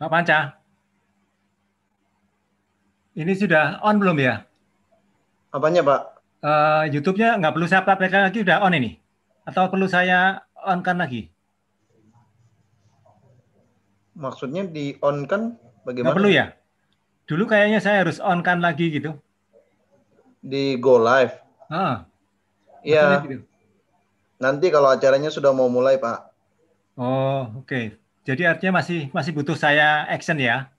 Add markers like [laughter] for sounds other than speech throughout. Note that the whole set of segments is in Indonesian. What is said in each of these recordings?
Pak Panca. Ini sudah on belum ya? Apanya, Pak? Uh, YouTube-nya nggak perlu saya praktekkan lagi, udah on ini? Atau perlu saya on-kan lagi? Maksudnya di on kan bagaimana? Nggak perlu ya? Dulu kayaknya saya harus on-kan lagi gitu. Di go live? Ah, Iya. Gitu. Nanti kalau acaranya sudah mau mulai, Pak. Oh, oke. Okay. Jadi artinya masih masih butuh saya action ya?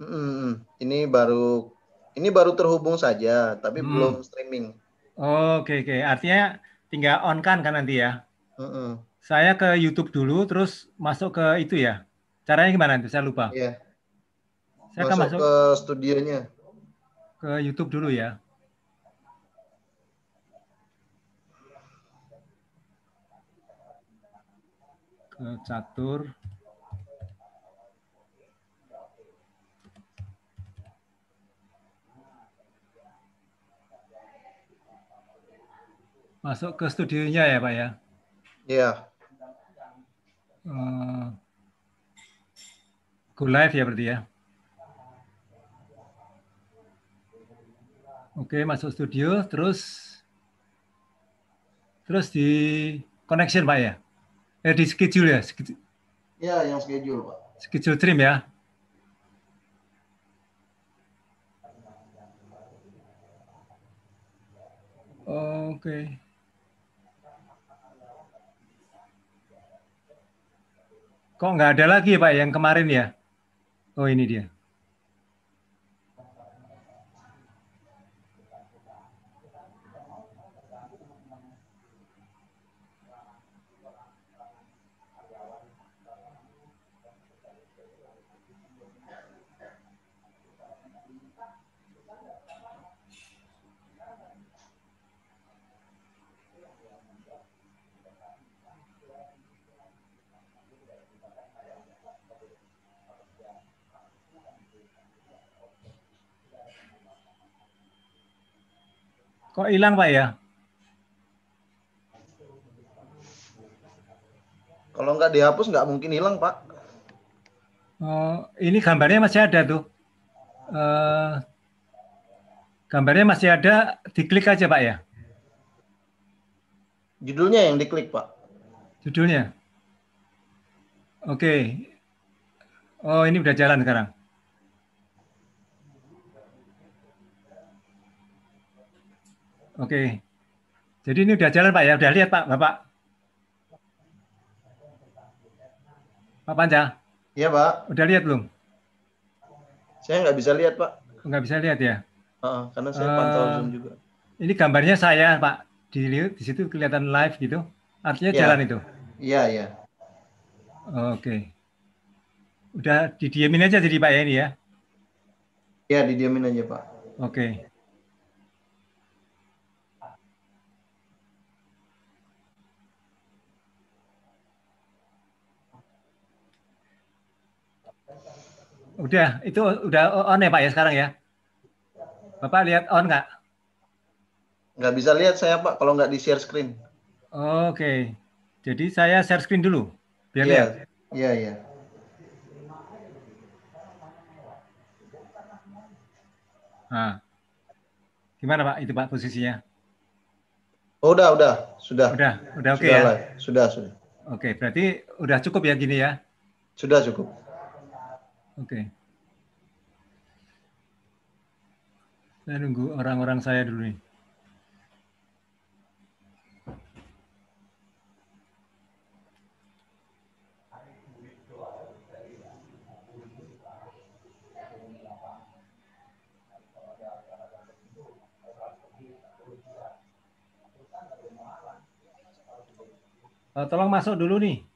Hmm, ini baru ini baru terhubung saja, tapi hmm. belum streaming. Oh, oke okay, oke. Okay. Artinya tinggal on kan kan nanti ya? Hmm. Saya ke YouTube dulu, terus masuk ke itu ya. Caranya gimana nanti? Saya lupa. Iya. Saya masuk, masuk ke studionya. Ke YouTube dulu ya. Ke catur. Masuk ke studionya ya Pak ya? Iya. Uh, go live ya berarti ya? Oke, masuk studio, terus terus di connection Pak ya? Eh di schedule ya? Iya, yang schedule Pak. Schedule trim ya? Oke. Okay. Kok nggak ada lagi Pak yang kemarin ya? Oh ini dia. Kok hilang Pak ya? Kalau nggak dihapus nggak mungkin hilang Pak. Oh, ini gambarnya masih ada tuh. Uh, gambarnya masih ada, diklik aja Pak ya? Judulnya yang diklik Pak. Judulnya? Oke. Okay. Oh ini udah jalan sekarang. Oke. Jadi ini udah jalan Pak ya, udah lihat Pak, Bapak. Pak Panca. Iya Pak. Udah lihat belum? Saya nggak bisa lihat Pak. Nggak bisa lihat ya? Uh, karena saya pantau uh, Zoom juga. Ini gambarnya saya Pak, di di situ kelihatan live gitu. Artinya ya. jalan itu. Iya iya. Oke. Udah didiemin aja jadi Pak ya ini ya? Iya didiemin aja Pak. Oke. Udah, itu udah on ya Pak ya sekarang ya? Bapak lihat on nggak? Nggak bisa lihat saya Pak kalau nggak di share screen. Oke, okay. jadi saya share screen dulu biar yeah. lihat. Iya, yeah, iya. Yeah. Nah, gimana Pak itu Pak posisinya? Oh, udah, udah, sudah. Udah, udah oke okay ya? Sudah, sudah. Oke, okay, berarti udah cukup ya gini ya? Sudah cukup. Oke. Saya nunggu orang-orang saya dulu nih. Eh, tolong masuk dulu nih.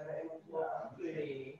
Adi, siapa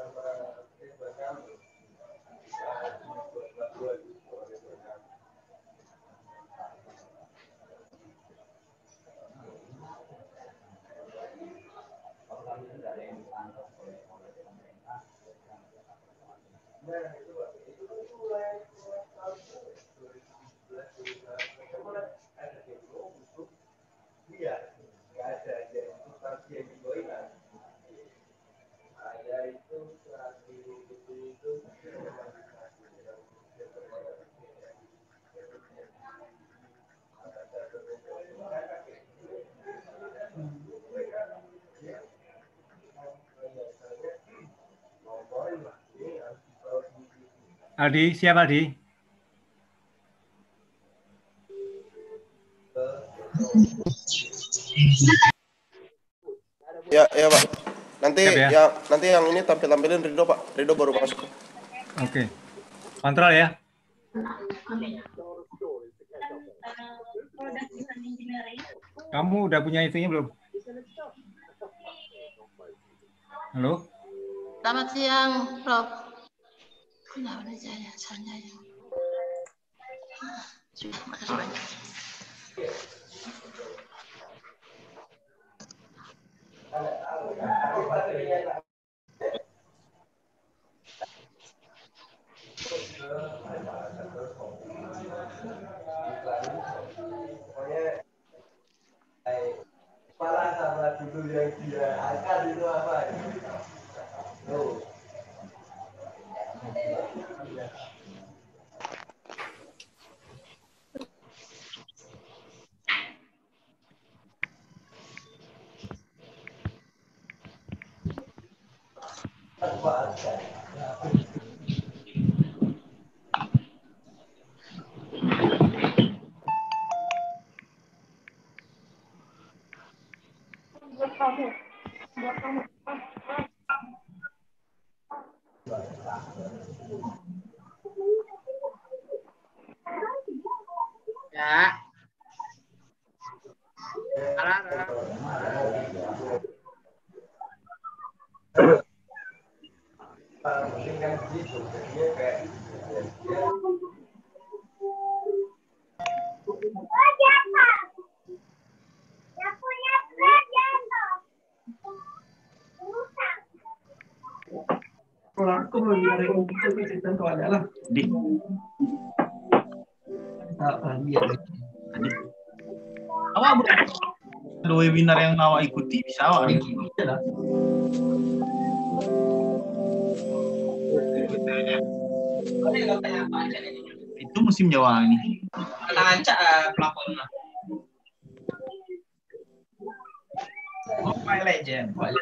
ya Pak. Nanti ya. ya nanti yang ini tampil tampilin Rido Pak. Rido baru masuk. Oke. Kontrol ya. Kamu udah punya itunya belum? Halo? Selamat siang, Prof. Nah, udah jaya, soalnya ya. Makasih banyak. Kepala cerita soalnya lah. Di. Iya. Awak bro. Ada webinar yang awak ikuti bisa awak ikuti. Itu musim Jawa ini. Kena ngancak uh, pelakonnya. Mobile Legend. Saya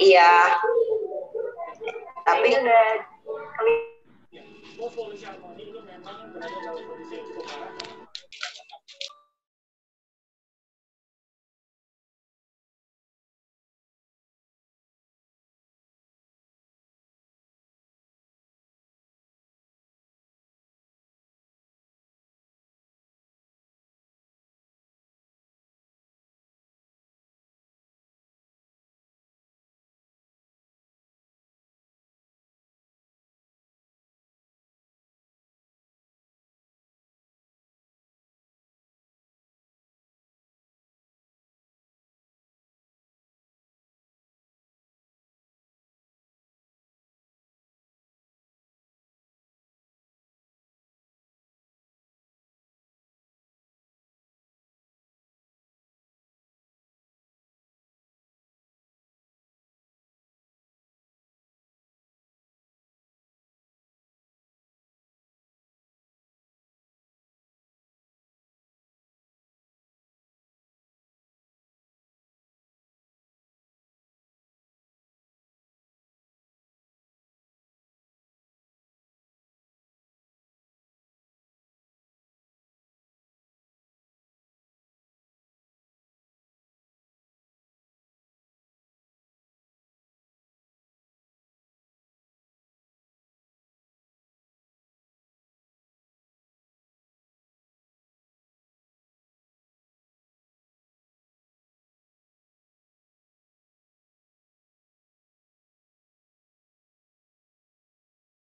iya. Tapi udah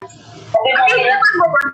Tapi itu kan bukan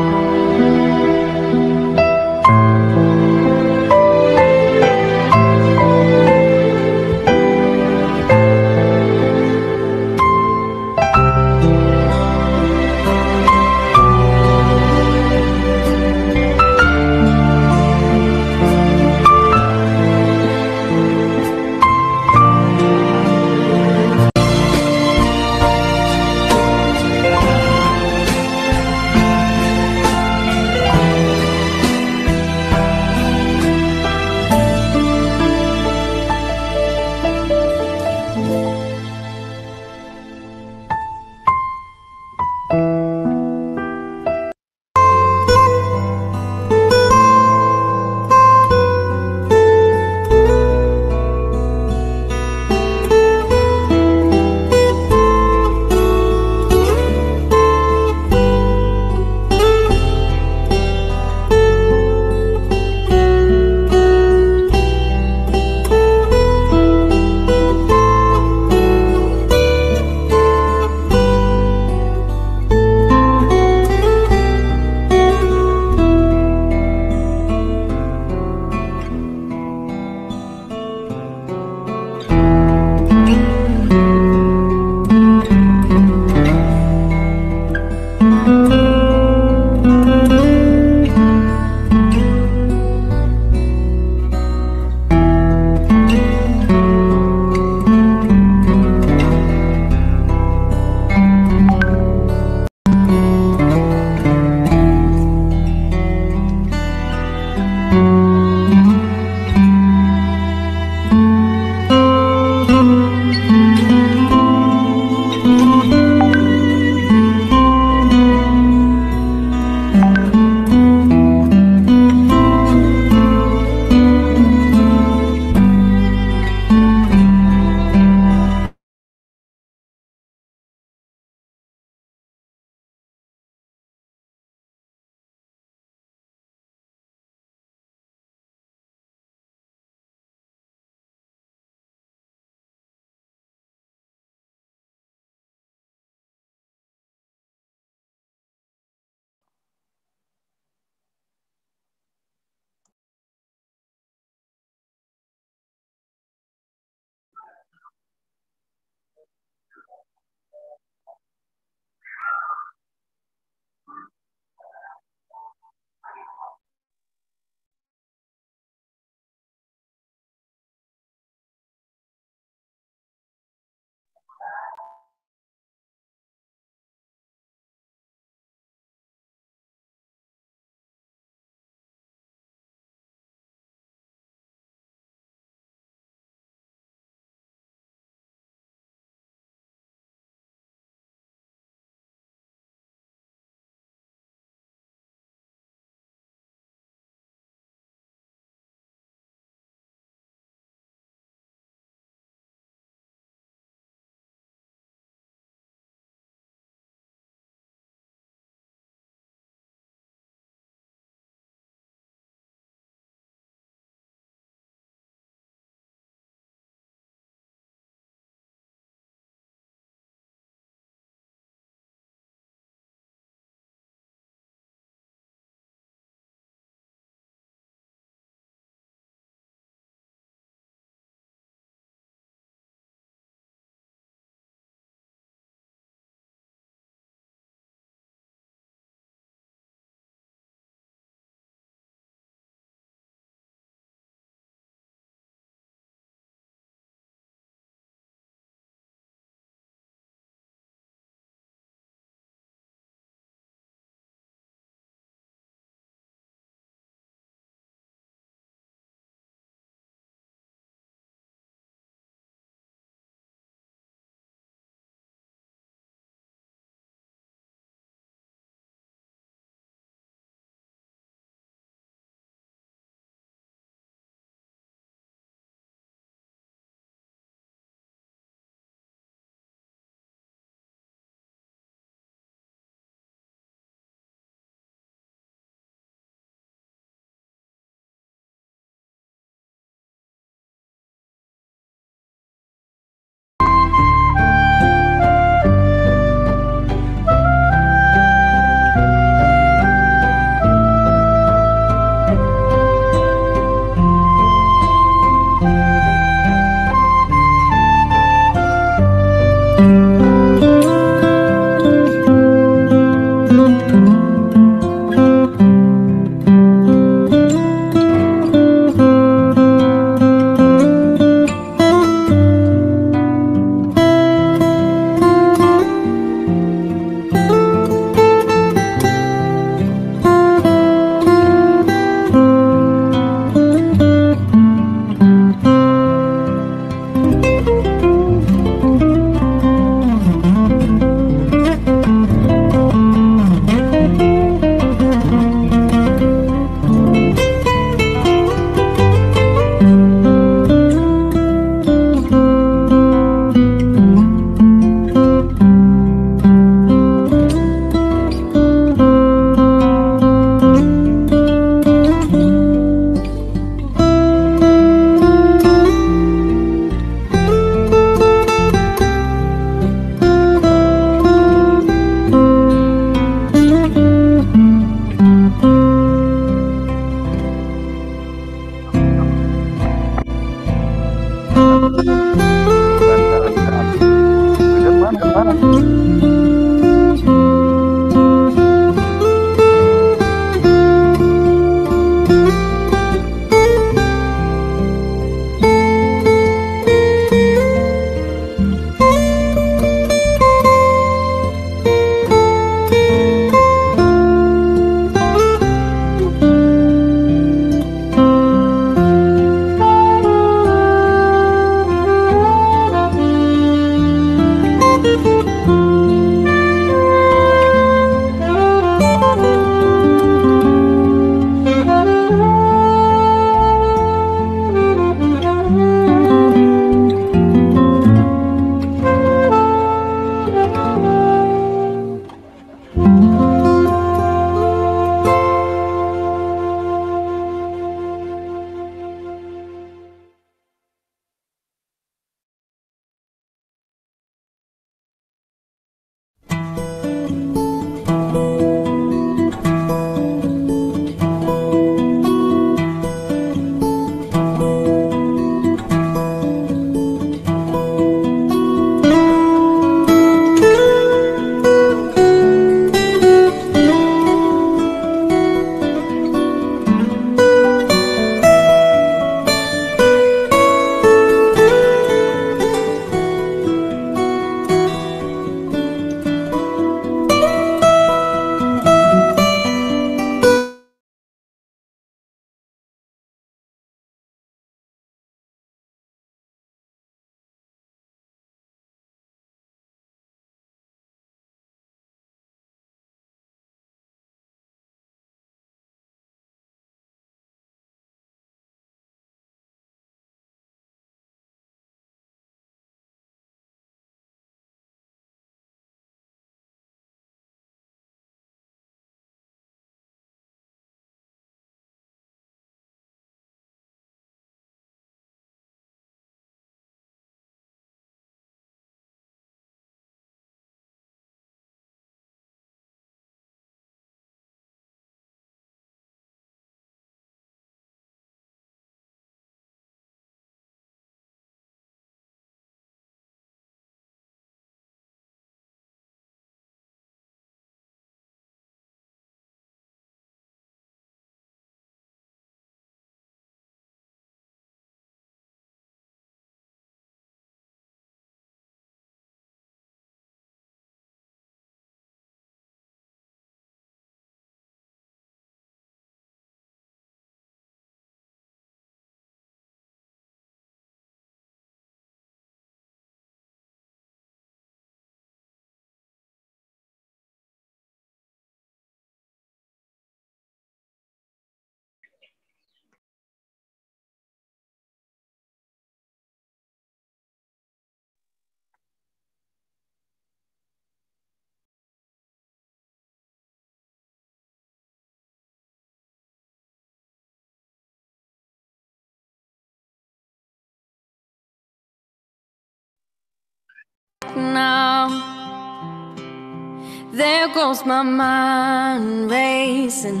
Goes my mind racing,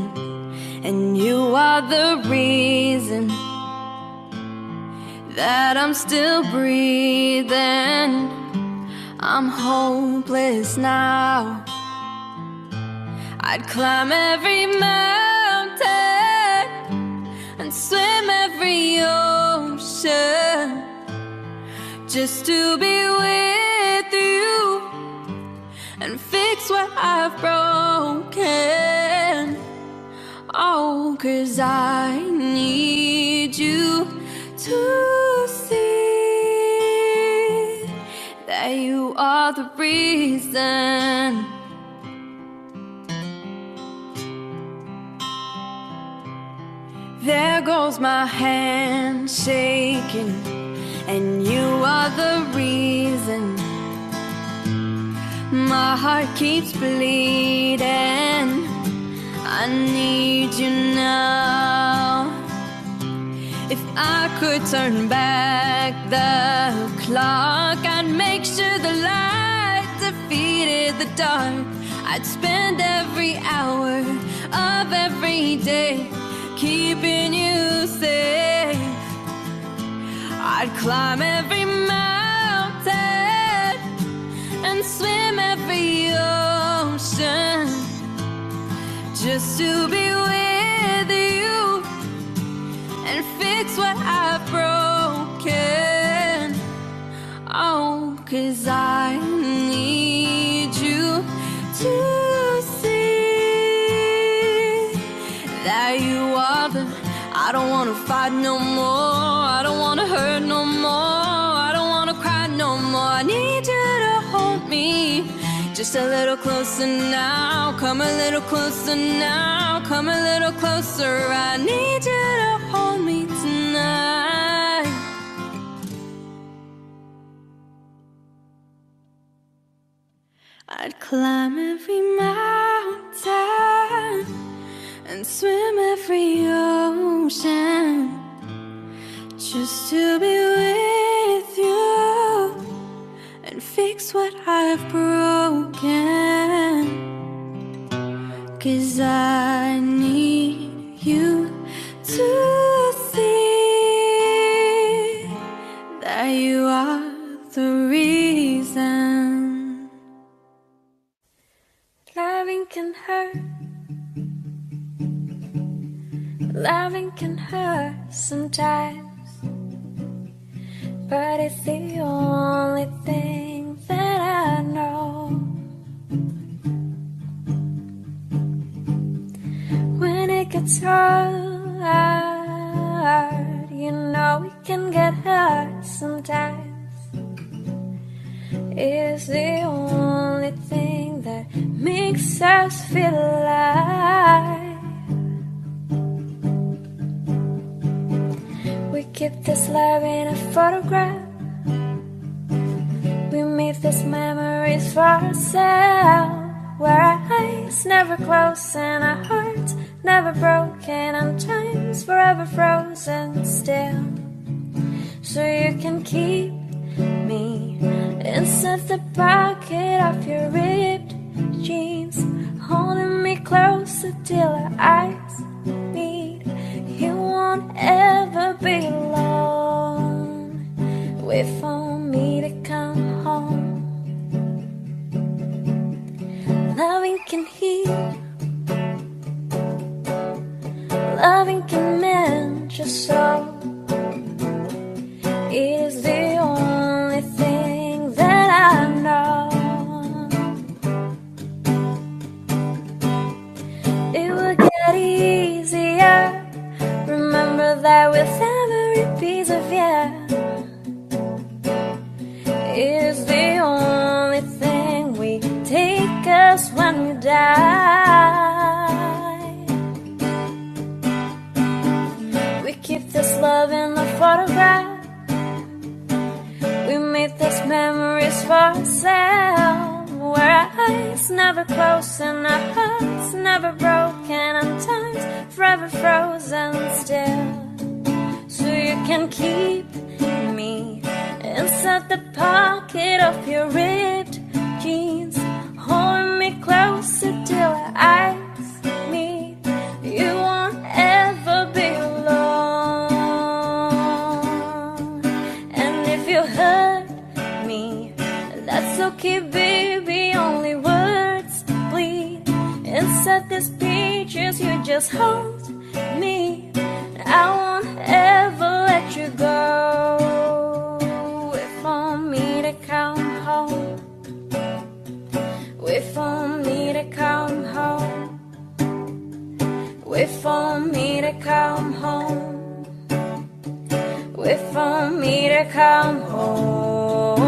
and you are the reason that I'm still breathing. I'm hopeless now. I'd climb every mountain and swim every ocean just to be with fix what I've broken. Oh, cause I need you to see that you are the reason. There goes my hand shaking, and you are the reason. My heart keeps bleeding. I need you now. If I could turn back the clock, I'd make sure the light defeated the dark. I'd spend every hour of every day keeping you safe. I'd climb every mountain swim every ocean just to be with you and fix what I've broken. Oh, cause I need you to see that you are the. I don't wanna fight no more. Just a little closer now. Come a little closer now. Come a little closer. I need you to hold me tonight. I'd climb every mountain and swim every ocean just to be with you and fix what I've broken. Cause I need you to see that you are the reason. Loving can hurt. Loving can hurt sometimes. But it's the only thing that I know. When it gets hard, you know it can get hurt sometimes. It's the only thing that makes us feel alive. We keep this love in a photograph. We made these memories for ourselves. Where our eyes never close and our hearts never broken, and time's forever frozen still. So you can keep me inside the pocket of your ripped jeans, holding me closer till our eyes won't ever be alone. Wait for me to come home. Loving can heal. Loving can mend your soul. It is the only thing that I know. It will get easier. That with every piece of you, is the only thing we take us when we die. We keep this love in the photograph. We made these memories for ourselves. Where our eyes never close and our hearts never broken, and time's forever frozen still so you can keep me inside the pocket of your ripped jeans, Hold me closer till our eyes meet. You won't ever be alone, and if you hurt me, that's okay, baby. Only words bleed inside these pictures. You just hold me. I won't ever let you go. Wait for me to come home. Wait for me to come home. Wait for me to come home. Wait for me to come home.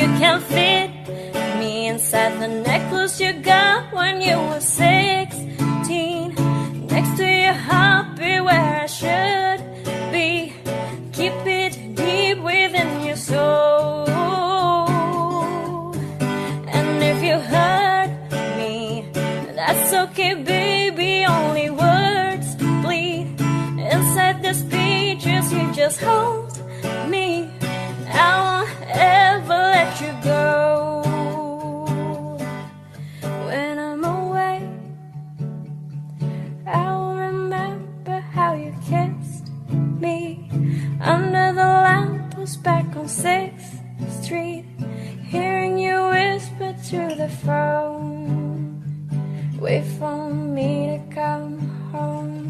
You can fit me inside the necklace you got when you were 16. Should be. Keep it deep within your soul. And if you hurt me, that's okay, baby. Only words bleed inside the speeches. You just hold me. I won't ever let you go. Back on Sixth Street, hearing you whisper through the phone. Wait for me to come home.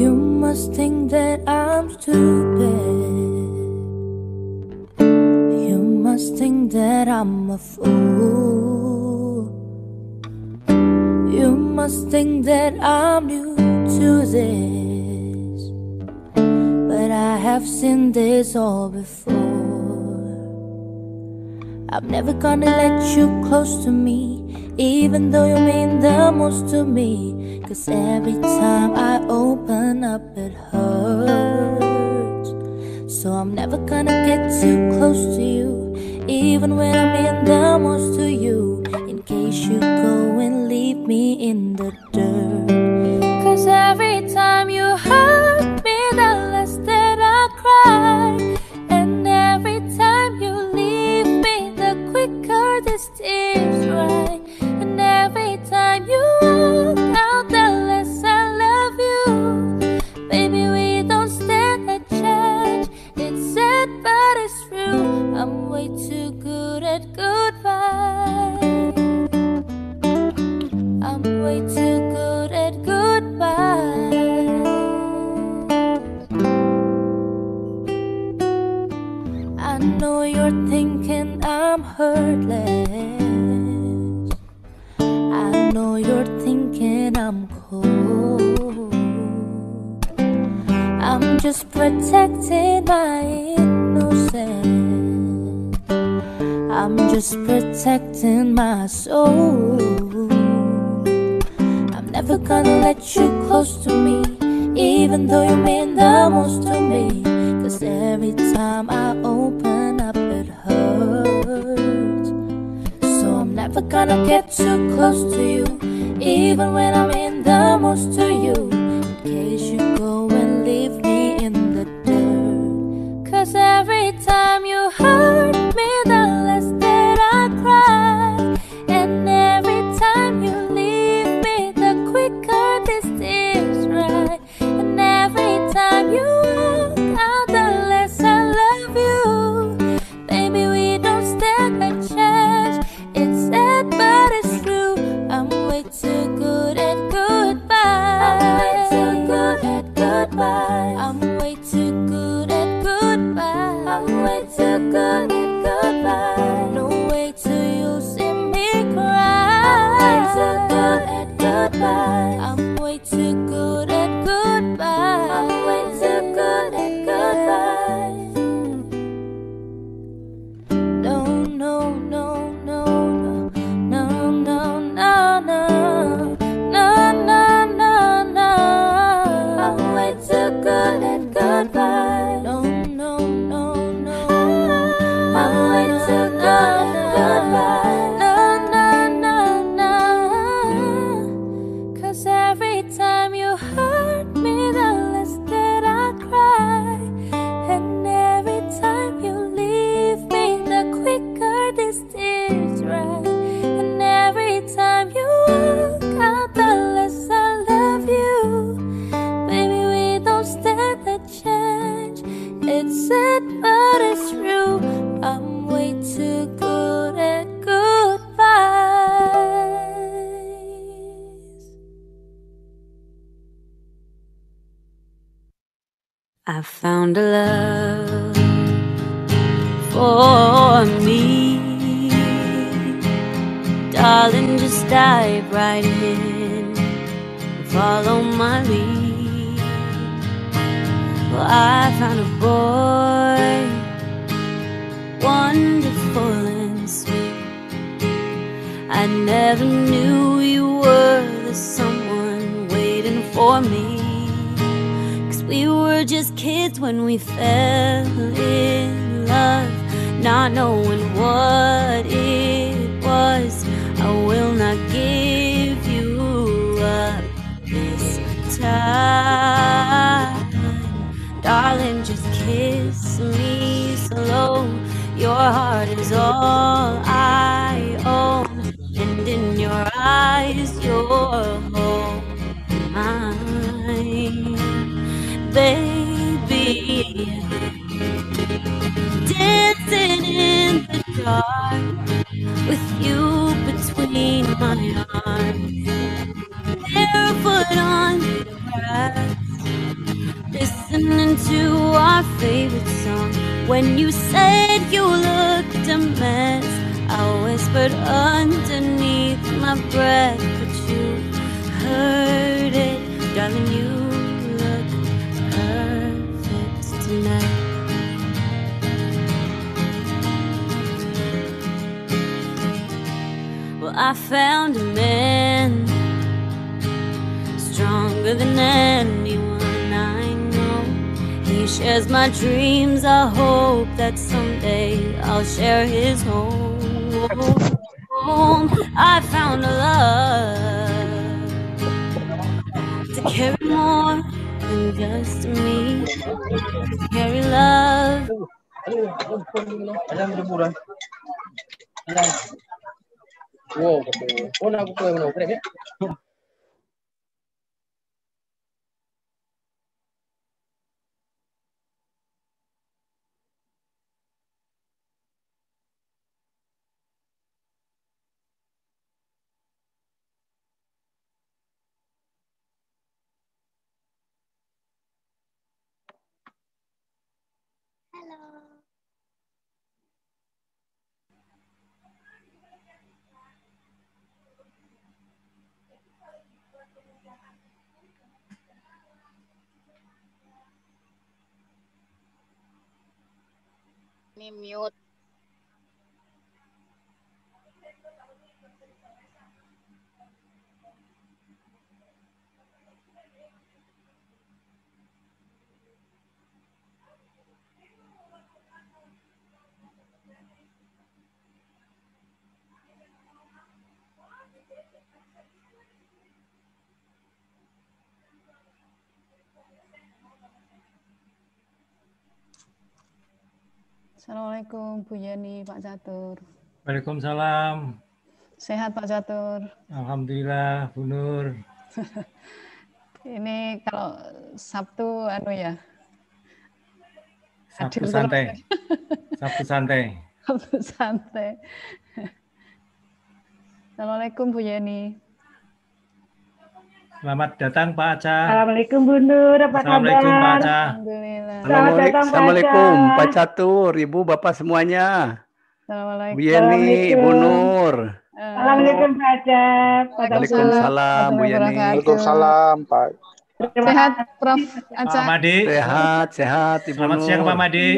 You must think that I'm stupid. You must think that I'm a fool. You must think that I'm new to this. But I have seen this all before. I'm never gonna let you close to me, even though you mean the most to me. Cause every time I open up, it hurts. So I'm never gonna get too close to you, even when I mean the most to you. In case you go and leave me in the dirt. Every time you I'm heartless. I know you're thinking I'm cold. I'm just protecting my innocence. I'm just protecting my soul. I'm never gonna let you close to me, even though you mean the most to me. Cause every time I open up, never gonna get too close to you, even when I'm in the most to you. In case you go and leave me in the dirt. Cause every time you hurt betul. Oh, nak aku yang Assalamualaikum Bu Yeni, Pak Catur. Waalaikumsalam. Sehat Pak Catur. Alhamdulillah, Bu Nur. [laughs] Ini kalau Sabtu anu ya. Sabtu santai. [laughs] Sabtu santai. Sabtu santai. [laughs] Assalamualaikum Bu Yeni. Selamat datang Pak Aca. Assalamualaikum Bu Nur, apa Assalamualaikum Pak? Aca. Alhamdulillah. Selamat datang, Pak Assalamualaikum Aca. Pak Catur, Ibu Bapak semuanya. Assalamualaikum. Bu Yeni, Bu Nur. Assalamualaikum Pak Aca. Waalaikumsalam Bu Yeni. Waalaikumsalam, Pak. Sehat Prof. Aca. Pak Madi. Sehat, sehat Ibu Selamat Nur. siang Pak Madi.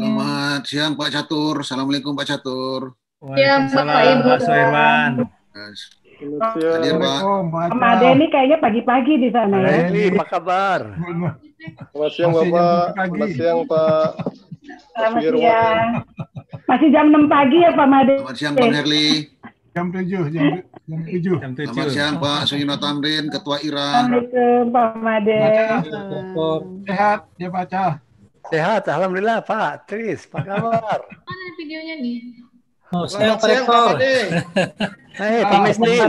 Selamat siang Pak Catur. Assalamualaikum Pak Catur. Waalaikumsalam Pak Soirwan. Hadir Pak. Pak Made ini kayaknya pagi-pagi di sana ya. Hei, apa kabar? Selamat siang Bapak. Selamat siang Pak. Selamat siang. Masih jam 6 pagi ya Pak Made? Selamat siang Bang Herli. Jam 7, jam, jam 7. Jam Selamat siang Pak Suyino Tamrin, Ketua IRA. Assalamualaikum Pak Made. Sehat ya Pak Ca. Sehat, Alhamdulillah Pak. Tris, apa kabar? Mana videonya nih? Oh, Selamat siang Pak Made. Hei, Pak Mesdin.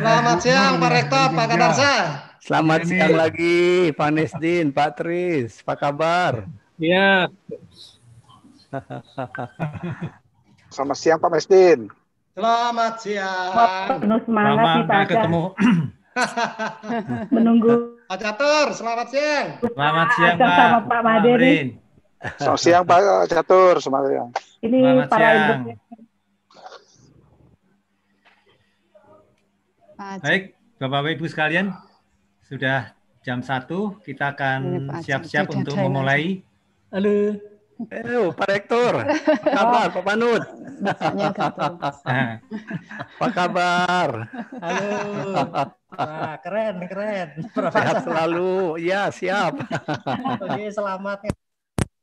Selamat siang Pak Rektor, Pak Kadarsa. Selamat Ini. siang lagi, Pak Nesdin, Pak Tris. Apa kabar? Iya. Selamat siang Pak Mesdin. Selamat siang. Penuh semangat Lama nih Pak ketemu. Menunggu Pak Catur, selamat siang. Selamat siang, Pak. sama Pak Made. Selamat siang Pak Catur, selamat siang. Ini Selamat para siang. Baik, Bapak Ibu sekalian, sudah jam 1, kita akan Aceh, siap-siap untuk memulai. Halo. Eh, Pak Rektor. Apa kabar, Pak Panut? Apa kabar? Halo. Wah, keren, keren. Sehat selalu. Ya, siap. Oke, selamat.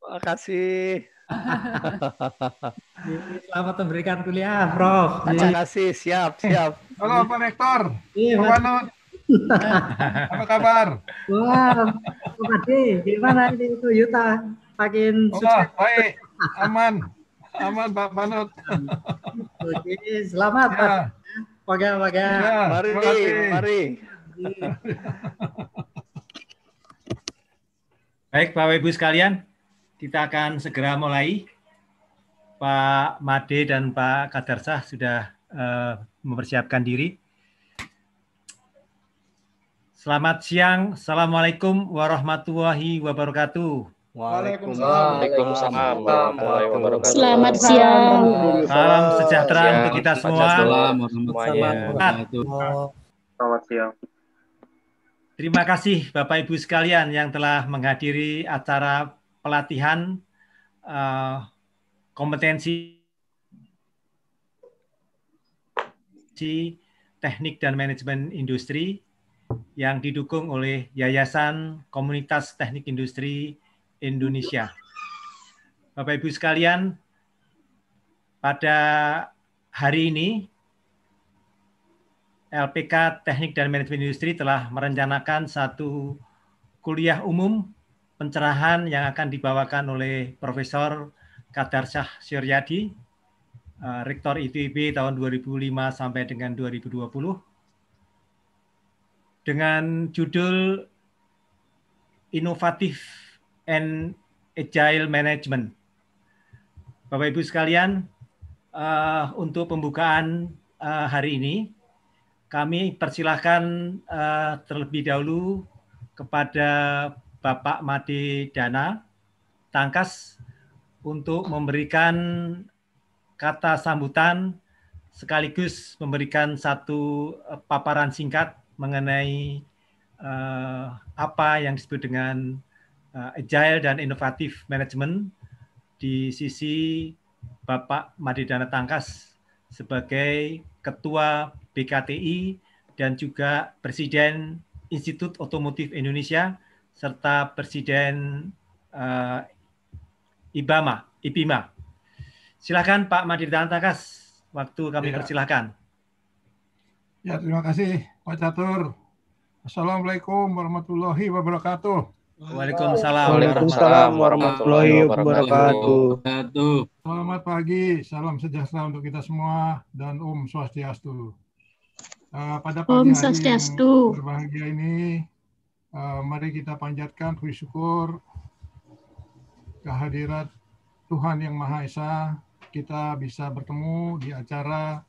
Terima kasih. [laughs] Selamat memberikan kuliah, Prof. Terima kasih. Siap, siap. Halo Pak Rektor. Iya, Pak. Panut. [laughs] Apa kabar? Wah, Pak Ade, gimana ini Toyota? Makin Oh, sukses. baik. Aman. Aman Pak Panut. Oke, selamat, Ya. Pak. Paga, paga. Ya, Mari, mari. Baik, Bapak Ibu sekalian, kita akan segera mulai. Pak Made dan Pak Kadarsah sudah eh, mempersiapkan diri. Selamat siang. Assalamualaikum warahmatullahi wabarakatuh. Waalaikumsalam warahmatullahi wabarakatuh. Selamat siang. Salam sejahtera Siang. untuk kita semua. Selamat siang. Terima kasih Bapak Ibu sekalian yang telah menghadiri acara pelatihan eh, kompetensi teknik dan manajemen industri yang didukung oleh Yayasan Komunitas Teknik Industri Indonesia. Bapak Ibu sekalian, pada hari ini LPK Teknik dan Manajemen Industri telah merencanakan satu kuliah umum pencerahan yang akan dibawakan oleh Profesor Kadarsyah Suryadi, eh, Rektor ITB tahun 2005 sampai dengan 2020, dengan judul Inovatif and Agile Management. Bapak Ibu sekalian, eh, untuk pembukaan eh, hari ini, kami persilahkan eh, terlebih dahulu kepada Bapak Made Dana Tangkas untuk memberikan kata sambutan sekaligus memberikan satu eh, paparan singkat mengenai eh, apa yang disebut dengan eh, agile dan inovatif management di sisi Bapak Made Dana Tangkas sebagai Ketua BKTI dan juga Presiden Institut Otomotif Indonesia serta Presiden eh, IBAMA, IPIMA. Silakan Pak Made Dana Tangkas, waktu kami Ya. persilahkan. Ya, terima kasih Pak Catur. Assalamualaikum warahmatullahi wabarakatuh. Waalaikumsalam. Waalaikumsalam warahmatullahi wabarakatuh. Selamat pagi, salam sejahtera untuk kita semua dan Om Swastiastu. Eh, pada pagi Om hari yang berbahagia ini, eh, mari kita panjatkan puji syukur kehadirat Tuhan Yang Maha Esa. Kita bisa bertemu di acara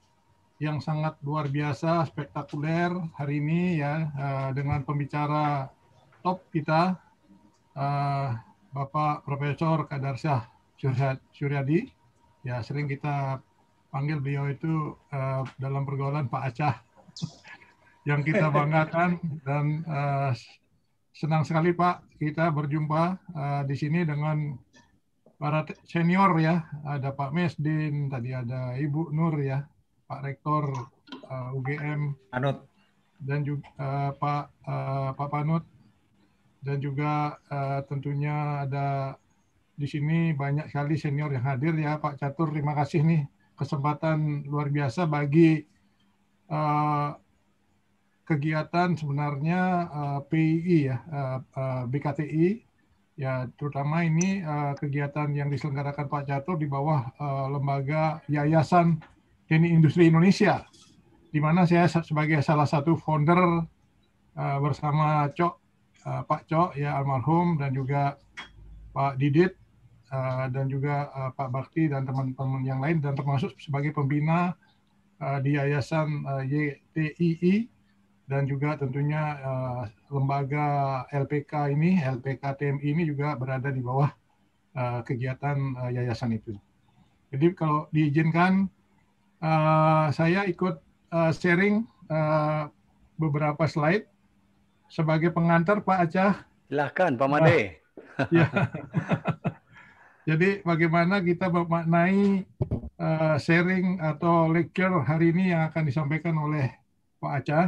yang sangat luar biasa, spektakuler hari ini ya eh, dengan pembicara top kita eh, Bapak Profesor Kadarsyah Surya- Suryadi. Ya sering kita panggil beliau itu dalam pergaulan Pak Acah [laughs] yang kita banggakan dan senang sekali Pak. Kita berjumpa eh, di sini dengan para senior ya. Ada Pak Mesdin tadi ada Ibu Nur ya Pak Rektor eh, UGM Panut dan juga eh, Pak eh, Pak Panut. Dan juga eh, tentunya ada di sini banyak sekali senior yang hadir ya Pak Catur. Terima kasih nih kesempatan luar biasa bagi eh, kegiatan sebenarnya eh, PII ya eh, eh, BKTI ya terutama ini eh, kegiatan yang diselenggarakan Pak Catur di bawah eh, lembaga Yayasan Teknik Industri Indonesia di mana saya sa- sebagai salah satu founder eh, bersama Cok eh, Pak Cok ya almarhum dan juga Pak Didit eh, dan juga eh, Pak Bakti dan teman-teman yang lain dan termasuk sebagai pembina di Yayasan eh, YTII dan juga tentunya uh, lembaga LPK ini, LPK TMI ini juga berada di bawah uh, kegiatan uh, yayasan itu. Jadi kalau diizinkan, uh, saya ikut uh, sharing uh, beberapa slide sebagai pengantar Pak Acah. Silahkan Pak Made. Uh, ya. [laughs] Jadi bagaimana kita memaknai uh, sharing atau lecture hari ini yang akan disampaikan oleh Pak Acah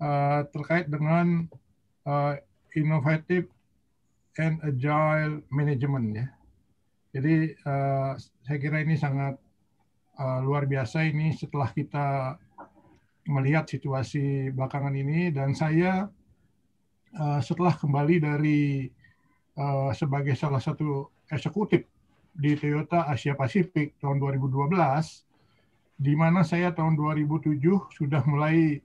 uh, terkait dengan uh, innovative and agile management ya. Jadi uh, saya kira ini sangat uh, luar biasa ini setelah kita melihat situasi belakangan ini dan saya uh, setelah kembali dari uh, sebagai salah satu eksekutif di Toyota Asia Pasifik tahun 2012 di mana saya tahun 2007 sudah mulai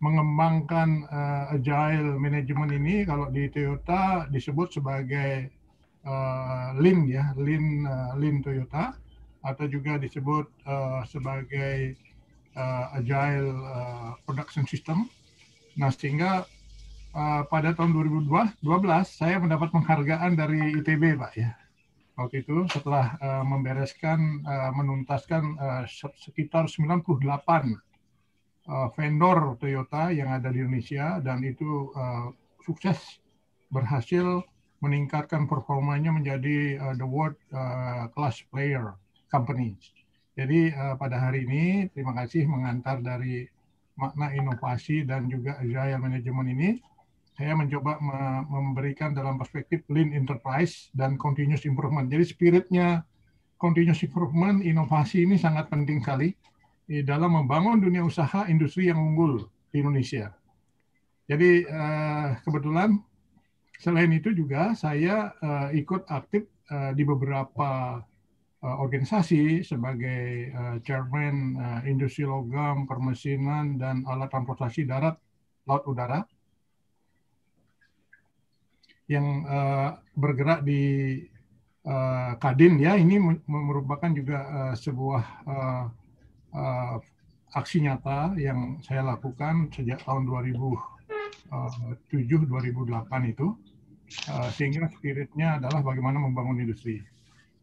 mengembangkan uh, agile management ini kalau di Toyota disebut sebagai uh, Lean ya, Lean uh, Lean Toyota atau juga disebut uh, sebagai uh, agile uh, production system. Nah, sehingga uh, pada tahun 2012 saya mendapat penghargaan dari ITB, Pak ya. Waktu itu setelah uh, membereskan uh, menuntaskan uh, sekitar 98 uh, vendor Toyota yang ada di Indonesia dan itu uh, sukses berhasil meningkatkan performanya menjadi uh, the world uh, class player company. Jadi uh, pada hari ini terima kasih mengantar dari makna inovasi dan juga agile management ini saya mencoba memberikan dalam perspektif lean enterprise dan continuous improvement. Jadi spiritnya continuous improvement, inovasi ini sangat penting sekali dalam membangun dunia usaha industri yang unggul di Indonesia. Jadi uh, kebetulan selain itu juga saya uh, ikut aktif uh, di beberapa organisasi sebagai chairman industri logam, permesinan dan alat transportasi darat, laut, udara yang bergerak di Kadin ya ini merupakan juga sebuah uh, aksi nyata yang saya lakukan sejak tahun 2007 2008 itu uh, sehingga spiritnya adalah bagaimana membangun industri.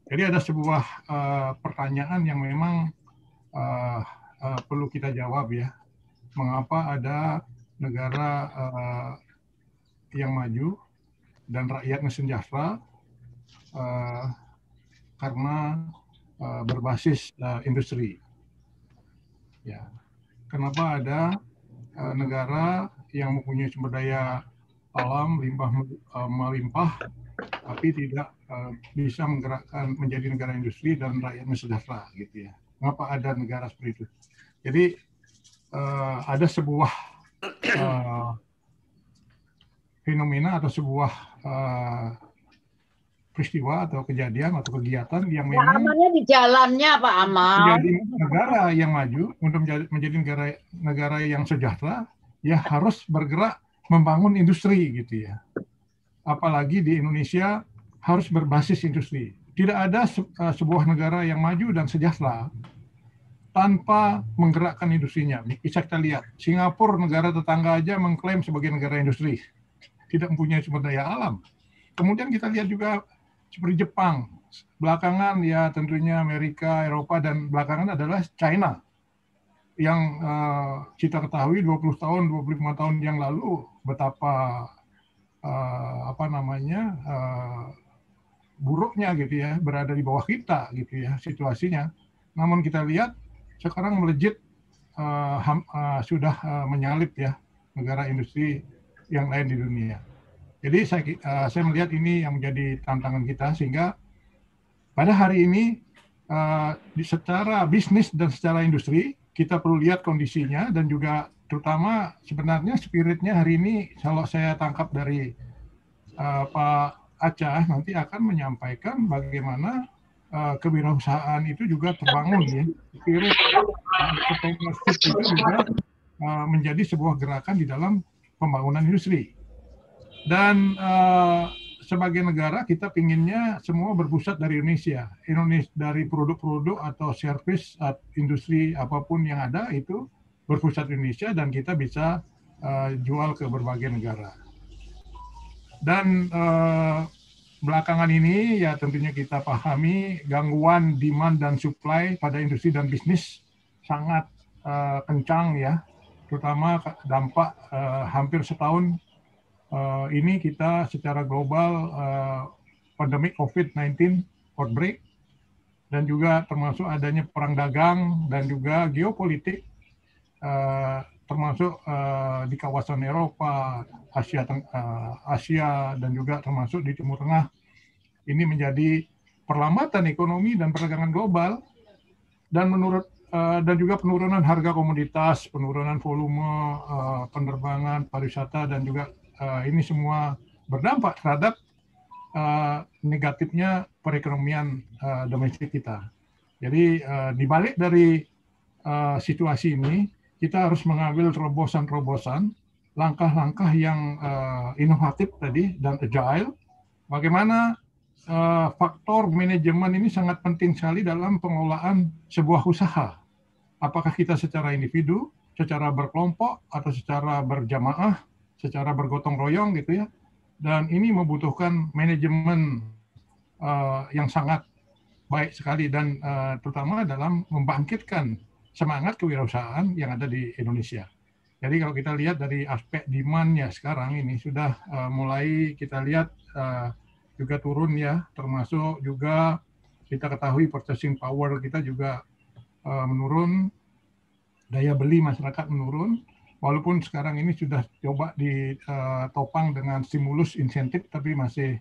Jadi ada sebuah uh, pertanyaan yang memang uh, uh, perlu kita jawab ya. Mengapa ada negara uh, yang maju dan rakyatnya sejahtera uh, karena uh, berbasis uh, industri. Ya. Kenapa ada uh, negara yang mempunyai sumber daya alam limpah uh, melimpah tapi tidak uh, bisa menggerakkan menjadi negara industri dan rakyatnya sejahtera gitu ya. Mengapa ada negara seperti itu? Jadi uh, ada sebuah uh, fenomena atau sebuah uh, peristiwa atau kejadian atau kegiatan yang ya, memang amannya di jalannya Pak Amal menjadi negara yang maju untuk menjadi, menjadi negara negara yang sejahtera ya harus bergerak membangun industri gitu ya. Apalagi di Indonesia harus berbasis industri. Tidak ada se uh, sebuah negara yang maju dan sejahtera tanpa menggerakkan industrinya. Bisa kita lihat Singapura negara tetangga aja mengklaim sebagai negara industri. Tidak mempunyai sumber daya alam. Kemudian kita lihat juga seperti Jepang. Belakangan ya tentunya Amerika, Eropa, dan belakangan adalah China yang uh, kita ketahui 20 tahun, 25 tahun yang lalu betapa uh, apa namanya uh, buruknya gitu ya berada di bawah kita gitu ya situasinya. Namun kita lihat sekarang melejit uh, ham, uh, sudah uh, menyalip ya negara industri yang lain di dunia. Jadi saya, uh, saya melihat ini yang menjadi tantangan kita sehingga pada hari ini uh, secara bisnis dan secara industri kita perlu lihat kondisinya dan juga terutama sebenarnya spiritnya hari ini kalau saya tangkap dari uh, Pak Acah nanti akan menyampaikan bagaimana uh, kewirausahaan itu juga terbangun ya. Spirit itu juga uh, menjadi sebuah gerakan di dalam pembangunan industri dan uh, sebagai negara kita pinginnya semua berpusat dari Indonesia. Indonesia dari produk-produk atau service atau industri apa pun yang ada itu berpusat Indonesia dan kita bisa uh, jual ke berbagai negara. Dan uh, belakangan ini ya tentunya kita pahami gangguan demand dan supply pada industri dan bisnis sangat uh, kencang ya, terutama dampak uh, hampir setahun uh, ini kita secara global uh, pandemi COVID-19 outbreak dan juga termasuk adanya perang dagang dan juga geopolitik uh, termasuk uh, di kawasan Eropa, Asia uh, Asia dan juga termasuk di Timur Tengah. Ini menjadi perlambatan ekonomi dan perdagangan global. Dan menurut uh, dan juga penurunan harga komoditas, penurunan volume uh, penerbangan, pariwisata dan juga uh, ini semua berdampak terhadap uh, negatifnya perekonomian uh, domestik kita. Jadi uh, di balik dari uh, situasi ini kita harus mengambil terobosan-terobosan, langkah-langkah yang uh, inovatif tadi dan agile. Bagaimana uh, faktor manajemen ini sangat penting sekali dalam pengelolaan sebuah usaha. Apakah kita secara individu, secara berkelompok, atau secara berjamaah, secara bergotong royong gitu ya. Dan ini membutuhkan manajemen uh, yang sangat baik sekali dan uh, terutama dalam membangkitkan semangat kewirausahaan yang ada di Indonesia. Jadi kalau kita lihat dari aspek demand-nya sekarang ini sudah uh, mulai kita lihat uh, juga turun ya, termasuk juga kita ketahui purchasing power kita juga uh, menurun, daya beli masyarakat menurun, walaupun sekarang ini sudah coba ditopang dengan stimulus insentif, tapi masih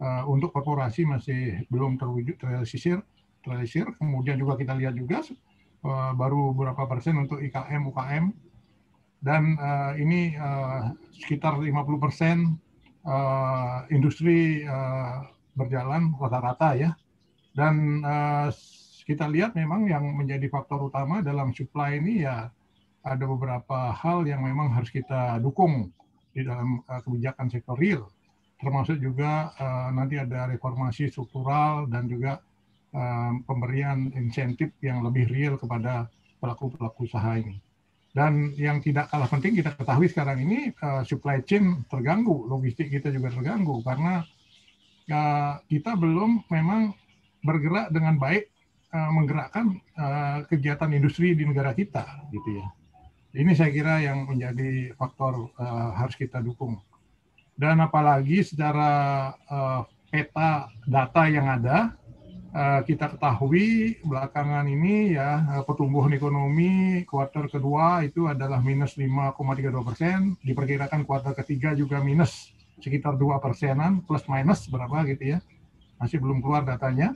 uh, untuk korporasi masih belum terwujud terrealisir. terrealisir. Kemudian juga kita lihat juga uh, baru beberapa persen untuk IKM UKM dan ini sekitar 50 persen industri berjalan rata-rata ya. Dan kita lihat memang yang menjadi faktor utama dalam supply ini ya ada beberapa hal yang memang harus kita dukung di dalam uh, kebijakan sektor real, termasuk juga uh, nanti ada reformasi struktural dan juga uh, pemberian insentif yang lebih real kepada pelaku-pelaku usaha ini. Dan yang tidak kalah penting kita ketahui sekarang ini supply chain terganggu, logistik kita juga terganggu karena kita belum memang bergerak dengan baik menggerakkan kegiatan industri di negara kita, gitu ya. Ini saya kira yang menjadi faktor uh, harus kita dukung. Dan apalagi secara uh, peta data yang ada, uh, kita ketahui belakangan ini ya pertumbuhan ekonomi kuartal kedua itu adalah minus 5,32 persen, diperkirakan kuartal ketiga juga minus sekitar dua persenan plus minus berapa gitu ya, masih belum keluar datanya.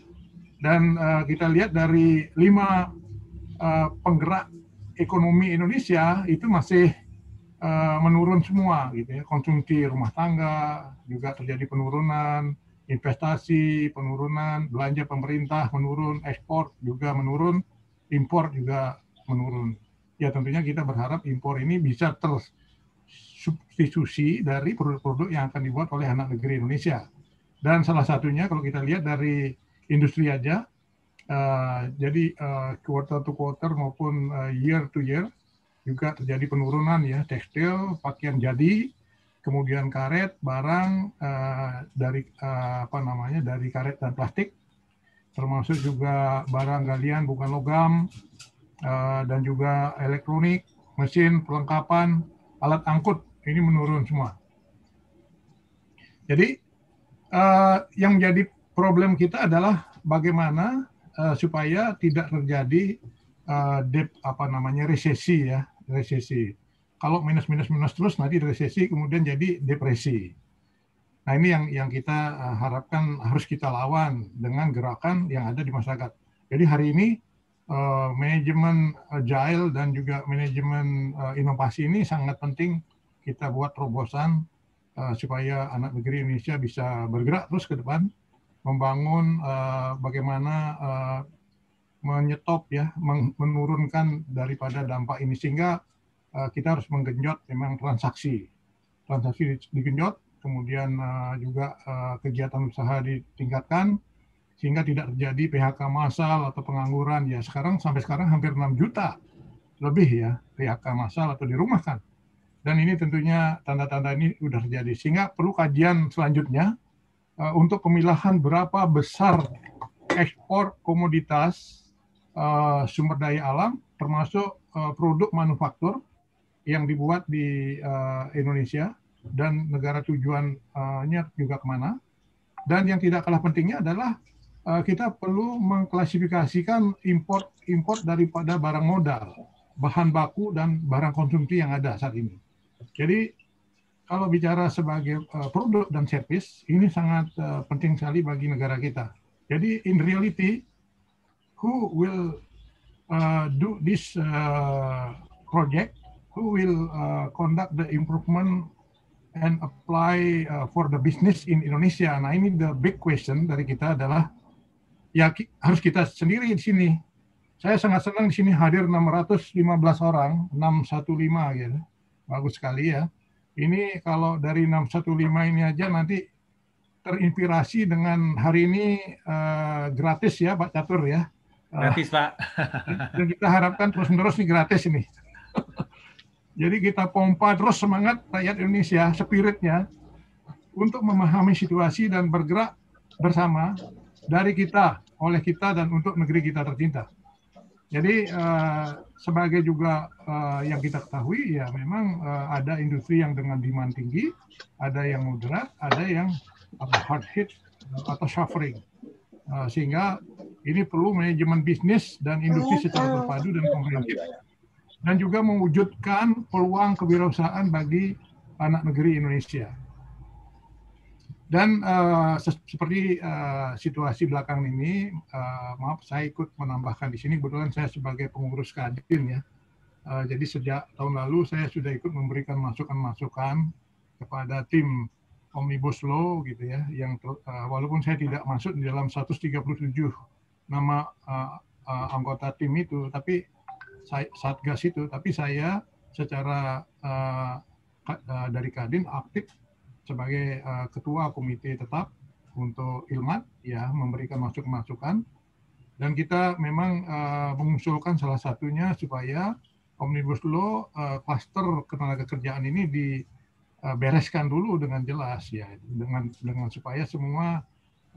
Dan uh, kita lihat dari lima uh, penggerak ekonomi Indonesia itu masih uh, menurun semua gitu ya. Konsumsi rumah tangga juga terjadi penurunan investasi penurunan belanja pemerintah menurun ekspor juga menurun impor juga menurun. Ya tentunya kita berharap impor ini bisa terus substitusi dari produk-produk yang akan dibuat oleh anak negeri Indonesia. Dan salah satunya kalau kita lihat dari industri aja Uh, jadi uh, quarter to quarter maupun uh, year to year juga terjadi penurunan ya tekstil, pakaian jadi, kemudian karet, barang uh, dari uh, apa namanya dari karet dan plastik, termasuk juga barang galian bukan logam uh, dan juga elektronik, mesin, perlengkapan, alat angkut ini menurun semua. Jadi uh, yang menjadi problem kita adalah bagaimana uh, supaya tidak terjadi uh, dep apa namanya resesi ya resesi. Kalau minus minus minus terus nanti resesi kemudian jadi depresi. Nah ini yang yang kita uh, harapkan harus kita lawan dengan gerakan yang ada di masyarakat. Jadi hari ini uh, manajemen agile dan juga manajemen uh, inovasi ini sangat penting kita buat terobosan uh, supaya anak negeri Indonesia bisa bergerak terus ke depan membangun uh, bagaimana uh, menyetop ya menurunkan daripada dampak ini. Sehingga uh, kita harus menggenjot memang transaksi. Transaksi digenjot kemudian uh, juga uh, kegiatan usaha ditingkatkan sehingga tidak terjadi PHK massal atau pengangguran. Ya sekarang sampai sekarang hampir 6 juta lebih ya PHK massal atau dirumahkan. Dan ini tentunya tanda-tanda ini sudah terjadi. Sehingga perlu kajian selanjutnya uh, untuk pemilahan berapa besar ekspor komoditas uh, sumber daya alam termasuk uh, produk manufaktur yang dibuat di uh, Indonesia dan negara tujuannya juga ke mana. Dan yang tidak kalah pentingnya adalah uh, kita perlu mengklasifikasikan import import daripada barang modal, bahan baku dan barang konsumsi yang ada saat ini. Jadi kalau bicara sebagai uh, produk dan service ini sangat uh, penting sekali bagi negara kita. Jadi in reality, who will uh, do this uh, project? Who will uh, conduct the improvement and apply uh, for the business in Indonesia? Nah ini the big question dari kita adalah ya ki harus kita sendiri di sini. Saya sangat senang di sini hadir 615 orang, 615 gitu. Bagus sekali ya. Ini kalau dari 615 ini aja nanti terinspirasi dengan hari ini uh, gratis ya Pak Catur ya. Gratis Pak. Dan kita harapkan terus-menerus nih gratis ini. Jadi kita pompa terus semangat rakyat Indonesia, spiritnya untuk memahami situasi dan bergerak bersama dari kita, oleh kita dan untuk negeri kita tercinta. Jadi uh, sebagai juga uh, yang kita ketahui ya memang uh, ada industri yang dengan demand tinggi, ada yang moderat, ada yang uh, hard hit atau suffering. Uh, sehingga ini perlu manajemen bisnis dan industri secara berpadu dan komprehensif dan juga mewujudkan peluang kewirausahaan bagi anak negeri Indonesia. Dan uh, seperti uh, situasi belakang ini, uh, maaf saya ikut menambahkan di sini, kebetulan saya sebagai pengurus Kadin ya. Uh, jadi sejak tahun lalu saya sudah ikut memberikan masukan-masukan kepada tim Omnibus Law gitu ya, yang uh, walaupun saya tidak masuk di dalam 137 nama uh, uh, anggota tim itu, tapi saya, Satgas itu, tapi saya secara uh, dari Kadin aktif sebagai uh, ketua komite tetap untuk ilmat ya memberikan masukan-masukan. Dan kita memang uh, mengusulkan salah satunya supaya omnibus law uh, kluster ketenaga kerjaan ini dibereskan dulu dengan jelas ya dengan dengan supaya semua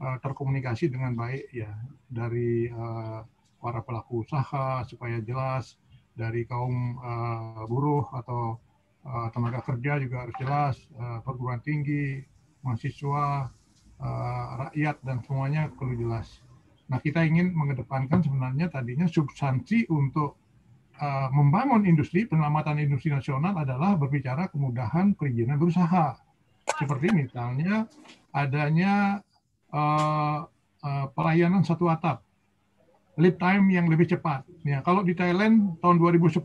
uh, terkomunikasi dengan baik ya dari uh, para pelaku usaha supaya jelas dari kaum uh, buruh atau uh, tenaga kerja juga harus jelas, uh, perguruan tinggi, mahasiswa, uh, rakyat dan semuanya perlu jelas. Nah kita ingin mengedepankan sebenarnya tadinya substansi untuk uh, membangun industri, penyelamatan industri nasional adalah berbicara kemudahan perizinan berusaha. Seperti misalnya adanya uh, uh, pelayanan satu atap, lead time yang lebih cepat. Ya, kalau di Thailand tahun 2010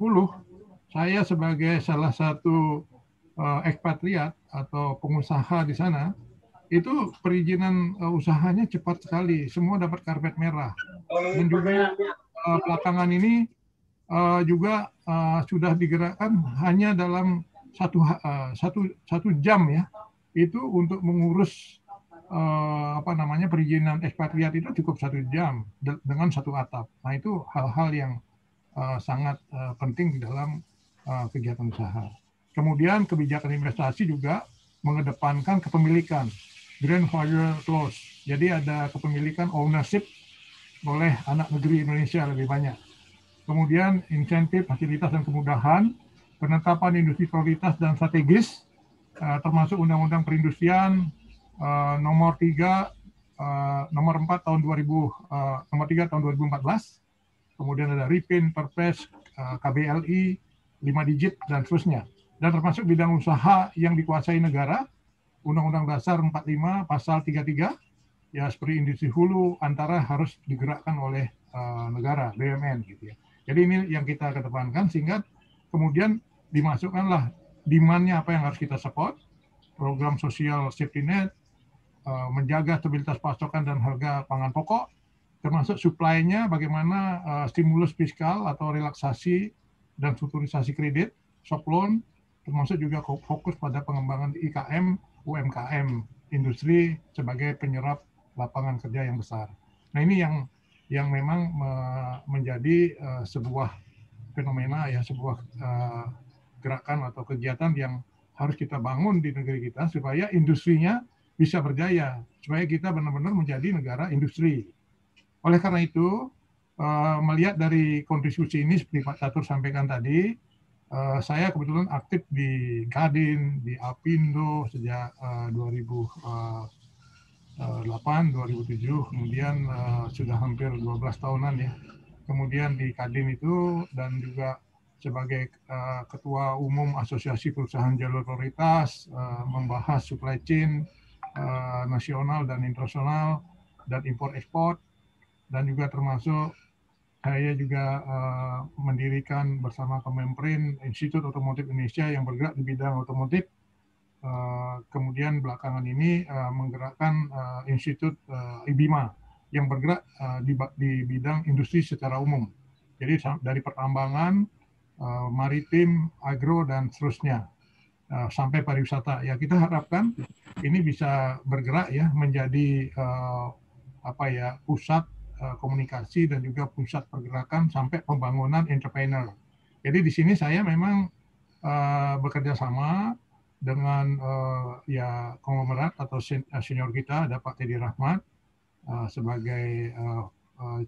saya sebagai salah satu uh, ekspatriat atau pengusaha di sana, itu perizinan uh, usahanya cepat sekali, semua dapat karpet merah. Dan juga uh, belakangan ini uh, juga uh, sudah digerakkan hanya dalam satu uh, satu satu jam ya, itu untuk mengurus uh, apa namanya perizinan ekspatriat itu cukup satu jam dengan satu atap. Nah itu hal-hal yang uh, sangat uh, penting di dalam kegiatan usaha. Kemudian kebijakan investasi juga mengedepankan kepemilikan grandfather clause. Jadi ada kepemilikan ownership oleh anak negeri Indonesia lebih banyak. Kemudian insentif, fasilitas dan kemudahan, penetapan industri prioritas dan strategis, uh, termasuk Undang-Undang Perindustrian uh, nomor 3 uh, nomor 4 tahun 2000 uh, nomor 3 tahun 2014. Kemudian ada RIPIN, Perpres, KBLI, lima digit dan seterusnya. Dan termasuk bidang usaha yang dikuasai negara, Undang-Undang Dasar 45 Pasal 33, ya seperti industri hulu antara harus digerakkan oleh uh, negara, BUMN gitu ya. Jadi ini yang kita kedepankan sehingga kemudian dimasukkanlah demand-nya apa yang harus kita support, program sosial safety net, uh, menjaga stabilitas pasokan dan harga pangan pokok, termasuk supply-nya bagaimana uh, stimulus fiskal atau relaksasi dan strukturisasi kredit, soft loan, termasuk juga fokus pada pengembangan IKM, UMKM, industri sebagai penyerap lapangan kerja yang besar. Nah ini yang yang memang menjadi uh, sebuah fenomena ya sebuah uh, gerakan atau kegiatan yang harus kita bangun di negeri kita supaya industrinya bisa berjaya, supaya kita benar-benar menjadi negara industri. Oleh karena itu, uh, melihat dari kontribusi ini seperti Pak Catur sampaikan tadi, uh, saya kebetulan aktif di Kadin, di Apindo sejak uh, 2008, 2007, kemudian uh, sudah hampir 12 tahunan ya. Kemudian di Kadin itu dan juga sebagai ketua umum Asosiasi Perusahaan Jalur Prioritas membahas supply chain nasional dan internasional dan impor ekspor dan juga termasuk saya juga uh, mendirikan bersama Kemenperin Institut Otomotif Indonesia yang bergerak di bidang otomotif. Uh, kemudian belakangan ini uh, menggerakkan uh, Institut uh, IBIMA yang bergerak uh, di, di bidang industri secara umum. Jadi dari pertambangan, uh, maritim, agro dan seterusnya uh, sampai pariwisata. Ya kita harapkan ini bisa bergerak ya menjadi uh, apa ya pusat komunikasi dan juga pusat pergerakan sampai pembangunan entrepreneur. Jadi di sini saya memang uh, bekerja sama dengan uh, ya konglomerat atau senior kita ada Pak Teddy Rahmat uh, sebagai uh,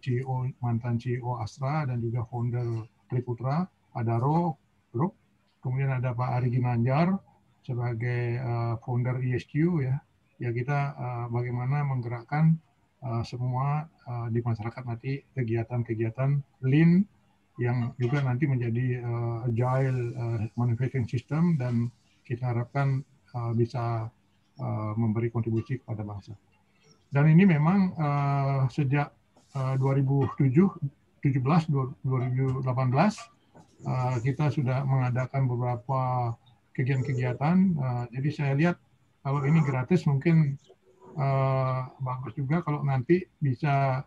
CEO mantan CEO Astra dan juga founder Triputra Adaro Group. Kemudian ada Pak Ari Ginanjar sebagai uh, founder ESQ ya. Ya kita uh, bagaimana menggerakkan uh, semua uh, di masyarakat nanti kegiatan-kegiatan lean yang juga nanti menjadi uh, agile manufacturing system dan kita harapkan bisa memberi kontribusi kepada bangsa. Dan ini memang uh, sejak uh, 2007, 17, 2018 uh, kita sudah mengadakan beberapa kegiatan-kegiatan. Uh, jadi saya lihat kalau ini gratis mungkin uh, bagus juga kalau nanti bisa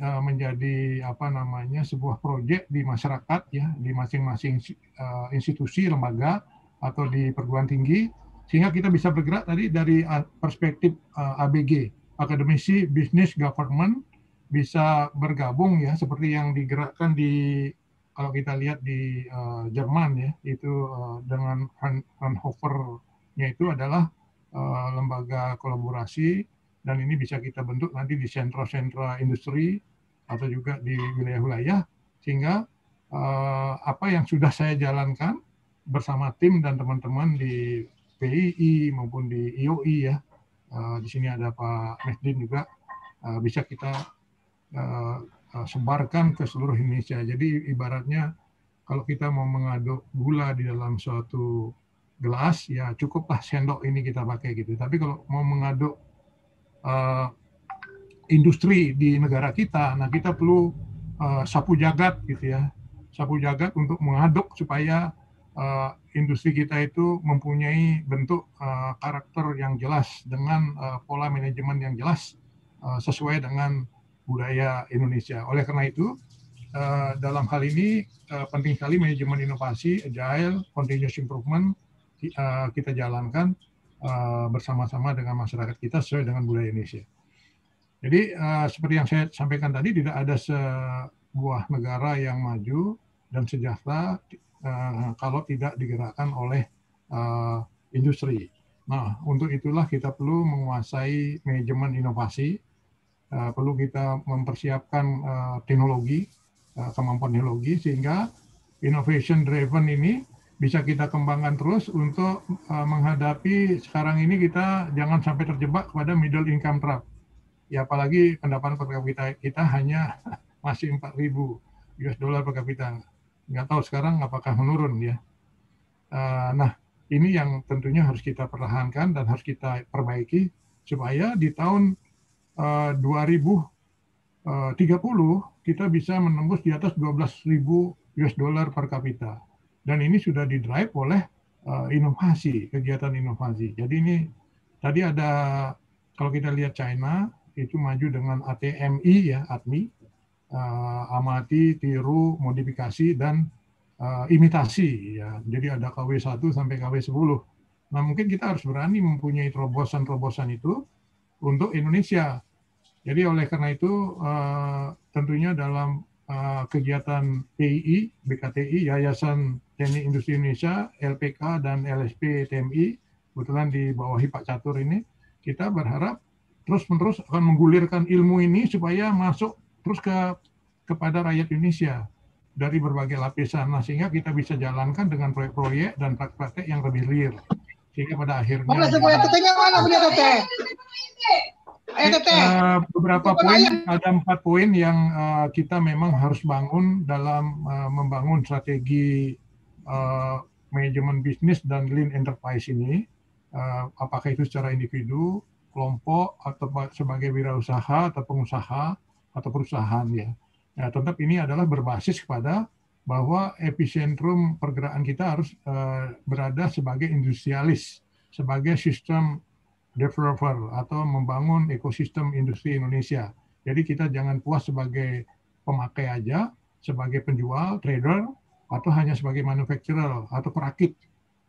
uh, menjadi apa namanya sebuah proyek di masyarakat ya di masing-masing uh, institusi lembaga atau di perguruan tinggi sehingga kita bisa bergerak tadi dari perspektif ABG akademisi business government bisa bergabung ya seperti yang digerakkan di kalau kita lihat di Jerman ya itu dengan Fraunhofer-nya itu adalah uh, lembaga kolaborasi dan ini bisa kita bentuk nanti di sentra-sentra industri atau juga di wilayah-wilayah sehingga uh, apa yang sudah saya jalankan bersama tim dan teman-teman di PII maupun di IOI ya uh, di sini ada Pak Mesdin juga bisa kita uh, sebarkan ke seluruh Indonesia. Jadi ibaratnya kalau kita mau mengaduk gula di dalam suatu gelas, ya cukuplah sendok ini kita pakai gitu. Tapi kalau mau mengaduk uh, industri di negara kita, nah kita perlu uh, sapu jagat gitu ya, sapu jagat untuk mengaduk supaya uh, industri kita itu mempunyai bentuk uh, karakter yang jelas dengan uh, pola manajemen yang jelas uh, sesuai dengan budaya Indonesia. Oleh karena itu, uh, dalam hal ini uh, penting sekali manajemen inovasi, agile, continuous improvement uh, kita jalankan uh, bersama-sama dengan masyarakat kita sesuai dengan budaya Indonesia. Jadi uh, seperti yang saya sampaikan tadi, tidak ada sebuah negara yang maju dan sejahtera kalau tidak digerakkan oleh industri. Nah, untuk itulah kita perlu menguasai manajemen inovasi, perlu kita mempersiapkan teknologi, kemampuan teknologi sehingga innovation driven ini bisa kita kembangkan terus untuk uh, menghadapi sekarang ini kita jangan sampai terjebak kepada middle income trap. Ya apalagi pendapatan per kapita kita hanya [laughs] masih 4.000 US dollar per kapita. Nggak tahu sekarang apakah menurun ya. Uh, nah ini yang tentunya harus kita pertahankan dan harus kita perbaiki supaya di tahun 2030 eh, kita bisa menembus di atas 12.000 US dollar per kapita. Dan ini sudah didrive oleh uh, inovasi, kegiatan inovasi. Jadi ini tadi ada kalau kita lihat China itu maju dengan ATMI ya, ATMI, uh, amati, tiru, modifikasi dan uh, imitasi ya. Jadi ada KW1 sampai KW10. Nah, mungkin kita harus berani mempunyai terobosan-terobosan itu untuk Indonesia jadi oleh karena itu uh, tentunya dalam uh, kegiatan PII, BKTI, Yayasan Teknik Industri Indonesia, LPK dan LSP TMI, kebetulan di bawahi Pak Catur ini, kita berharap terus-menerus akan menggulirkan ilmu ini supaya masuk terus ke kepada rakyat Indonesia dari berbagai lapisan. Nah, sehingga kita bisa jalankan dengan proyek-proyek dan praktek yang lebih real. Sehingga pada akhirnya... Mana semuanya tetenya mana punya teteh? Ayo. Uh, beberapa poin, ada empat poin yang uh, kita memang harus bangun dalam uh, membangun strategi uh, manajemen bisnis dan lean enterprise ini. Uh, apakah itu secara individu, kelompok, atau sebagai wirausaha atau pengusaha atau perusahaan ya. Nah, tetap ini adalah berbasis kepada bahwa epicentrum pergerakan kita harus uh, berada sebagai industrialis, sebagai sistem developer atau membangun ekosistem industri Indonesia. Jadi kita jangan puas sebagai pemakai aja, sebagai penjual, trader, atau hanya sebagai manufacturer atau perakit.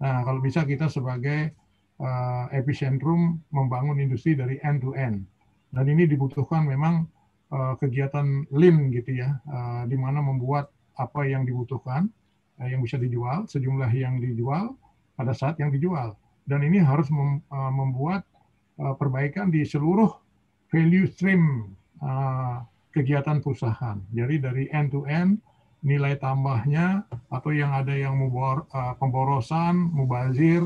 Nah, kalau bisa kita sebagai uh, epicentrum membangun industri dari end to end. Dan ini dibutuhkan memang uh, kegiatan lean gitu ya, uh, di mana membuat apa yang dibutuhkan, uh, yang bisa dijual, sejumlah yang dijual pada saat yang dijual. Dan ini harus mem, uh, membuat uh, perbaikan di seluruh value stream uh, kegiatan perusahaan. Jadi dari end to end nilai tambahnya atau yang ada yang uh, pemborosan, mubazir,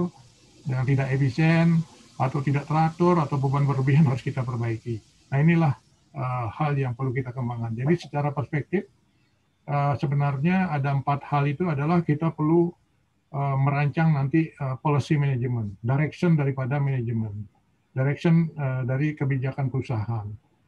yang tidak efisien atau tidak teratur atau beban berlebihan harus kita perbaiki. Nah inilah hal yang perlu kita kembangkan. Jadi secara perspektif sebenarnya ada empat hal itu adalah kita perlu merancang nanti policy management, direction daripada manajemen, direction uh, dari kebijakan perusahaan.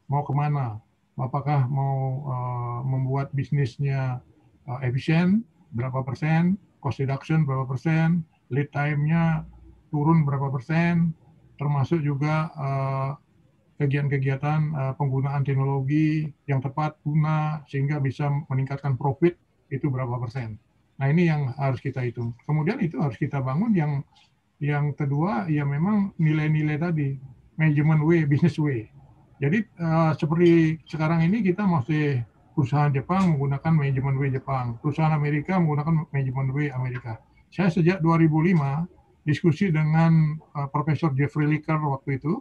Mau ke mana? Apakah mau uh, membuat bisnisnya uh, efisien, berapa persen, cost reduction berapa persen, lead time-nya turun berapa persen, termasuk juga kegiatan-kegiatan uh, penggunaan teknologi yang tepat guna sehingga bisa meningkatkan profit itu berapa persen. Nah ini yang harus kita hitung. Kemudian itu harus kita bangun yang yang kedua ya memang nilai-nilai tadi management way, business way. Jadi uh, seperti sekarang ini kita masih perusahaan Jepang menggunakan manajemen way Jepang, perusahaan Amerika menggunakan manajemen way Amerika. Saya sejak 2005 diskusi dengan uh, Profesor Jeffrey Licker waktu itu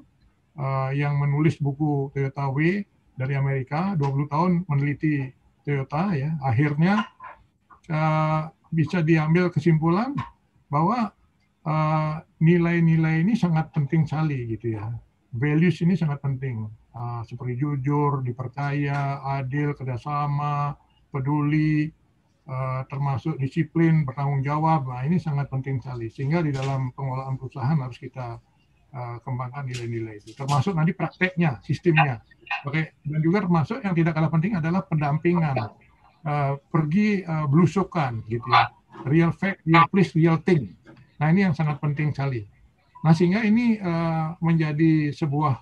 uh, yang menulis buku Toyota W dari Amerika, 20 tahun meneliti Toyota ya. Akhirnya uh, bisa diambil kesimpulan bahwa nilai-nilai uh, ini sangat penting sekali gitu ya. Values ini sangat penting. Uh, seperti jujur, dipercaya, adil, kerjasama, peduli, Uh, termasuk disiplin, bertanggung jawab. Nah, ini sangat penting sekali. Sehingga di dalam pengelolaan perusahaan harus kita uh, kembangkan nilai-nilai itu. Termasuk nanti prakteknya, sistemnya. Oke, dan juga termasuk yang tidak kalah penting adalah pendampingan. Uh, pergi uh, belusukan gitu ya. Real fact, real place, real thing. Nah, ini yang sangat penting sekali. Nah, sehingga ini uh, menjadi sebuah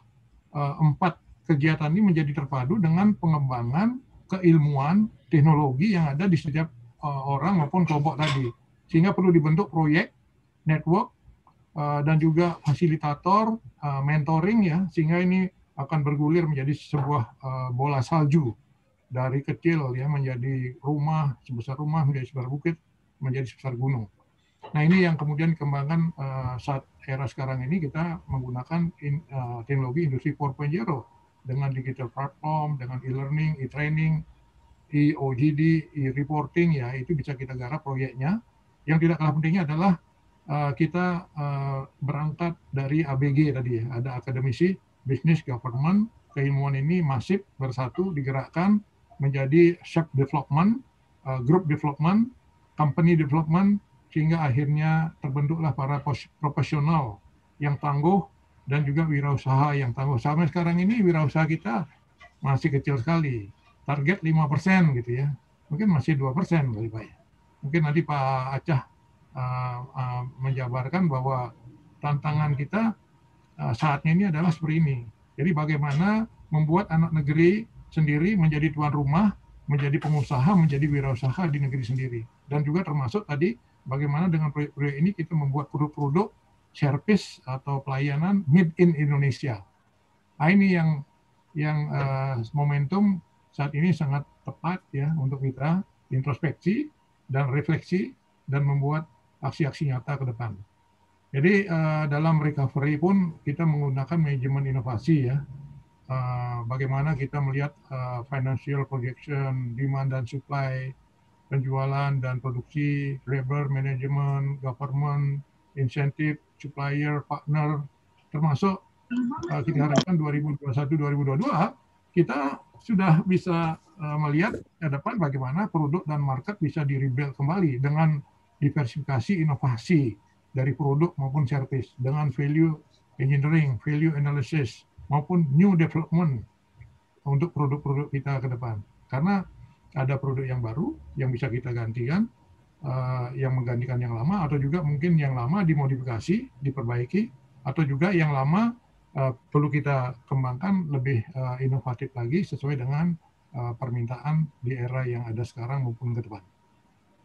uh, empat kegiatan ini menjadi terpadu dengan pengembangan keilmuan teknologi yang ada di setiap uh, orang maupun kelompok tadi. Sehingga perlu dibentuk proyek, network, uh, dan juga fasilitator, uh, mentoring ya, sehingga ini akan bergulir menjadi sebuah uh, bola salju dari kecil ya menjadi rumah sebesar rumah menjadi sebesar bukit menjadi sebesar gunung. Nah ini yang kemudian dikembangkan uh, saat era sekarang ini kita menggunakan in, uh, teknologi industri 4.0 dengan digital platform, dengan e-learning, e-training, e-OGD, e-reporting ya itu bisa kita garap proyeknya. Yang tidak kalah pentingnya adalah uh, kita uh, berangkat dari ABG tadi ya, ada akademisi, business, government, keilmuan ini masif bersatu digerakkan menjadi self development, uh, group development, company development sehingga akhirnya terbentuklah para profesional yang tangguh dan juga wirausaha yang tangguh. Sampai sekarang ini wirausaha kita masih kecil sekali target 5% gitu ya. Mungkin masih 2% kali Pak ya. Mungkin nanti Pak Acah uh, uh, menjabarkan bahwa tantangan kita uh, saatnya ini adalah seperti ini. Jadi bagaimana membuat anak negeri sendiri menjadi tuan rumah, menjadi pengusaha, menjadi wirausaha di negeri sendiri. Dan juga termasuk tadi bagaimana dengan proyek-proyek ini kita membuat produk-produk service atau pelayanan made in Indonesia. Nah, ini yang yang uh, momentum saat ini sangat tepat ya untuk kita introspeksi dan refleksi dan membuat aksi-aksi nyata ke depan. Jadi uh, dalam recovery pun kita menggunakan manajemen inovasi ya. Uh, bagaimana kita melihat uh, financial projection, demand dan supply, penjualan dan produksi, labor management, government, insentif, supplier, partner, termasuk uh, kita harapkan 2021-2022 kita sudah bisa uh, melihat ke depan bagaimana produk dan market bisa di-rebuild kembali dengan diversifikasi inovasi dari produk maupun service dengan value engineering, value analysis maupun new development untuk produk-produk kita ke depan. Karena ada produk yang baru yang bisa kita gantikan, uh, yang menggantikan yang lama atau juga mungkin yang lama dimodifikasi, diperbaiki atau juga yang lama uh, perlu kita kembangkan lebih uh, inovatif lagi sesuai dengan uh, permintaan di era yang ada sekarang maupun ke depan.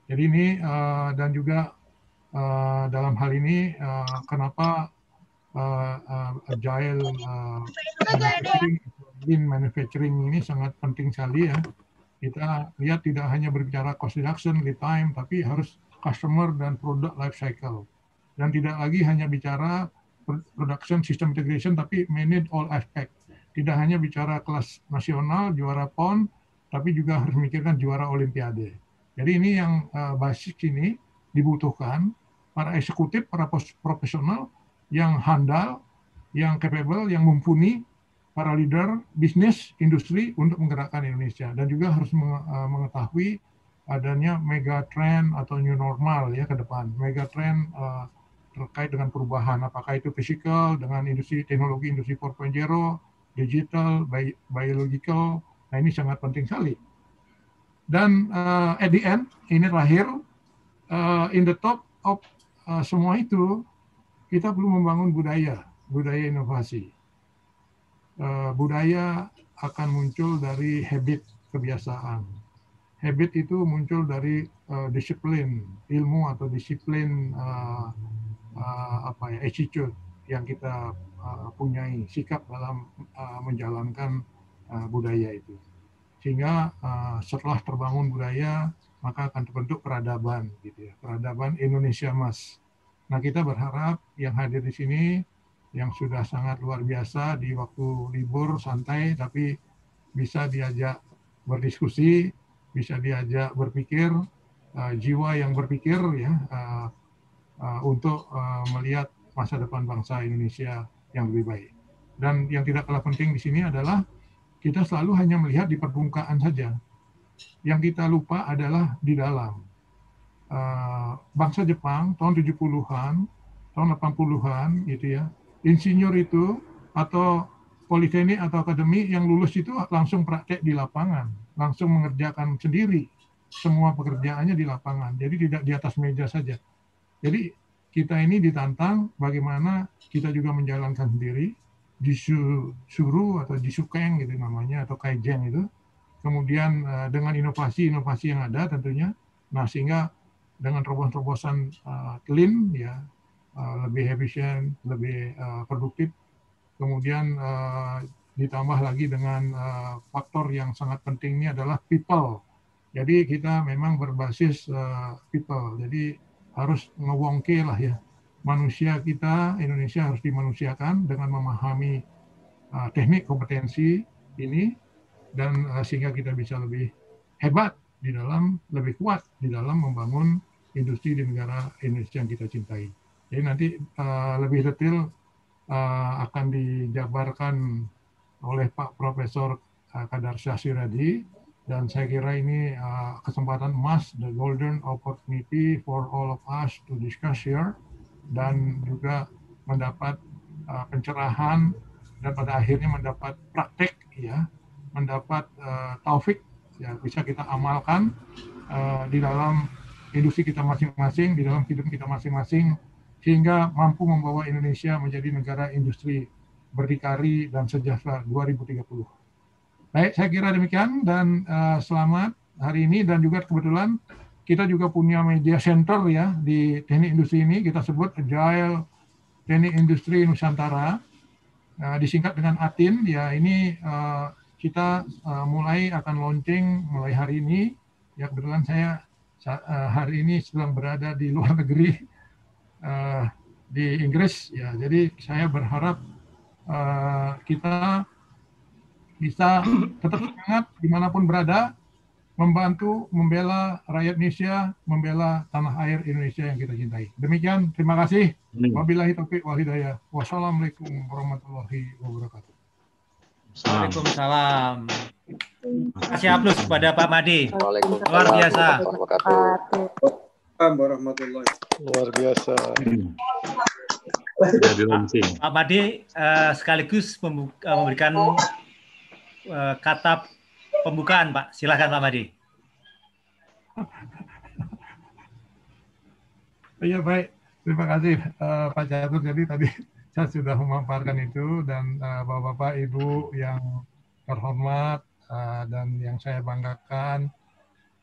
Jadi ini uh, dan juga uh, dalam hal ini uh, kenapa uh, agile uh, manufacturing, manufacturing ini sangat penting sekali ya. Kita lihat tidak hanya berbicara cost reduction, lead time, tapi harus customer dan product life cycle. Dan tidak lagi hanya bicara production system integration, tapi manage all aspect. Tidak hanya bicara kelas nasional, juara PON, tapi juga harus memikirkan juara olimpiade. Jadi ini yang uh, basic ini dibutuhkan para eksekutif, para profesional yang handal, yang capable, yang mumpuni, para leader bisnis, industri untuk menggerakkan Indonesia dan juga harus eh, mengetahui adanya mega trend atau new normal ya ke depan. Mega trend uh, terkait dengan perubahan apakah itu fisikal dengan industri teknologi industri 4.0, digital, bi biological. Nah, ini sangat penting sekali. Dan uh, at the end ini terakhir uh, in the top of uh, semua itu kita perlu membangun budaya, budaya inovasi. Uh, budaya akan muncul dari habit kebiasaan. Habit itu muncul dari uh, disiplin ilmu atau disiplin uh, uh, apa ya attitude yang kita uh, punyai sikap dalam uh, menjalankan uh, budaya itu. Sehingga uh, setelah terbangun budaya, maka akan terbentuk peradaban gitu ya peradaban Indonesia Mas. Nah kita berharap yang hadir di sini yang sudah sangat luar biasa di waktu libur santai tapi bisa diajak berdiskusi, bisa diajak berpikir, uh, jiwa yang berpikir ya uh, uh, untuk uh, melihat masa depan bangsa Indonesia yang lebih baik. Dan yang tidak kalah penting di sini adalah kita selalu hanya melihat di permukaan saja yang kita lupa adalah di dalam. Uh, bangsa Jepang tahun 70-an, tahun 80-an gitu ya, insinyur itu atau politeknik atau akademi yang lulus itu langsung praktek di lapangan, langsung mengerjakan sendiri semua pekerjaannya di lapangan. Jadi tidak di atas meja saja. Jadi kita ini ditantang bagaimana kita juga menjalankan sendiri, disuruh atau disukeng gitu namanya atau kaizen itu kemudian uh, dengan inovasi-inovasi yang ada tentunya, nah sehingga dengan terobosan-terobosan uh, clean ya uh, lebih efisien, lebih uh, produktif, kemudian uh, ditambah lagi dengan faktor yang sangat penting ini adalah people. Jadi kita memang berbasis people, jadi harus ngewongke lah ya manusia kita Indonesia harus dimanusiakan dengan memahami teknik kompetensi ini dan sehingga kita bisa lebih hebat di dalam lebih kuat di dalam membangun industri di negara Indonesia yang kita cintai. Jadi nanti uh, lebih detail uh, akan dijabarkan oleh Pak Profesor uh, Kadar Syasiradi dan saya kira ini uh, kesempatan emas, the golden opportunity for all of us to discuss here. Dan juga mendapat uh, pencerahan dan pada akhirnya mendapat praktek ya. Mendapat uh, taufik ya bisa kita amalkan uh, di dalam industri kita masing-masing, di dalam hidup kita masing-masing sehingga mampu membawa Indonesia menjadi negara industri berdikari dan sejahtera 2030. Baik, saya kira demikian dan uh, selamat hari ini dan juga kebetulan kita juga punya media center ya di teknik industri ini kita sebut Agile Teknik Industri Nusantara uh, disingkat dengan ATIN ya ini uh, kita uh, mulai akan launching mulai hari ini. Ya kebetulan saya uh, hari ini sedang berada di luar [laughs] negeri uh, di Inggris. Ya jadi saya berharap uh, kita bisa tetap semangat di mana pun berada, membantu membela rakyat Indonesia, membela tanah air Indonesia yang kita cintai. Demikian, terima kasih. Wabillahi taufiq wal hidayah. Wassalamualaikum warahmatullahi wabarakatuh. Waalaikumsalam. Kasih aplaus kepada Pak Madi. Luar biasa. Warahmatullahi Luar biasa. Pak Madi uh, sekaligus membuka, memberikan uh, kata pembukaan, Pak. Silakan Pak Madi. Iya baik, terima kasih uh, Pak Catur. Jadi tadi [laughs] saya sudah memaparkan itu dan uh, bapak-bapak, ibu yang terhormat uh, dan yang saya banggakan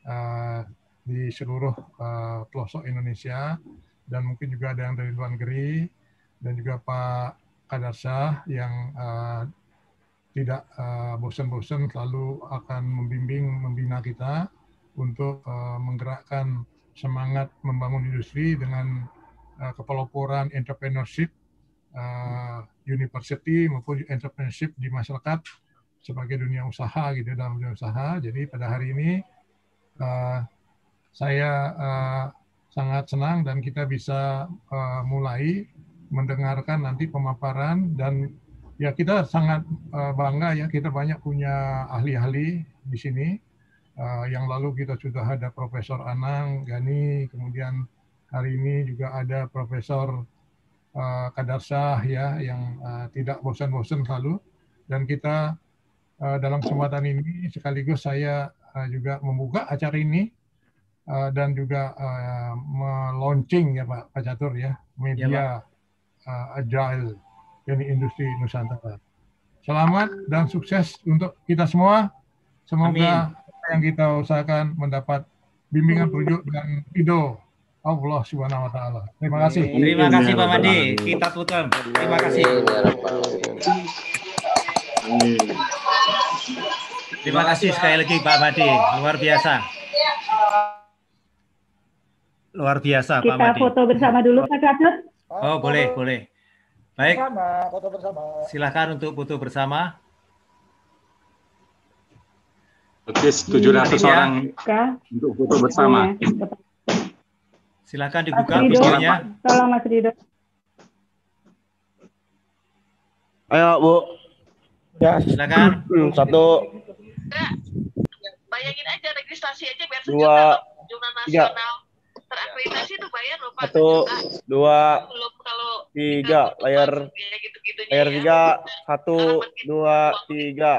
uh, di seluruh uh, pelosok Indonesia dan mungkin juga ada yang dari luar negeri dan juga Pak Kadarsyah yang uh, tidak uh, bosan-bosan selalu akan membimbing, membina kita untuk menggerakkan semangat membangun industri dengan kepeloporan entrepreneurship, university maupun entrepreneurship di masyarakat sebagai dunia usaha gitu dalam dunia usaha. Jadi pada hari ini saya uh, sangat senang dan kita bisa uh, mulai mendengarkan nanti pemaparan dan ya kita sangat uh, bangga ya kita banyak punya ahli-ahli di sini. Uh, yang lalu kita sudah ada Profesor Anang Gani kemudian hari ini juga ada Profesor uh, Kadarsah ya yang uh, tidak bosan-bosan selalu. Dan kita uh, dalam kesempatan ini sekaligus saya uh, juga membuka acara ini uh, dan juga uh, melaunching ya Pak Pak Catur ya media ya, uh, agile yakni industri Nusantara. Selamat dan sukses untuk kita semua. Semoga Amin. yang kita usahakan mendapat bimbingan petunjuk dan ridho Allah Subhanahu wa taala. Terima kasih. Terima kasih Pak Madi. Kita tutup. Terima kasih. Terima kasih sekali lagi Pak Madi. Luar biasa. Luar biasa Kita Pak Madi. Kita foto bersama dulu Pak Catur. Oh, boleh, boleh. Baik. Bersama, foto bersama. Silakan untuk foto bersama. Oke, 700 orang untuk foto bersama. Silakan dibuka videonya. Tolong Mas Rido. Ayo, Bu. Ya, silakan. Satu. Bayangin aja registrasi aja biar dua, jurnal tiga. Terakreditasi itu bayar loh Pak. Satu, dua, Belum kalau tiga, layar, ya gitu-gitunya layar ya. tiga, satu, dua, tiga,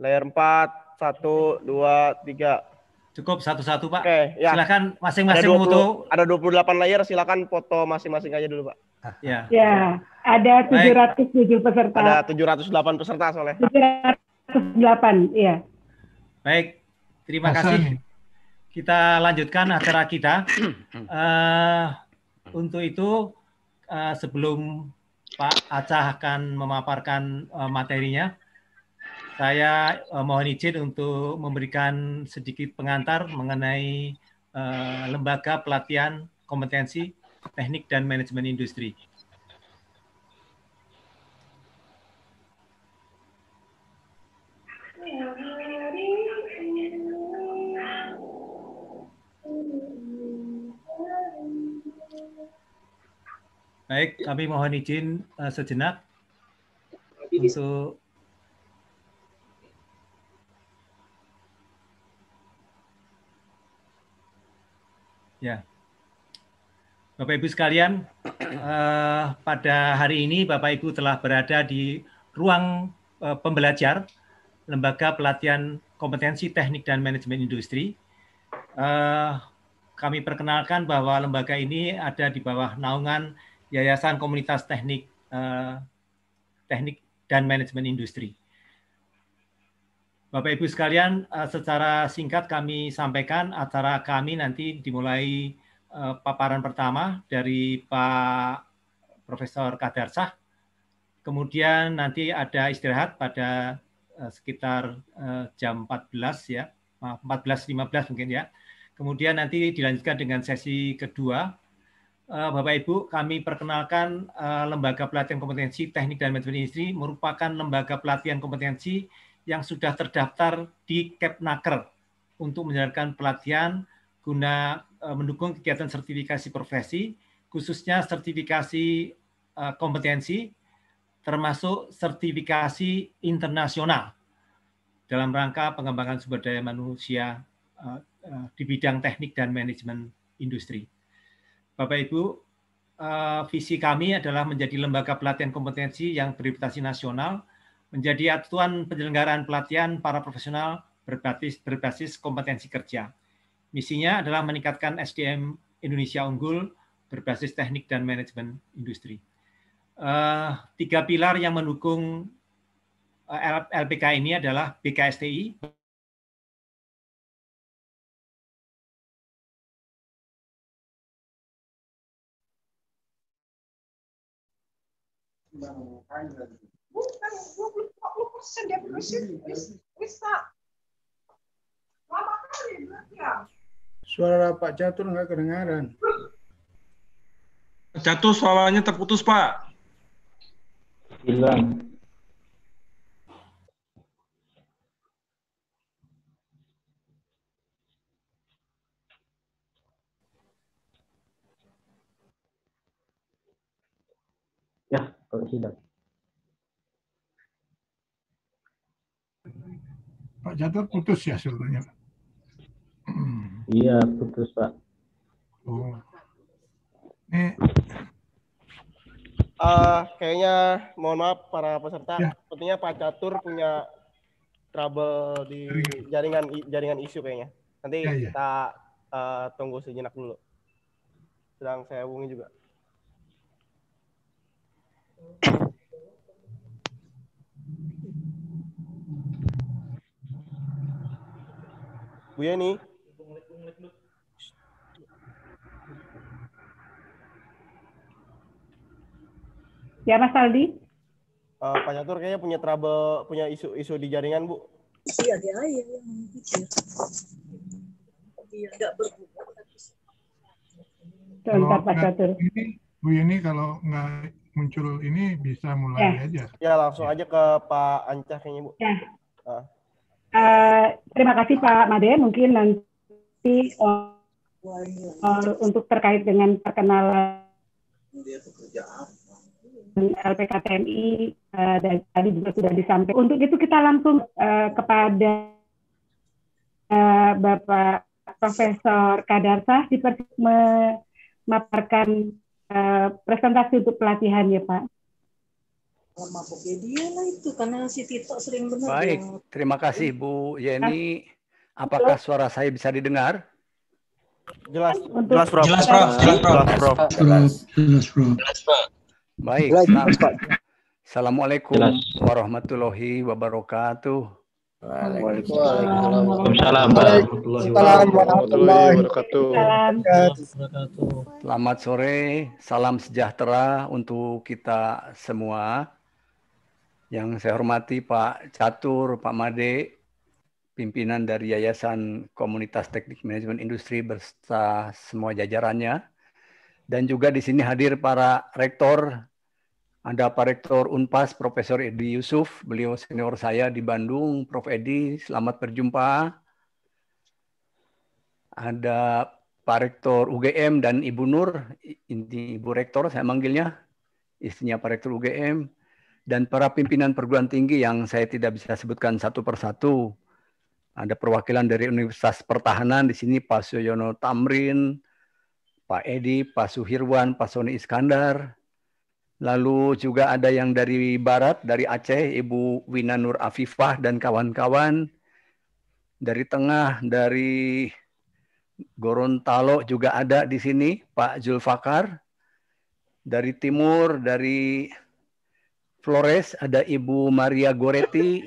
layar empat, satu, dua, tiga. Cukup satu-satu Pak. Oke, ya. Silakan masing-masing Ada 20 foto. Ada 28 layar, silakan foto masing-masing aja dulu, Pak. Ya. Ya, ada 707 peserta. Ada 708 peserta soalnya. 708, iya. Baik, terima kasih. Kita lanjutkan acara kita. Uh, [clears throat] untuk itu, uh, sebelum Pak Acah akan memaparkan uh, materinya, saya uh, mohon izin untuk memberikan sedikit pengantar mengenai uh, lembaga pelatihan kompetensi teknik dan manajemen industri. Baik, kami mohon izin uh, sejenak untuk Ya. Bapak Ibu sekalian, eh, pada hari ini Bapak Ibu telah berada di ruang eh, pembelajar Lembaga Pelatihan Kompetensi Teknik dan Manajemen Industri. Eh, kami perkenalkan bahwa lembaga ini ada di bawah naungan Yayasan Komunitas Teknik eh, Teknik dan Manajemen Industri. Bapak Ibu sekalian, eh, secara singkat kami sampaikan acara kami nanti dimulai eh, paparan pertama dari Pak Profesor Kadarsah. Kemudian nanti ada istirahat pada uh, sekitar uh, jam 14 ya, 14.15 mungkin ya. Kemudian nanti dilanjutkan dengan sesi kedua. Uh, Bapak Ibu, kami perkenalkan uh, Lembaga Pelatihan Kompetensi Teknik dan Manajemen Industri merupakan lembaga pelatihan kompetensi yang sudah terdaftar di Kepnaker untuk menjalankan pelatihan guna uh, mendukung kegiatan sertifikasi profesi, khususnya sertifikasi kompetensi termasuk sertifikasi internasional dalam rangka pengembangan sumber daya manusia di bidang teknik dan manajemen industri. Bapak Ibu, uh, visi kami adalah menjadi lembaga pelatihan kompetensi yang bereputasi nasional, menjadi atuan penyelenggaraan pelatihan para profesional berbasis, berbasis kompetensi kerja. Misinya adalah meningkatkan SDM Indonesia unggul berbasis teknik dan manajemen industri. Uh, tiga pilar yang mendukung uh, LPK ini adalah BKSTI, Bukan 20 persen dia bisa. Lama kali ya. Suara Pak Catur nggak kedengaran. Jatuh suaranya terputus, Pak. Hilang. Hilang. Pak Catur putus ya suaranya. Iya, putus, Pak. Oh. Ini Uh, kayaknya mohon maaf para peserta, Ya. sepertinya Pak Catur punya trouble di jaringan jaringan isu kayaknya. Nanti Ya, ya. kita uh, tunggu sejenak dulu. Sedang saya hubungi juga. Bu Yeni. Ya Mas Aldi. Uh, Pak Catur kayaknya punya trouble, punya isu-isu di jaringan, Bu. Iya dia aja yang mikir. Dia enggak berguna. Sebentar Pak nggak- Catur. Ini Bu Yeni kalau nggak muncul ini bisa mulai aja. Ya langsung aja ke Pak Ancah kayaknya, Bu. Ya. Ah. Eh, terima kasih Pak Made. Mungkin nanti eh, eh, untuk terkait dengan perkenalan Dia bekerja apa? LPK TNI eh, dan tadi juga sudah disampaikan. Untuk itu kita langsung eh, kepada eh, Bapak Profesor Kadarsah diper- memaparkan eh, presentasi untuk pelatihan ya Pak. Mabuknya dia lah itu karena si Tito sering benar Baik, yang terima kasih Bu Yeni. Apakah suara saya bisa didengar? Jelas, Untuk- jelas, Prof. Jelas, Prof. Jelas, Prof. Prof. Jelas. Baik, Jelas, selam- Pak. Assalamualaikum Jelas. warahmatullahi wabarakatuh. Waalaikumsalam warahmatullahi wabarakatuh. Selamat sore, salam sejahtera untuk kita semua. Yang saya hormati Pak Catur, Pak Made, pimpinan dari Yayasan Komunitas Teknik Manajemen Industri beserta semua jajarannya. Dan juga di sini hadir para rektor, ada Pak Rektor Unpas, Profesor Edi Yusuf, beliau senior saya di Bandung. Prof. Edi, selamat berjumpa. Ada Pak Rektor UGM dan Ibu Nur, Ibu Rektor saya manggilnya, istrinya Pak Rektor UGM, dan para pimpinan perguruan tinggi yang saya tidak bisa sebutkan satu persatu. Ada perwakilan dari Universitas Pertahanan di sini Pak Suyono Tamrin, Pak Edi, Pak Suhirwan, Pak Soni Iskandar. Lalu juga ada yang dari Barat, dari Aceh, Ibu Wina Nur Afifah dan kawan-kawan. Dari Tengah, dari Gorontalo juga ada di sini, Pak Zulfakar. Dari Timur, dari Flores, ada Ibu Maria Goretti.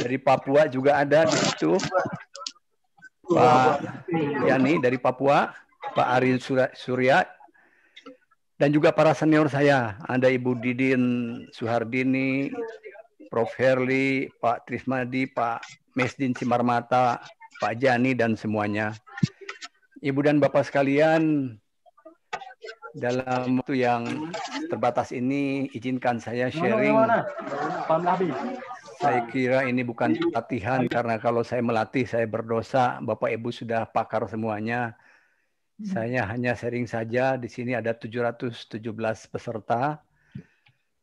Dari Papua juga ada di situ. Pak Yani dari Papua, Pak Sur- Surya, dan juga para senior saya. Ada Ibu Didin Suhardini, Prof. Herli, Pak Trismadi, Pak Mesdin Simarmata, Pak Jani, dan semuanya. Ibu dan Bapak sekalian, dalam waktu yang terbatas ini, izinkan saya sharing. Saya kira ini bukan latihan, karena kalau saya melatih, saya berdosa. Bapak Ibu sudah pakar semuanya. Saya hanya sharing saja. Di sini ada 717 peserta.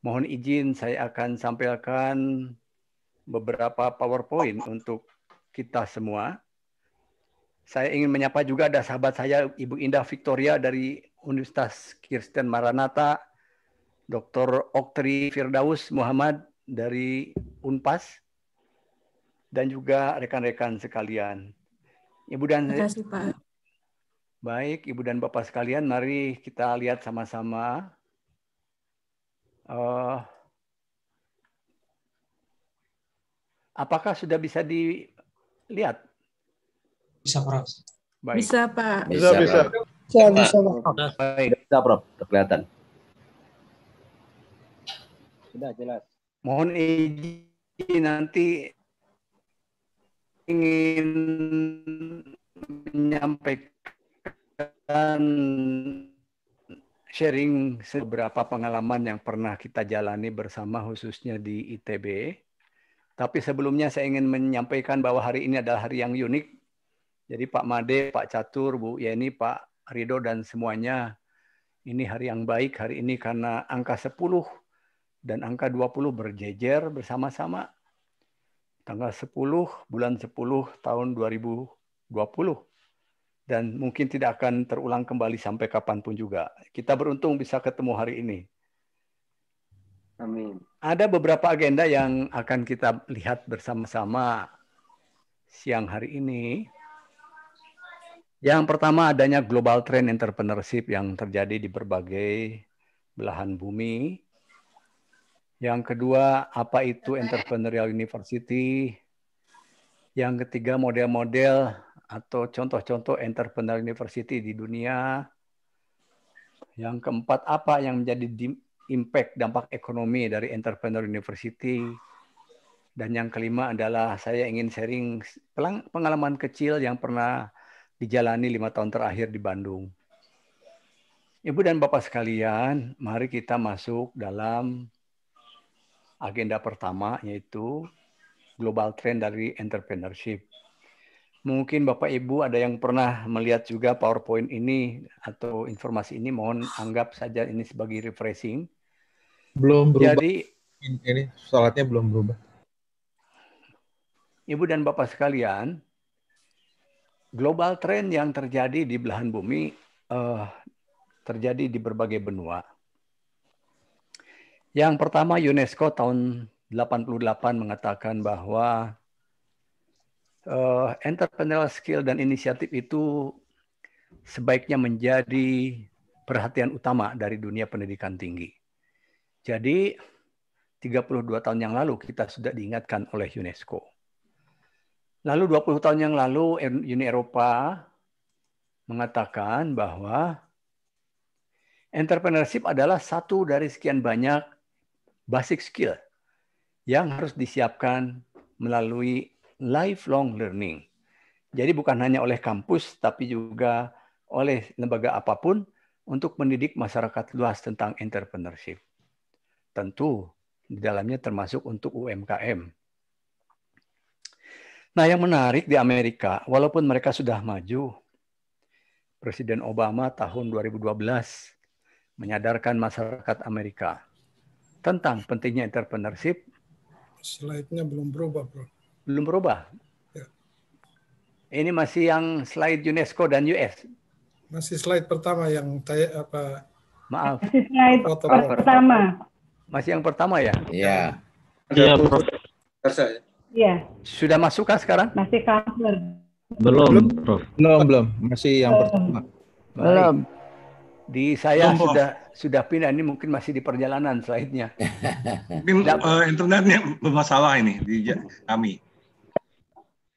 Mohon izin saya akan sampaikan beberapa PowerPoint untuk kita semua. Saya ingin menyapa juga ada sahabat saya Ibu Indah Victoria dari Universitas Kristen Maranatha, Dr. Oktri Firdaus Muhammad dari Unpas, dan juga rekan-rekan sekalian. Ibu dan Terima kasih, Pak. Baik, Ibu dan Bapak sekalian, mari kita lihat sama-sama. Eh, apakah sudah bisa dilihat? Bisa, Prof. Baik. Bisa, Pak. Bisa, bisa. Bisa, bisa, Pak. Baik. Bisa, Prof. Kelihatan. Sudah jelas. Mohon izin nanti ingin menyampaikan sharing beberapa pengalaman yang pernah kita jalani bersama khususnya di ITB. Tapi sebelumnya saya ingin menyampaikan bahwa hari ini adalah hari yang unik. Jadi Pak Made, Pak Catur, Bu Yeni, Pak Rido dan semuanya ini hari yang baik hari ini karena angka 10 dan angka 20 berjejer bersama-sama. Tanggal 10 bulan 10 tahun 2020 dan mungkin tidak akan terulang kembali sampai kapan pun juga. Kita beruntung bisa ketemu hari ini. Amin. Ada beberapa agenda yang akan kita lihat bersama-sama siang hari ini. Yang pertama adanya global trend entrepreneurship yang terjadi di berbagai belahan bumi. Yang kedua, apa itu entrepreneurial university? Yang ketiga, model-model atau contoh-contoh entrepreneur university di dunia. Yang keempat, apa yang menjadi impact dampak ekonomi dari entrepreneur university? Dan yang kelima adalah saya ingin sharing pengalaman kecil yang pernah dijalani lima tahun terakhir di Bandung. Ibu dan Bapak sekalian, mari kita masuk dalam agenda pertama yaitu global trend dari entrepreneurship. Mungkin Bapak Ibu ada yang pernah melihat juga PowerPoint ini atau informasi ini, mohon anggap saja ini sebagai refreshing. Belum berubah. Jadi ini salatnya belum berubah. Ibu dan Bapak sekalian, global trend yang terjadi di belahan bumi uh, terjadi di berbagai benua. Yang pertama UNESCO tahun 88 mengatakan bahwa uh, entrepreneurial skill dan inisiatif itu sebaiknya menjadi perhatian utama dari dunia pendidikan tinggi. Jadi 32 tahun yang lalu kita sudah diingatkan oleh UNESCO. Lalu 20 tahun yang lalu Uni Eropa mengatakan bahwa entrepreneurship adalah satu dari sekian banyak basic skill yang harus disiapkan melalui lifelong learning. Jadi bukan hanya oleh kampus tapi juga oleh lembaga apa pun untuk mendidik masyarakat luas tentang entrepreneurship. Tentu di dalamnya termasuk untuk UMKM. Nah, yang menarik di Amerika, walaupun mereka sudah maju, Presiden Obama tahun 2012 menyadarkan masyarakat Amerika tentang pentingnya entrepreneurship. Slide-nya belum berubah, Bro. Belum berubah. Ya. Ini masih yang slide UNESCO dan US. Masih slide pertama yang tanya apa? Maaf. Masih slide Foto pertama. Masih yang pertama ya? Iya. Iya, Prof. Iya. Sudah masuk kan sekarang? Masih cover. Belum, Prof. Belum, belum. Masih yang pertama. Belum. Di saya Belum, sudah sudah pindah ini mungkin masih di perjalanan slide-nya. Mungkin eh, internetnya bermasalah ini di kami.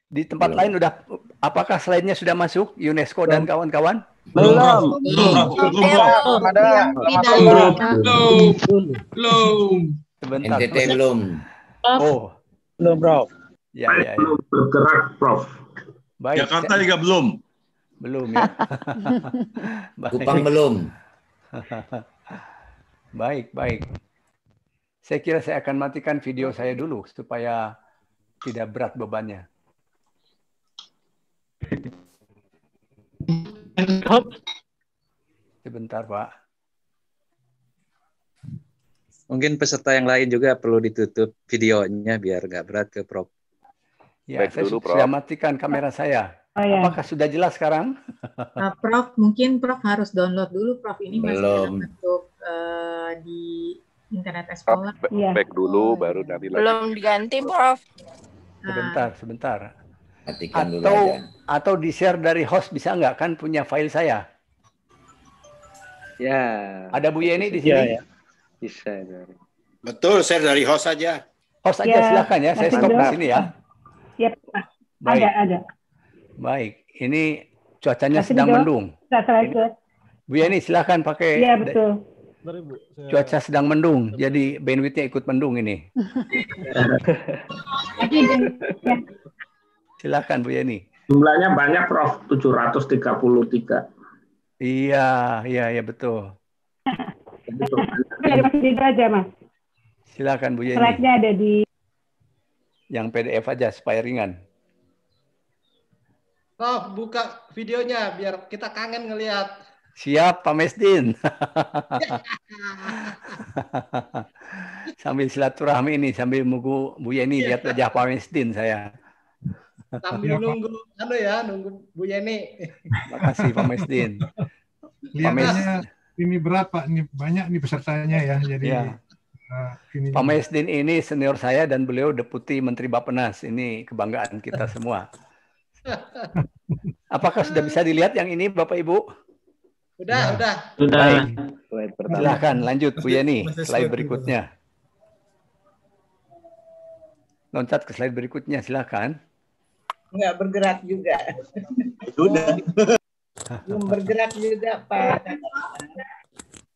Di tempat lain udah apakah slide-nya sudah masuk UNESCO dan kawan-kawan? Belum. Belum. Belum. Ada. Belum. Belum. Belum. Sebentar. NTT belum. Oh, Belum, Prof. ya, ya, ya. belum bergerak, Prof. Baik. Jakarta saya- juga belum. Belum ya. Baik. Kupang belum. baik, baik. Saya kira saya akan matikan video saya dulu supaya tidak berat bebannya. Sebentar, Pak. Mungkin peserta yang lain juga perlu ditutup videonya biar nggak berat ke Prof. Ya, saya su- sudah matikan kamera saya. Oh, ya. Apakah sudah jelas sekarang? Uh, Prof, mungkin Prof harus download dulu, Prof. Ini masih Belum. dalam bentuk uh, di Internet Explorer. Iya. Back dulu, baru nanti lagi. Belum diganti, Prof. Sebentar, sebentar. Matikan dulu Atau aja. atau di share dari host bisa nggak kan punya file saya? Ya. Ada Bu Yeni di Iya, sini? ya. Bisa. dari. Betul, share dari host saja. Host aja Ya, silakan ya. Saya stop di sini ya. Yep. Baik. Ada, ada. Baik. Ini cuacanya Masih sedang dijawab? mendung. Bu Yeni silakan pakai. Iya, betul. Cuaca sedang mendung, jadi bandwidthnya ikut mendung ini. [laughs] Silakan Bu Yeni. Jumlahnya banyak, Prof. 733. Iya, iya, iya betul. Dari Mas Indra aja, Mas. Silakan Bu Yeni. Slide-nya ada di Yang PDF aja supaya ringan. Prof, buka videonya biar kita kangen ngelihat. Siap, Pak Mesdin. [laughs] sambil silaturahmi ini, sambil menunggu Bu Yeni lihat wajah Pak Mesdin saya. Sambil nunggu anu ya, nunggu Bu Yeni. Makasih Pak Mesdin. Kelihatannya ini berat Pak, ini banyak nih pesertanya ya. Jadi Ya. uh, ini Pak Mesdin ini senior saya dan beliau Deputi Menteri Bappenas. Ini kebanggaan kita semua. [laughs] Apakah sudah bisa dilihat yang ini Bapak Ibu? Udah, udah. Baik. Slide pertama. Silahkan lanjut Bu Yeni, slide slide berikutnya. Loncat ke slide berikutnya, silakan. Nggak bergerak juga. Sudah. Belum bergerak juga, Pak.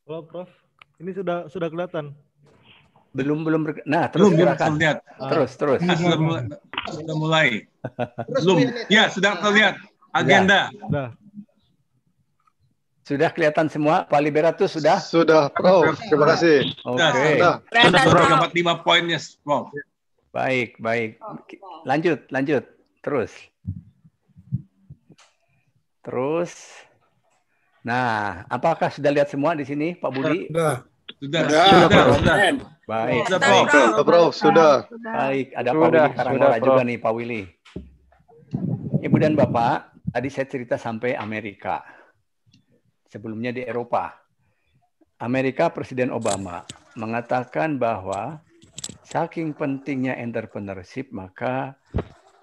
Halo, Prof. Ini sudah sudah kelihatan. Belum belum ber- Nah, terus Belum, belum silakan. terlihat. Terus terus. Ah, sudah mulai. Sudah mulai. Belum. Ya, sudah terlihat agenda. Sudah. Sudah kelihatan semua? Pak Liberatus sudah? Sudah, Prof. Terima kasih. Oke. Sudah, sudah. Sudah, Prof. dapat lima poinnya, Prof. Baik, baik. Lanjut, lanjut. Terus. Terus. Nah, apakah sudah lihat semua di sini, Pak Budi? Sudah. Sudah, Sudah, sudah, sudah. Baik. Sudah, Prof. Sudah, Prof. Sudah. Baik, ada Pak Sudah, Willy Karangora sudah, juga nih, Pak Willy. Ibu dan Bapak, tadi saya cerita sampai Amerika. Sebelumnya di Eropa. Amerika Presiden Obama mengatakan bahwa saking pentingnya entrepreneurship, maka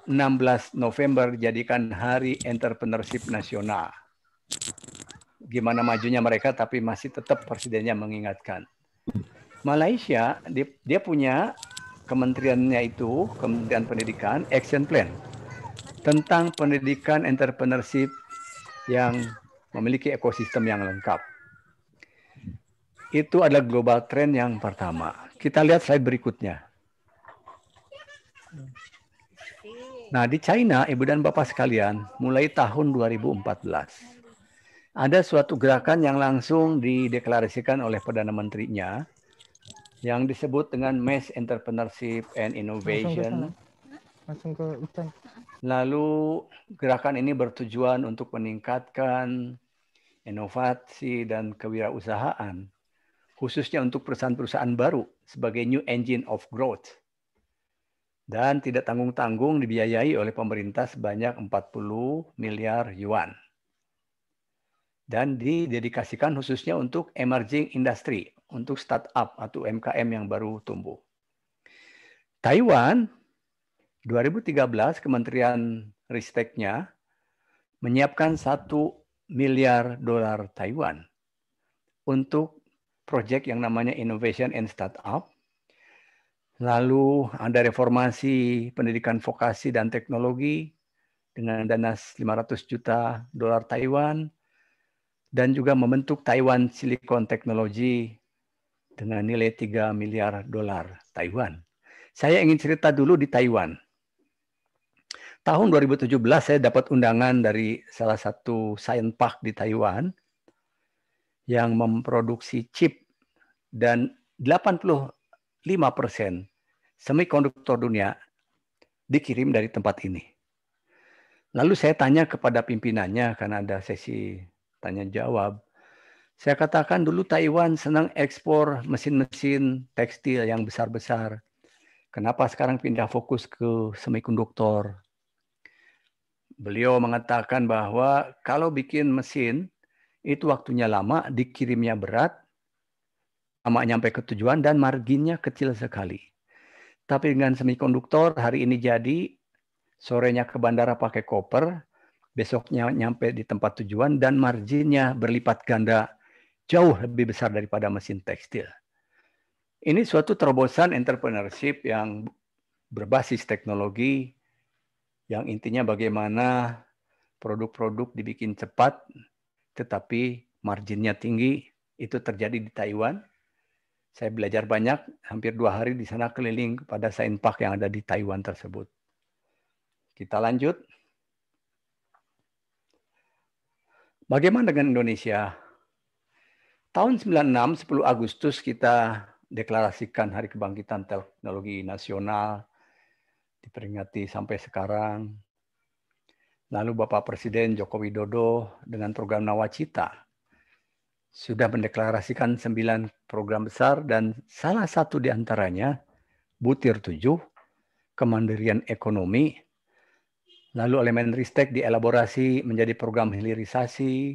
16 November dijadikan Hari Entrepreneurship Nasional. Gimana majunya mereka, tapi masih tetap presidennya mengingatkan. Malaysia dia, dia punya kementeriannya itu Kementerian Pendidikan Action Plan tentang pendidikan entrepreneurship yang memiliki ekosistem yang lengkap. Itu adalah global trend yang pertama. Kita lihat slide berikutnya. Nah, di China, Ibu dan Bapak sekalian, mulai tahun 2014 ada suatu gerakan yang langsung dideklarasikan oleh Perdana Menterinya yang disebut dengan Mass Entrepreneurship and Innovation. Langsung ke hutan. Lalu gerakan ini bertujuan untuk meningkatkan inovasi dan kewirausahaan, khususnya untuk perusahaan-perusahaan baru sebagai new engine of growth. Dan tidak tanggung-tanggung dibiayai oleh pemerintah sebanyak 40 miliar yuan. Dan didedikasikan khususnya untuk emerging industry, untuk startup atau MKM yang baru tumbuh. Taiwan 2013 Kementerian Risteknya menyiapkan satu miliar dolar Taiwan untuk proyek yang namanya Innovation and Startup. Lalu ada reformasi pendidikan vokasi dan teknologi dengan dana 500 juta dolar Taiwan dan juga membentuk Taiwan Silicon Technology dengan nilai 3 miliar dolar Taiwan. Saya ingin cerita dulu di Taiwan. Tahun 2017 saya dapat undangan dari salah satu science park di Taiwan yang memproduksi chip dan 85 persen semikonduktor dunia dikirim dari tempat ini. Lalu saya tanya kepada pimpinannya karena ada sesi tanya jawab. Saya katakan dulu Taiwan senang ekspor mesin-mesin tekstil yang besar-besar. Kenapa sekarang pindah fokus ke semikonduktor? Beliau mengatakan bahwa kalau bikin mesin itu waktunya lama, dikirimnya berat, lama nyampe ke tujuan dan marginnya kecil sekali. Tapi dengan semikonduktor hari ini jadi, sorenya ke bandara pakai koper, besoknya nyampe di tempat tujuan dan marginnya berlipat ganda jauh lebih besar daripada mesin tekstil. Ini suatu terobosan entrepreneurship yang berbasis teknologi yang intinya bagaimana produk-produk dibikin cepat tetapi marginnya tinggi. Itu terjadi di Taiwan. Saya belajar banyak, hampir dua hari di sana keliling kepada Science Park yang ada di Taiwan tersebut. Kita lanjut. Bagaimana dengan Indonesia? Tahun 96, 10 Agustus kita deklarasikan Hari Kebangkitan Teknologi Nasional, diperingati sampai sekarang. Lalu Bapak Presiden Joko Widodo dengan program Nawacita sudah mendeklarasikan sembilan program besar dan salah satu di antaranya Butir 7, Kemandirian Ekonomi, lalu elemen ristek dielaborasi menjadi program hilirisasi,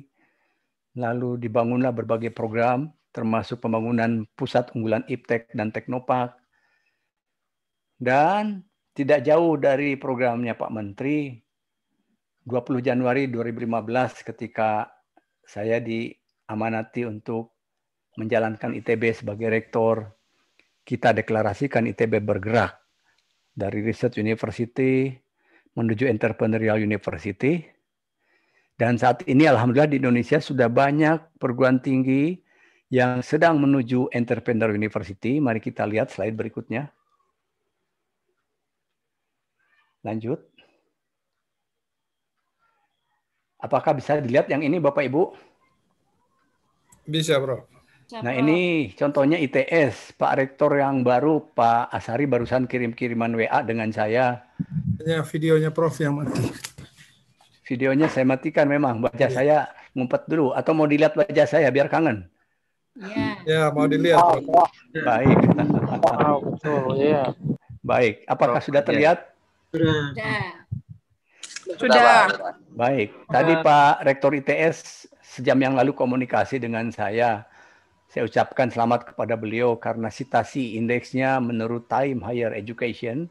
lalu dibangunlah berbagai program termasuk pembangunan pusat unggulan IPTEK dan Teknopark. Dan tidak jauh dari programnya Pak Menteri, 20 Januari 2015 ketika saya diamanati untuk menjalankan ITB sebagai rektor, kita deklarasikan ITB bergerak dari Research University menuju Entrepreneurial University. Dan saat ini Alhamdulillah di Indonesia sudah banyak perguruan tinggi yang sedang menuju Entrepreneur University. Mari kita lihat slide berikutnya. Lanjut. Apakah bisa dilihat yang ini Bapak Ibu? Bisa, Bro. Nah ini contohnya ITS, Pak Rektor yang baru, Pak Asari barusan kirim-kiriman WA dengan saya. Hanya videonya Prof yang mati. Videonya saya matikan memang, wajah Iya. saya ngumpet dulu. Atau mau dilihat wajah saya biar kangen? Ya, mau dilihat. Prof. Baik. betul, ya. Baik, apakah sudah terlihat? Sudah. Baik, tadi Pak Rektor ITS sejam yang lalu komunikasi dengan saya. Saya ucapkan selamat kepada beliau karena citasi indeksnya menurut Time Higher Education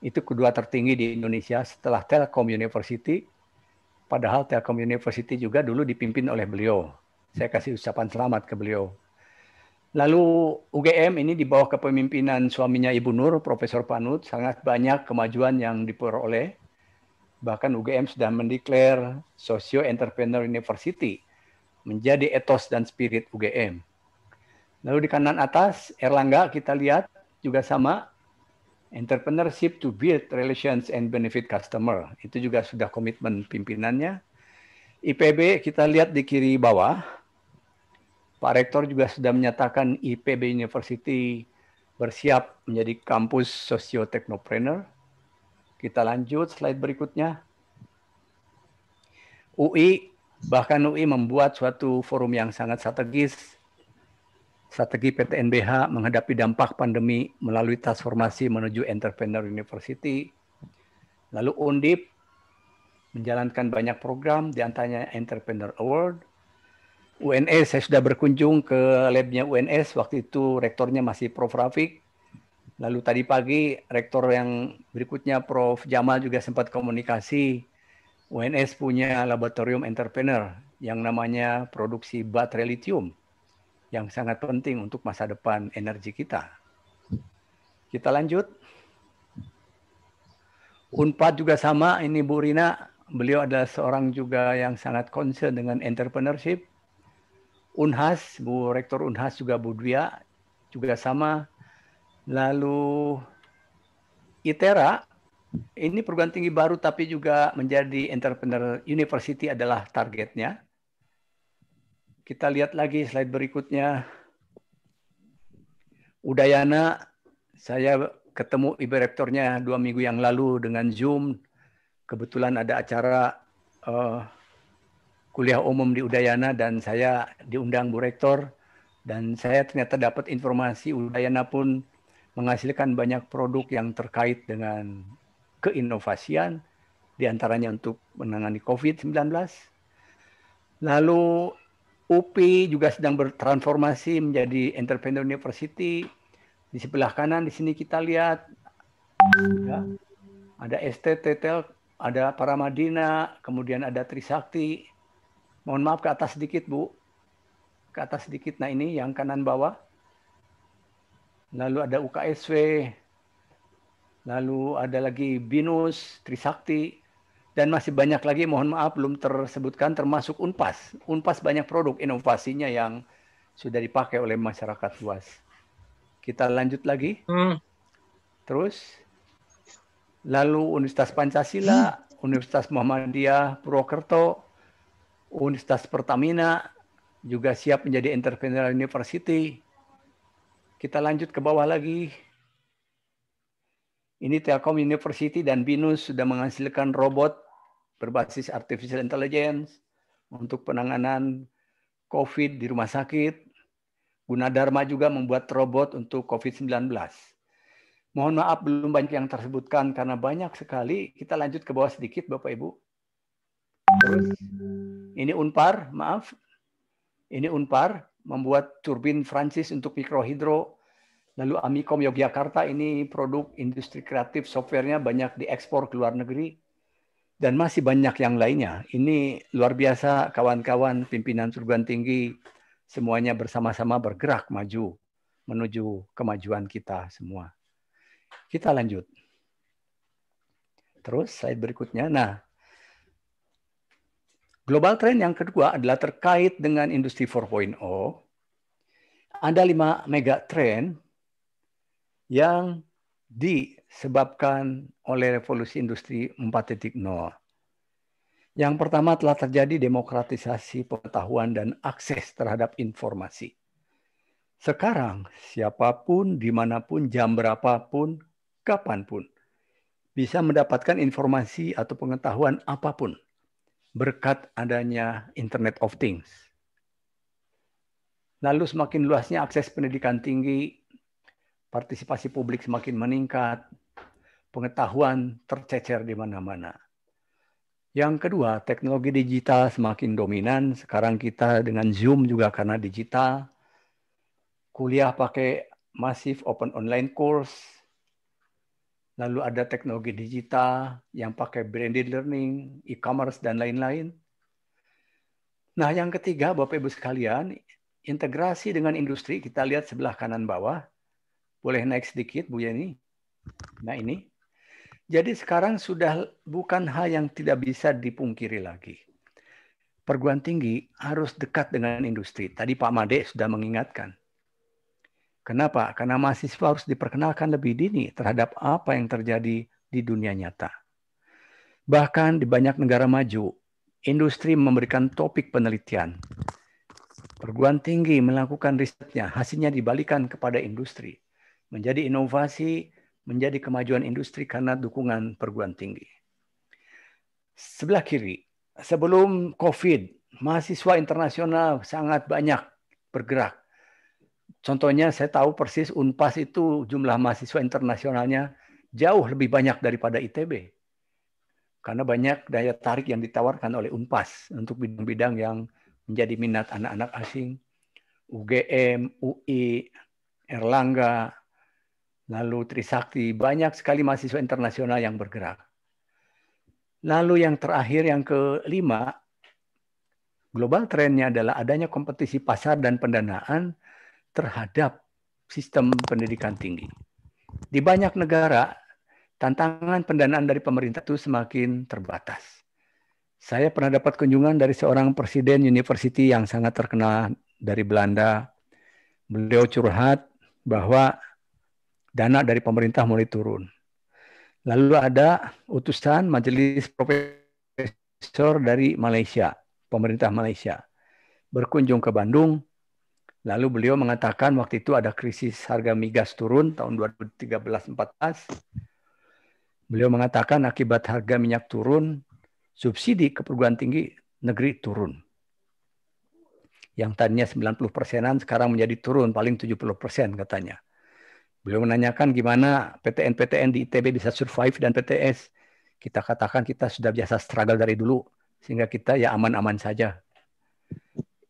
itu kedua tertinggi di Indonesia setelah Telkom University. Padahal Telkom University juga dulu dipimpin oleh beliau. Saya kasih ucapan selamat ke beliau. Lalu UGM ini di bawah kepemimpinan suaminya Ibu Nur, Profesor Panut, sangat banyak kemajuan yang diperoleh. Bahkan UGM sudah mendeklar Socio Entrepreneur University menjadi etos dan spirit UGM. Lalu di kanan atas Erlangga kita lihat juga sama entrepreneurship to build relations and benefit customer. Itu juga sudah komitmen pimpinannya. IPB kita lihat di kiri bawah. Pak Rektor juga sudah menyatakan IPB University bersiap menjadi kampus socio-technopreneur. Kita lanjut slide berikutnya. UI, bahkan UI membuat suatu forum yang sangat strategis. Strategi PTNBH menghadapi dampak pandemi melalui transformasi menuju Entrepreneur University. Lalu Undip menjalankan banyak program, di antaranya Entrepreneur Award. UNS, saya sudah berkunjung ke labnya UNS, waktu itu rektornya masih Prof. Rafiq. Lalu tadi pagi rektor yang berikutnya Prof. Jamal juga sempat komunikasi. UNS punya laboratorium entrepreneur yang namanya produksi baterai lithium yang sangat penting untuk masa depan energi kita. Kita lanjut. Unpad juga sama, ini Bu Rina, beliau adalah seorang juga yang sangat concern dengan entrepreneurship. Unhas, Bu Rektor Unhas juga Bu Dwi juga sama. Lalu ITERA ini perguruan tinggi baru tapi juga menjadi entrepreneur university adalah targetnya. Kita lihat lagi slide berikutnya. Udayana, saya ketemu ibu rektornya dua minggu yang lalu dengan Zoom. Kebetulan ada acara uh, kuliah umum di Udayana dan saya diundang Bu Rektor dan saya ternyata dapat informasi Udayana pun menghasilkan banyak produk yang terkait dengan keinovasian di antaranya untuk menangani COVID-19. Lalu UPI juga sedang bertransformasi menjadi entrepreneur university. Di sebelah kanan di sini kita lihat ya, ada ST Tetel, ada Paramadina, kemudian ada Trisakti. Mohon maaf ke atas sedikit, Bu. Ke atas sedikit. Nah, ini yang kanan bawah. Lalu ada UKSW. Lalu ada lagi Binus, Trisakti, dan masih banyak lagi mohon maaf belum tersebutkan termasuk Unpas. Unpas banyak produk inovasinya yang sudah dipakai oleh masyarakat luas. Kita lanjut lagi. Hmm. Terus lalu Universitas Pancasila, Universitas Muhammadiyah Purwokerto, Universitas Pertamina juga siap menjadi entrepreneur university. Kita lanjut ke bawah lagi. Ini Telkom University dan BINUS sudah menghasilkan robot berbasis artificial intelligence untuk penanganan COVID di rumah sakit. Gunadarma juga membuat robot untuk COVID-19. Mohon maaf belum banyak yang tersebutkan karena banyak sekali. Kita lanjut ke bawah sedikit Bapak Ibu. Ini Unpar, maaf. Ini Unpar membuat turbin Francis untuk mikrohidro. Lalu Amikom Yogyakarta ini produk industri kreatif softwarenya banyak diekspor ke luar negeri dan masih banyak yang lainnya. Ini luar biasa kawan-kawan pimpinan perguruan tinggi semuanya bersama-sama bergerak maju menuju kemajuan kita semua. Kita lanjut. Terus slide berikutnya. Nah, global trend yang kedua adalah terkait dengan industri 4.0. Ada lima mega trend yang disebabkan oleh revolusi industri 4.0. Yang pertama telah terjadi demokratisasi pengetahuan dan akses terhadap informasi. Sekarang siapa pun, di mana pun, jam berapapun, kapan pun, bisa mendapatkan informasi atau pengetahuan apa pun berkat adanya Internet of Things. Lalu semakin luasnya akses pendidikan tinggi, partisipasi publik semakin meningkat, pengetahuan tercecer di mana-mana. Yang kedua, teknologi digital semakin dominan. Sekarang kita dengan Zoom juga karena digital. Kuliah pakai masif open online course. Lalu ada teknologi digital yang pakai branded learning, e-commerce, dan lain-lain. Nah, yang ketiga, Bapak Ibu sekalian, integrasi dengan industri, kita lihat sebelah kanan bawah. Boleh naik sedikit, Bu Yeni. Nah, ini. Jadi sekarang sudah bukan hal yang tidak bisa dipungkiri lagi. Perguruan tinggi harus dekat dengan industri. Tadi Pak Made sudah mengingatkan. Kenapa? Karena mahasiswa harus diperkenalkan lebih dini terhadap apa yang terjadi di dunia nyata. Bahkan di banyak negara maju, industri memberikan topik penelitian. Perguruan tinggi melakukan risetnya, hasilnya dibalikan kepada industri. Menjadi inovasi menjadi kemajuan industri karena dukungan perguruan tinggi. Sebelah kiri, sebelum COVID, mahasiswa internasional sangat banyak bergerak. Contohnya saya tahu persis UNPAS itu jumlah mahasiswa internasionalnya jauh lebih banyak daripada ITB. Karena banyak daya tarik yang ditawarkan oleh UNPAS untuk bidang-bidang yang menjadi minat anak-anak asing. UGM, UI, Erlangga, lalu Trisakti, banyak sekali mahasiswa internasional yang bergerak. Lalu yang terakhir, yang kelima, global trendnya adalah adanya kompetisi pasar dan pendanaan terhadap sistem pendidikan tinggi. Di banyak negara, tantangan pendanaan dari pemerintah itu semakin terbatas. Saya pernah dapat kunjungan dari seorang presiden university yang sangat terkenal dari Belanda. Beliau curhat bahwa dana dari pemerintah mulai turun. Lalu ada utusan majelis profesor dari Malaysia, pemerintah Malaysia. Berkunjung ke Bandung, lalu beliau mengatakan waktu itu ada krisis harga migas turun tahun 2013-14. Beliau mengatakan akibat harga minyak turun, subsidi ke perguruan tinggi negeri turun. Yang tadinya 90 persenan sekarang menjadi turun paling 70 persen katanya. Beliau menanyakan gimana PTN-PTN di ITB bisa survive dan PTS. Kita katakan kita sudah biasa struggle dari dulu, sehingga kita ya aman-aman saja.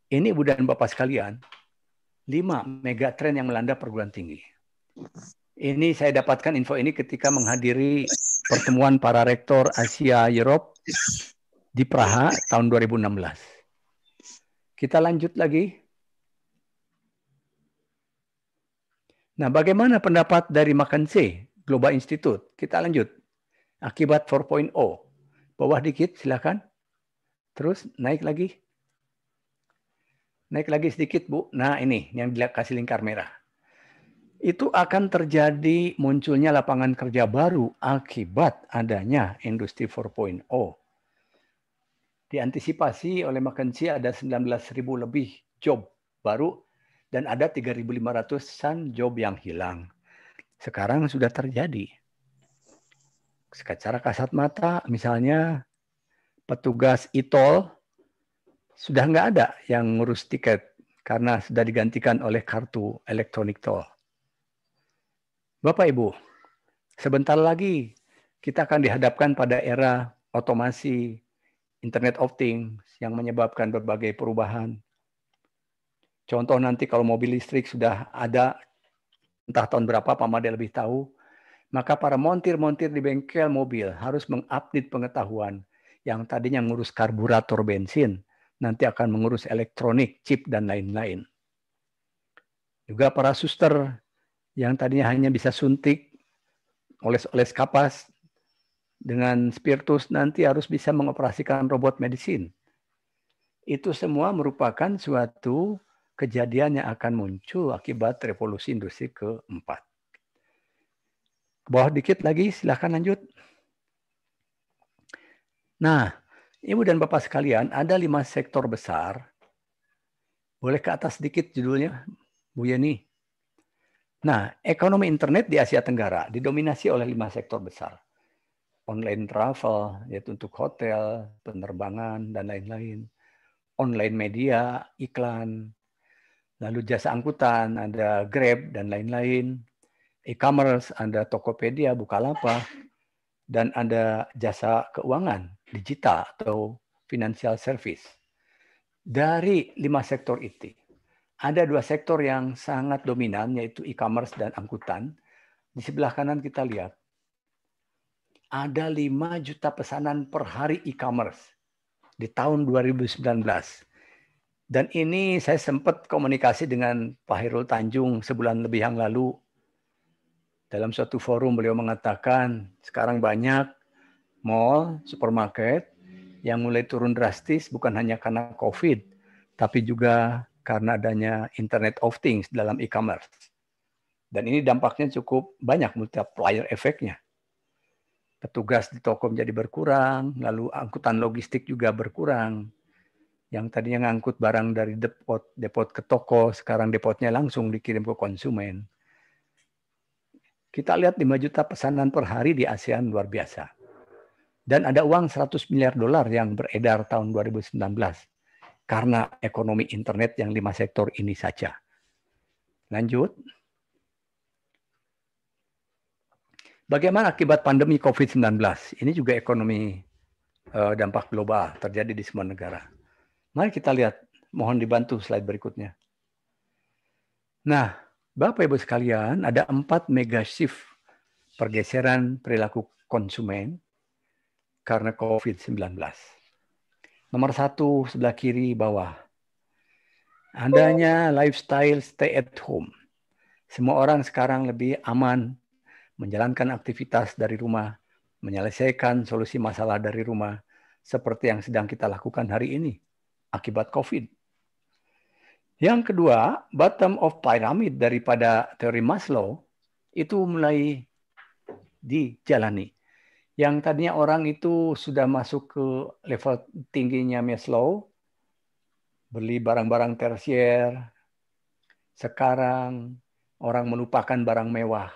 Ini Ibu Bapak sekalian, lima mega trend yang melanda perguruan tinggi. Ini saya dapatkan info ini ketika menghadiri pertemuan para rektor Asia Europe di Praha tahun 2016. Kita lanjut lagi. Nah, bagaimana pendapat dari McKinsey Global Institute? Kita lanjut. Akibat 4.0. Bawah dikit, silakan. Terus naik lagi. Naik lagi sedikit, Bu. Nah, ini yang dikasih lingkar merah. Itu akan terjadi munculnya lapangan kerja baru akibat adanya industri 4.0. Diantisipasi oleh McKinsey ada 19.000 lebih job baru dan ada 3.500-an job yang hilang. Sekarang sudah terjadi. Secara kasat mata, misalnya petugas e-tol sudah nggak ada yang ngurus tiket karena sudah digantikan oleh kartu elektronik tol. Bapak Ibu, sebentar lagi kita akan dihadapkan pada era otomasi Internet of Things yang menyebabkan berbagai perubahan Contoh nanti kalau mobil listrik sudah ada, entah tahun berapa Pak Made lebih tahu, maka para montir-montir di bengkel mobil harus mengupdate pengetahuan yang tadinya ngurus karburator bensin, nanti akan mengurus elektronik, chip, dan lain-lain. Juga para suster yang tadinya hanya bisa suntik, oles-oles kapas, dengan spiritus nanti harus bisa mengoperasikan robot medisin. Itu semua merupakan suatu kejadian yang akan muncul akibat revolusi industri keempat. Ke bawah dikit lagi, silahkan lanjut. Nah, Ibu dan Bapak sekalian, ada lima sektor besar. Boleh ke atas sedikit judulnya, Bu Yeni. Nah, ekonomi internet di Asia Tenggara didominasi oleh lima sektor besar. Online travel, yaitu untuk hotel, penerbangan, dan lain-lain. Online media, iklan, lalu jasa angkutan, ada Grab dan lain-lain, e-commerce, ada Tokopedia, Bukalapak, dan ada jasa keuangan digital atau financial service. Dari lima sektor itu, ada dua sektor yang sangat dominan, yaitu e-commerce dan angkutan. Di sebelah kanan kita lihat, ada 5 juta pesanan per hari e-commerce di tahun 2019 dan ini saya sempat komunikasi dengan Pak Hairul Tanjung sebulan lebih yang lalu. Dalam suatu forum beliau mengatakan sekarang banyak mall, supermarket yang mulai turun drastis bukan hanya karena COVID, tapi juga karena adanya Internet of Things dalam e-commerce. Dan ini dampaknya cukup banyak multiplier efeknya. Petugas di toko menjadi berkurang, lalu angkutan logistik juga berkurang yang tadinya ngangkut barang dari depot, depot ke toko, sekarang depotnya langsung dikirim ke konsumen. Kita lihat 5 juta pesanan per hari di ASEAN luar biasa. Dan ada uang 100 miliar dolar yang beredar tahun 2019 karena ekonomi internet yang lima sektor ini saja. Lanjut. Bagaimana akibat pandemi COVID-19? Ini juga ekonomi eh, dampak global terjadi di semua negara. Mari kita lihat, mohon dibantu slide berikutnya. Nah, Bapak Ibu sekalian, ada empat mega shift pergeseran perilaku konsumen karena COVID-19. Nomor satu sebelah kiri bawah. Adanya lifestyle stay at home. Semua orang sekarang lebih aman menjalankan aktivitas dari rumah, menyelesaikan solusi masalah dari rumah, seperti yang sedang kita lakukan hari ini akibat COVID. Yang kedua, bottom of pyramid daripada teori Maslow itu mulai dijalani. Yang tadinya orang itu sudah masuk ke level tingginya Maslow, beli barang-barang tersier, sekarang orang melupakan barang mewah.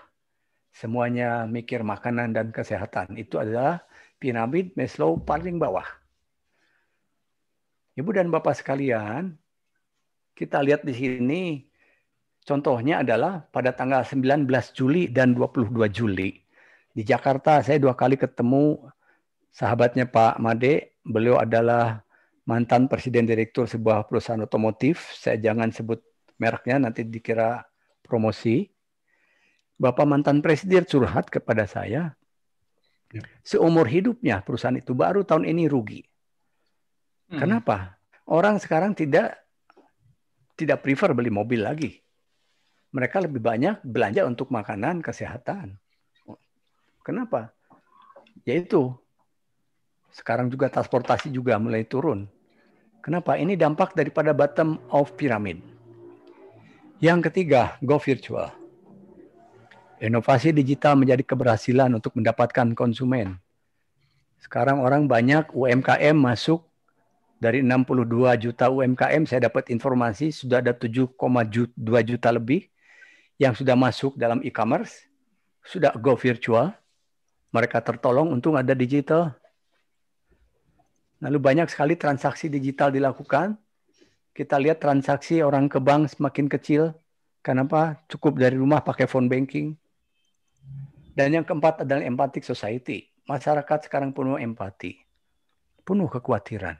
Semuanya mikir makanan dan kesehatan. Itu adalah piramid Maslow paling bawah. Ibu dan Bapak sekalian, kita lihat di sini contohnya adalah pada tanggal 19 Juli dan 22 Juli. Di Jakarta saya dua kali ketemu sahabatnya Pak Made. Beliau adalah mantan presiden direktur sebuah perusahaan otomotif. Saya jangan sebut mereknya nanti dikira promosi. Bapak mantan presiden curhat kepada saya. Seumur hidupnya perusahaan itu baru tahun ini rugi. Kenapa? Orang sekarang tidak tidak prefer beli mobil lagi. Mereka lebih banyak belanja untuk makanan, kesehatan. Kenapa? Yaitu sekarang juga transportasi juga mulai turun. Kenapa? Ini dampak daripada bottom of pyramid. Yang ketiga, go virtual. Inovasi digital menjadi keberhasilan untuk mendapatkan konsumen. Sekarang orang banyak UMKM masuk dari 62 juta UMKM saya dapat informasi sudah ada 7,2 juta lebih yang sudah masuk dalam e-commerce, sudah go virtual. Mereka tertolong untung ada digital. Lalu banyak sekali transaksi digital dilakukan. Kita lihat transaksi orang ke bank semakin kecil. Kenapa? Cukup dari rumah pakai phone banking. Dan yang keempat adalah empathic society. Masyarakat sekarang penuh empati. Penuh kekhawatiran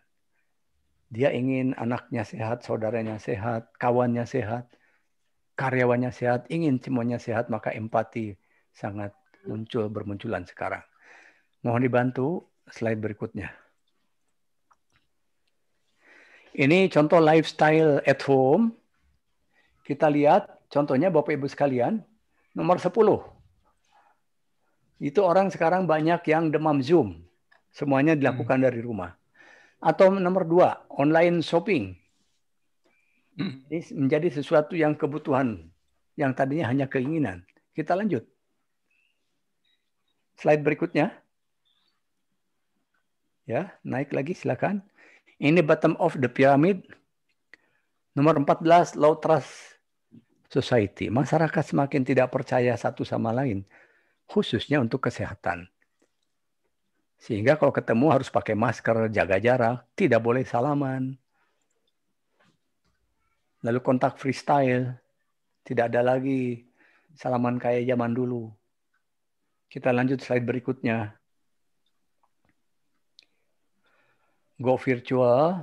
dia ingin anaknya sehat, saudaranya sehat, kawannya sehat, karyawannya sehat, ingin semuanya sehat, maka empati sangat muncul bermunculan sekarang. Mohon dibantu slide berikutnya. Ini contoh lifestyle at home. Kita lihat contohnya Bapak Ibu sekalian, nomor 10. Itu orang sekarang banyak yang demam Zoom. Semuanya dilakukan dari rumah. Atau nomor dua, online shopping. Ini menjadi sesuatu yang kebutuhan, yang tadinya hanya keinginan. Kita lanjut. Slide berikutnya. Ya, naik lagi silakan. Ini bottom of the pyramid. Nomor 14, low trust society. Masyarakat semakin tidak percaya satu sama lain, khususnya untuk kesehatan. Sehingga kalau ketemu harus pakai masker, jaga jarak, tidak boleh salaman. Lalu kontak freestyle, tidak ada lagi salaman kayak zaman dulu. Kita lanjut slide berikutnya. Go virtual.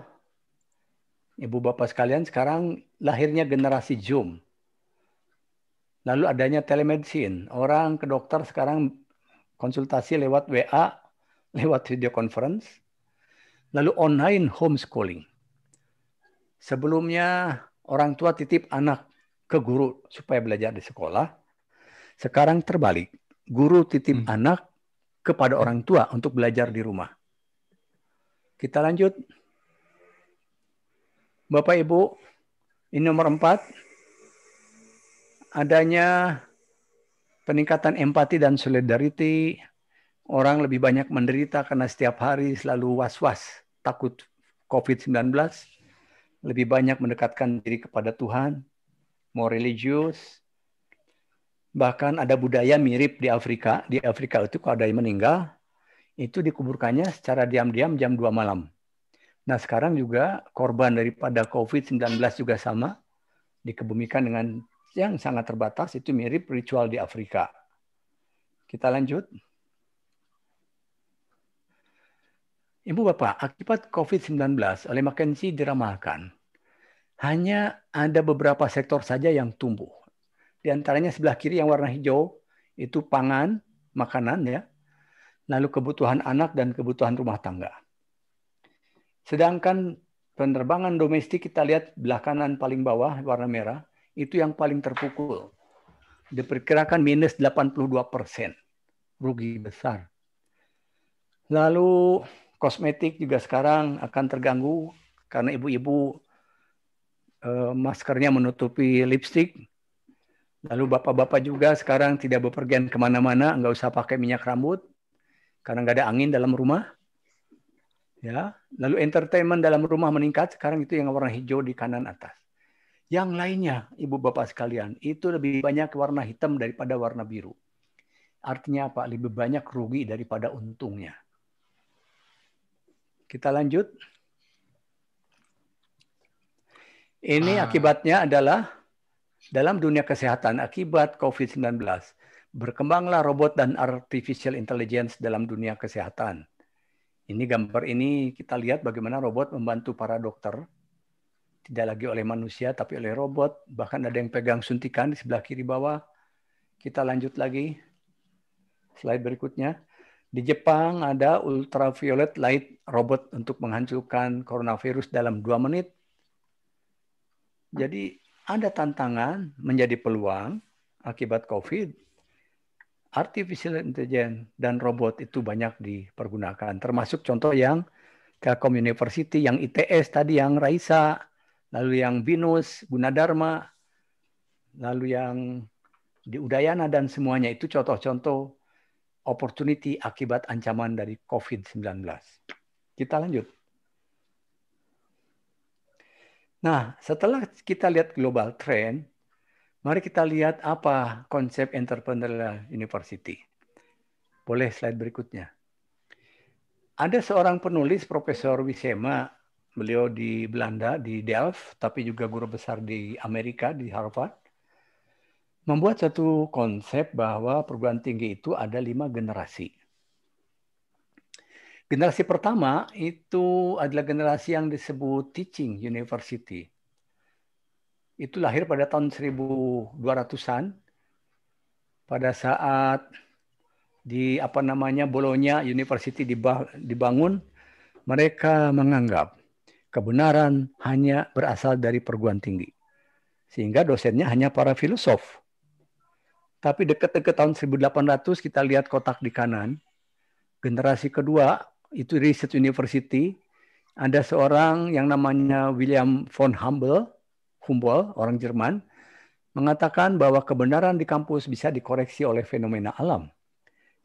Ibu bapak sekalian sekarang lahirnya generasi Zoom. Lalu adanya telemedicine. Orang ke dokter sekarang konsultasi lewat WA [laughs] lewat video conference, lalu online homeschooling. Sebelumnya orang tua titip anak ke guru supaya belajar di sekolah. Sekarang terbalik, guru titip hmm. anak kepada orang tua untuk belajar di rumah. Kita lanjut. Bapak Ibu, ini nomor empat. Adanya peningkatan empati dan solidarity Orang lebih banyak menderita karena setiap hari selalu was-was, takut COVID-19, lebih banyak mendekatkan diri kepada Tuhan, more religius. Bahkan ada budaya mirip di Afrika. Di Afrika itu kalau ada yang meninggal, itu dikuburkannya secara diam-diam jam 2 malam. Nah sekarang juga korban daripada COVID-19 juga sama, dikebumikan dengan yang sangat terbatas, itu mirip ritual di Afrika. Kita lanjut. Ibu Bapak, akibat COVID-19 oleh McKinsey diramalkan, hanya ada beberapa sektor saja yang tumbuh. Di antaranya sebelah kiri yang warna hijau, itu pangan, makanan ya, lalu kebutuhan anak dan kebutuhan rumah tangga. Sedangkan penerbangan domestik kita lihat belah kanan paling bawah warna merah, itu yang paling terpukul. Diperkirakan minus 82 persen. Rugi besar. Lalu kosmetik juga sekarang akan terganggu karena ibu-ibu eh, maskernya menutupi lipstick. Lalu bapak-bapak juga sekarang tidak bepergian ke mana-mana, nggak usah pakai minyak rambut karena nggak ada angin dalam rumah. Ya, lalu entertainment dalam rumah meningkat. Sekarang itu yang warna hijau di kanan atas. Yang lainnya, ibu bapak sekalian, itu lebih banyak warna hitam daripada warna biru. Artinya apa? Lebih banyak rugi daripada untungnya. Kita lanjut. Ini akibatnya adalah dalam dunia kesehatan akibat COVID-19. Berkembanglah robot dan artificial intelligence dalam dunia kesehatan. Ini gambar ini kita lihat bagaimana robot membantu para dokter. Tidak lagi oleh manusia tapi oleh robot. Bahkan ada yang pegang suntikan di sebelah kiri bawah. Kita lanjut lagi. Slide berikutnya. Di Jepang ada ultraviolet light robot untuk menghancurkan coronavirus dalam dua menit. Jadi ada tantangan menjadi peluang akibat COVID artificial intelligence dan robot itu banyak dipergunakan. Termasuk contoh yang Telkom University, yang ITS tadi, yang Raisa, lalu yang Binus, Gunadarma, lalu yang di Udayana dan semuanya itu contoh-contoh opportunity akibat ancaman dari COVID-19. Kita lanjut. Nah, setelah kita lihat global trend, Mari kita lihat apa konsep entrepreneurial university. Boleh slide berikutnya. Ada seorang penulis, Profesor Wisema, beliau di Belanda, di Delft, tapi juga guru besar di Amerika, di Harvard, membuat satu konsep bahwa perguruan tinggi itu ada lima generasi. Generasi pertama itu adalah generasi yang disebut teaching university. Itu lahir pada tahun 1200-an pada saat di apa namanya Bologna University dibangun mereka menganggap kebenaran hanya berasal dari perguruan tinggi sehingga dosennya hanya para filosof. Tapi dekat-dekat tahun 1800 kita lihat kotak di kanan generasi kedua itu Research University ada seorang yang namanya William von Humboldt Humboldt, orang Jerman, mengatakan bahwa kebenaran di kampus bisa dikoreksi oleh fenomena alam.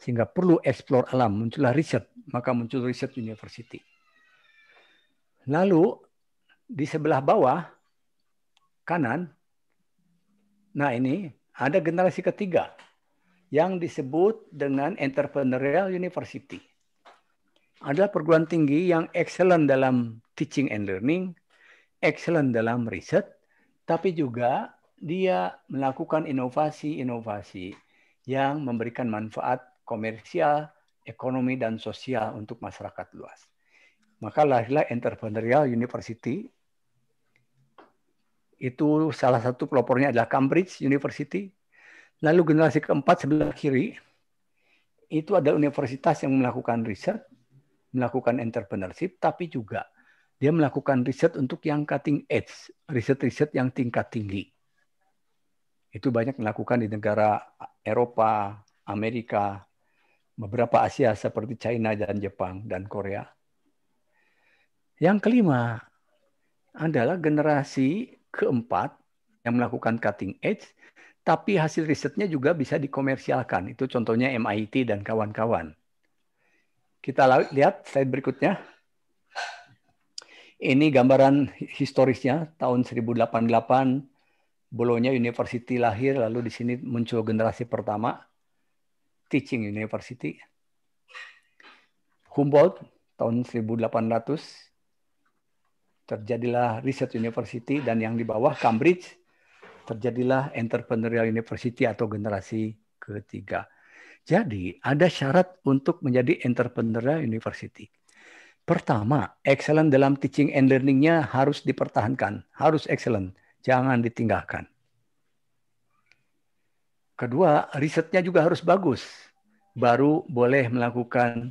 Sehingga perlu explore alam, muncullah riset, maka muncul riset university. Lalu di sebelah bawah kanan, nah ini ada generasi ketiga yang disebut dengan entrepreneurial university. Adalah perguruan tinggi yang excellent dalam teaching and learning, excellent dalam riset, tapi juga dia melakukan inovasi-inovasi yang memberikan manfaat komersial, ekonomi, dan sosial untuk masyarakat luas. Maka lahirlah Entrepreneurial University. Itu salah satu pelopornya adalah Cambridge University. Lalu generasi keempat sebelah kiri, itu ada universitas yang melakukan riset, melakukan entrepreneurship, tapi juga dia melakukan riset untuk yang cutting edge, riset-riset yang tingkat tinggi. Itu banyak melakukan di negara Eropa, Amerika, beberapa Asia seperti China dan Jepang dan Korea. Yang kelima adalah generasi keempat yang melakukan cutting edge, tapi hasil risetnya juga bisa dikomersialkan. Itu contohnya MIT dan kawan-kawan. Kita lihat slide berikutnya. Ini gambaran historisnya tahun 1088 Bologna University lahir lalu di sini muncul generasi pertama Teaching University. Humboldt tahun 1800 terjadilah Research University dan yang di bawah Cambridge terjadilah Entrepreneurial University atau generasi ketiga. Jadi ada syarat untuk menjadi Entrepreneurial University. Pertama, excellent dalam teaching and learning-nya harus dipertahankan, harus excellent, jangan ditinggalkan. Kedua, risetnya juga harus bagus, baru boleh melakukan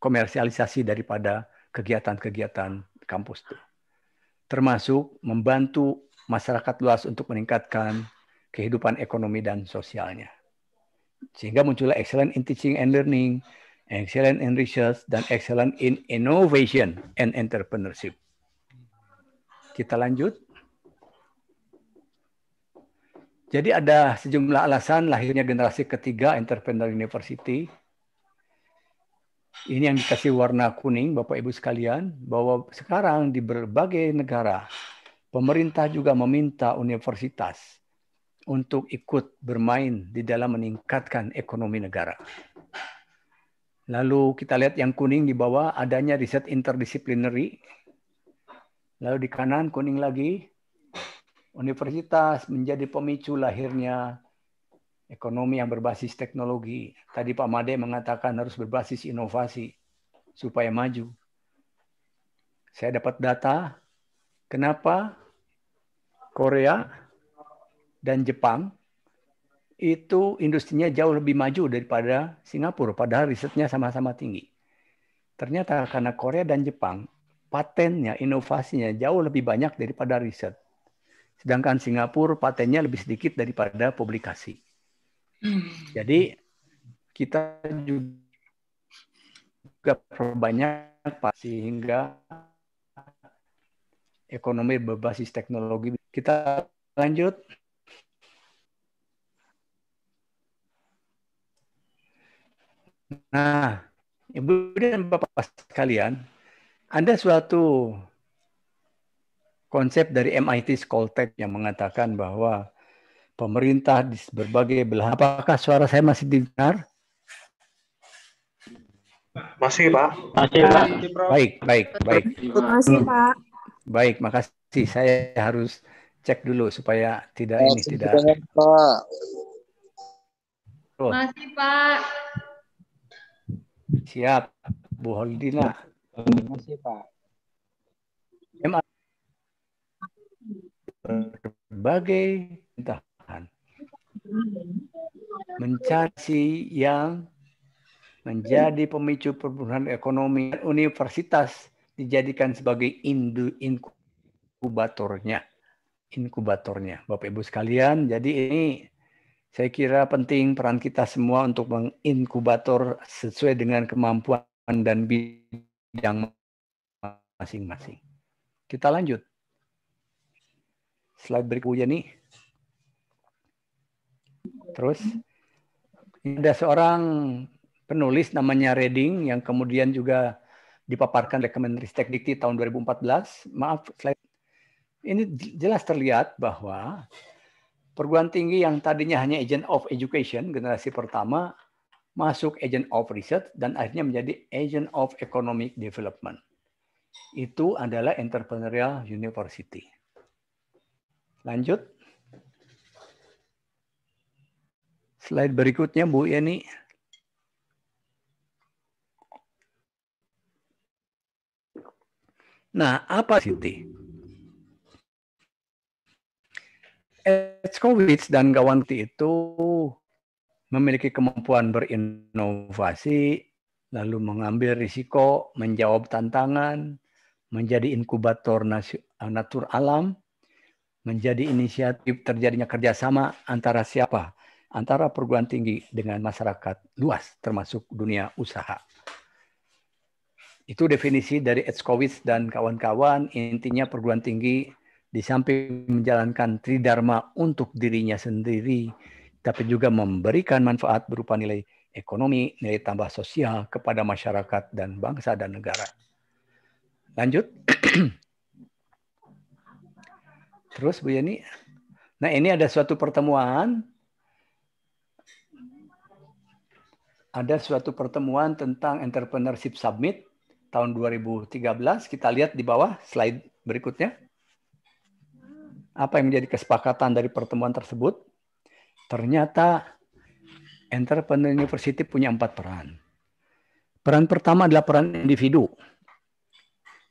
komersialisasi daripada kegiatan-kegiatan kampus itu. Termasuk membantu masyarakat luas untuk meningkatkan kehidupan ekonomi dan sosialnya. Sehingga muncullah excellent in teaching and learning, excellent in research, dan excellent in innovation and entrepreneurship. Kita lanjut. Jadi ada sejumlah alasan lahirnya generasi ketiga Entrepreneur University. Ini yang dikasih warna kuning, Bapak Ibu sekalian, bahwa sekarang di berbagai negara, pemerintah juga meminta universitas untuk ikut bermain di dalam meningkatkan ekonomi negara. Lalu kita lihat yang kuning di bawah adanya riset interdisciplinary. Lalu di kanan kuning lagi, universitas menjadi pemicu lahirnya ekonomi yang berbasis teknologi. Tadi Pak Made mengatakan harus berbasis inovasi supaya maju. Saya dapat data kenapa Korea dan Jepang itu industrinya jauh lebih maju daripada Singapura, padahal risetnya sama-sama tinggi. Ternyata karena Korea dan Jepang, patennya, inovasinya jauh lebih banyak daripada riset. Sedangkan Singapura patennya lebih sedikit daripada publikasi. Jadi kita juga perbanyak sehingga ekonomi berbasis teknologi. Kita lanjut. Nah, Ibu dan Bapak sekalian, ada suatu konsep dari MIT Scholtech yang mengatakan bahwa pemerintah di berbagai belahan. Apakah suara saya masih didengar? Masih, Pak. Masih, Pak. Baik, baik, baik. Masih, Pak. Baik, makasih. Saya harus cek dulu supaya tidak ini tidak. Pak. Oh, Masih, Pak. Siap, Bu Holdina. Masih, Pak. Berbagai pemerintahan mencari yang menjadi pemicu pertumbuhan ekonomi universitas dijadikan sebagai indu inkubatornya inkubatornya Bapak Ibu sekalian jadi ini saya kira penting peran kita semua untuk menginkubator sesuai dengan kemampuan dan bidang masing-masing kita lanjut slide berikutnya nih terus ada seorang penulis namanya Reding yang kemudian juga dipaparkan oleh Kemenristek Dikti tahun 2014. Maaf, slide. Ini jelas terlihat bahwa perguruan tinggi yang tadinya hanya agent of education, generasi pertama, masuk agent of research, dan akhirnya menjadi agent of economic development. Itu adalah entrepreneurial university. Lanjut. Slide berikutnya, Bu Yeni. Nah, apa Siti? Etzkowitz dan kawan itu memiliki kemampuan berinovasi, lalu mengambil risiko, menjawab tantangan, menjadi inkubator natur alam, menjadi inisiatif terjadinya kerjasama antara siapa? Antara perguruan tinggi dengan masyarakat luas, termasuk dunia usaha. Itu definisi dari Etzkowitz dan kawan-kawan. Intinya perguruan tinggi di samping menjalankan tridharma untuk dirinya sendiri, tapi juga memberikan manfaat berupa nilai ekonomi, nilai tambah sosial kepada masyarakat dan bangsa dan negara. Lanjut. [clears throat] Terus Bu Yani. Nah ini ada suatu pertemuan. Ada suatu pertemuan tentang Entrepreneurship Summit tahun 2013. Kita lihat di bawah slide berikutnya. Apa yang menjadi kesepakatan dari pertemuan tersebut? Ternyata Entrepreneur University punya empat peran. Peran pertama adalah peran individu.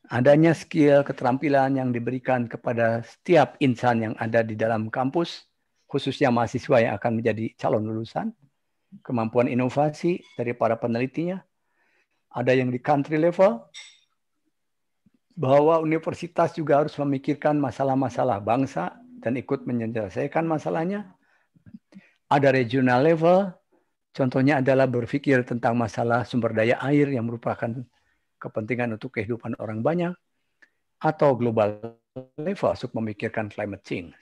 Adanya skill, keterampilan yang diberikan kepada setiap insan yang ada di dalam kampus, khususnya mahasiswa yang akan menjadi calon lulusan, kemampuan inovasi dari para penelitinya, ada yang di country level, bahwa universitas juga harus memikirkan masalah-masalah bangsa dan ikut menyelesaikan masalahnya. Ada regional level, contohnya adalah berpikir tentang masalah sumber daya air yang merupakan kepentingan untuk kehidupan orang banyak, atau global level untuk memikirkan climate change.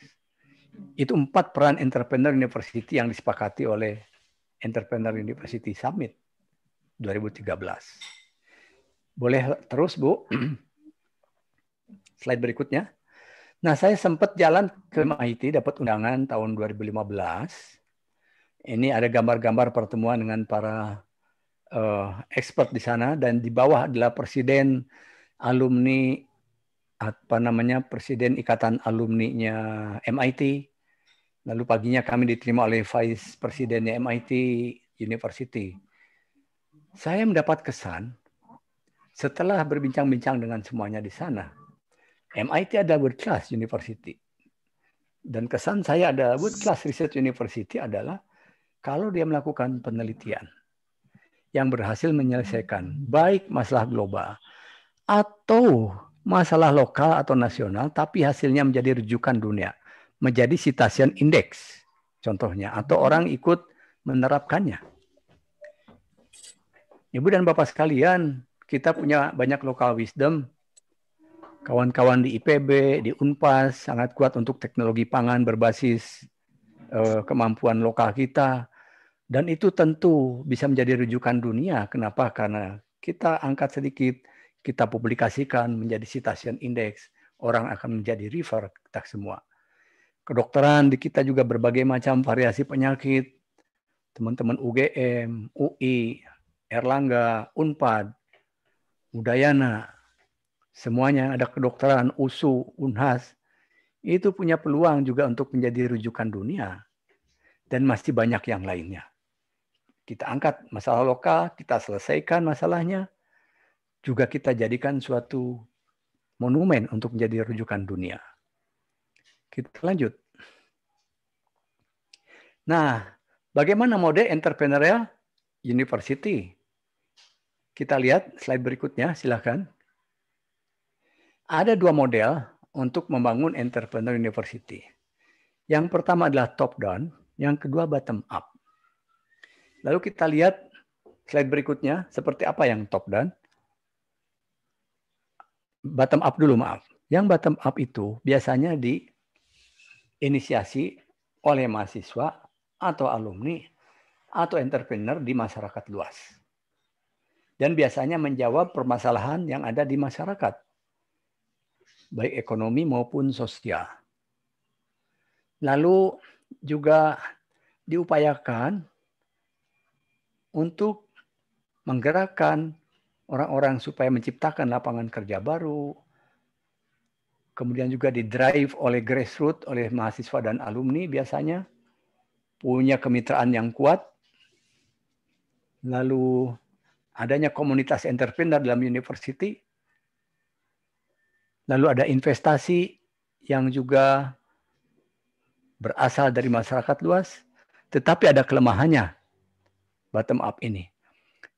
Itu empat peran entrepreneur university yang disepakati oleh Entrepreneur University Summit 2013. Boleh terus, Bu. [clears throat] Slide berikutnya. Nah, saya sempat jalan ke MIT, dapat undangan tahun 2015. Ini ada gambar-gambar pertemuan dengan para uh, expert di sana dan di bawah adalah presiden alumni apa namanya presiden ikatan alumni-nya MIT. Lalu paginya kami diterima oleh vice presidennya MIT University. Saya mendapat kesan setelah berbincang-bincang dengan semuanya di sana, MIT adalah world class university. Dan kesan saya ada world class research university adalah kalau dia melakukan penelitian yang berhasil menyelesaikan baik masalah global atau masalah lokal atau nasional, tapi hasilnya menjadi rujukan dunia, menjadi citation index contohnya, atau orang ikut menerapkannya. Ibu dan Bapak sekalian, kita punya banyak local wisdom kawan-kawan di IPB, di Unpas sangat kuat untuk teknologi pangan berbasis uh, kemampuan lokal kita. Dan itu tentu bisa menjadi rujukan dunia. Kenapa? Karena kita angkat sedikit, kita publikasikan menjadi citation index, orang akan menjadi refer kita semua. Kedokteran di kita juga berbagai macam variasi penyakit. Teman-teman UGM, UI, Erlangga, Unpad, Udayana, semuanya ada kedokteran, USU, UNHAS, itu punya peluang juga untuk menjadi rujukan dunia. Dan masih banyak yang lainnya. Kita angkat masalah lokal, kita selesaikan masalahnya, juga kita jadikan suatu monumen untuk menjadi rujukan dunia. Kita lanjut. Nah, bagaimana mode entrepreneurial university? Kita lihat slide berikutnya, silakan ada dua model untuk membangun entrepreneur university. Yang pertama adalah top down, yang kedua bottom up. Lalu kita lihat slide berikutnya seperti apa yang top down. Bottom up dulu maaf. Yang bottom up itu biasanya diinisiasi oleh mahasiswa atau alumni atau entrepreneur di masyarakat luas. Dan biasanya menjawab permasalahan yang ada di masyarakat baik ekonomi maupun sosial. Lalu juga diupayakan untuk menggerakkan orang-orang supaya menciptakan lapangan kerja baru, kemudian juga didrive oleh grassroots, oleh mahasiswa dan alumni biasanya, punya kemitraan yang kuat, lalu adanya komunitas entrepreneur dalam university, Lalu ada investasi yang juga berasal dari masyarakat luas, tetapi ada kelemahannya bottom up ini,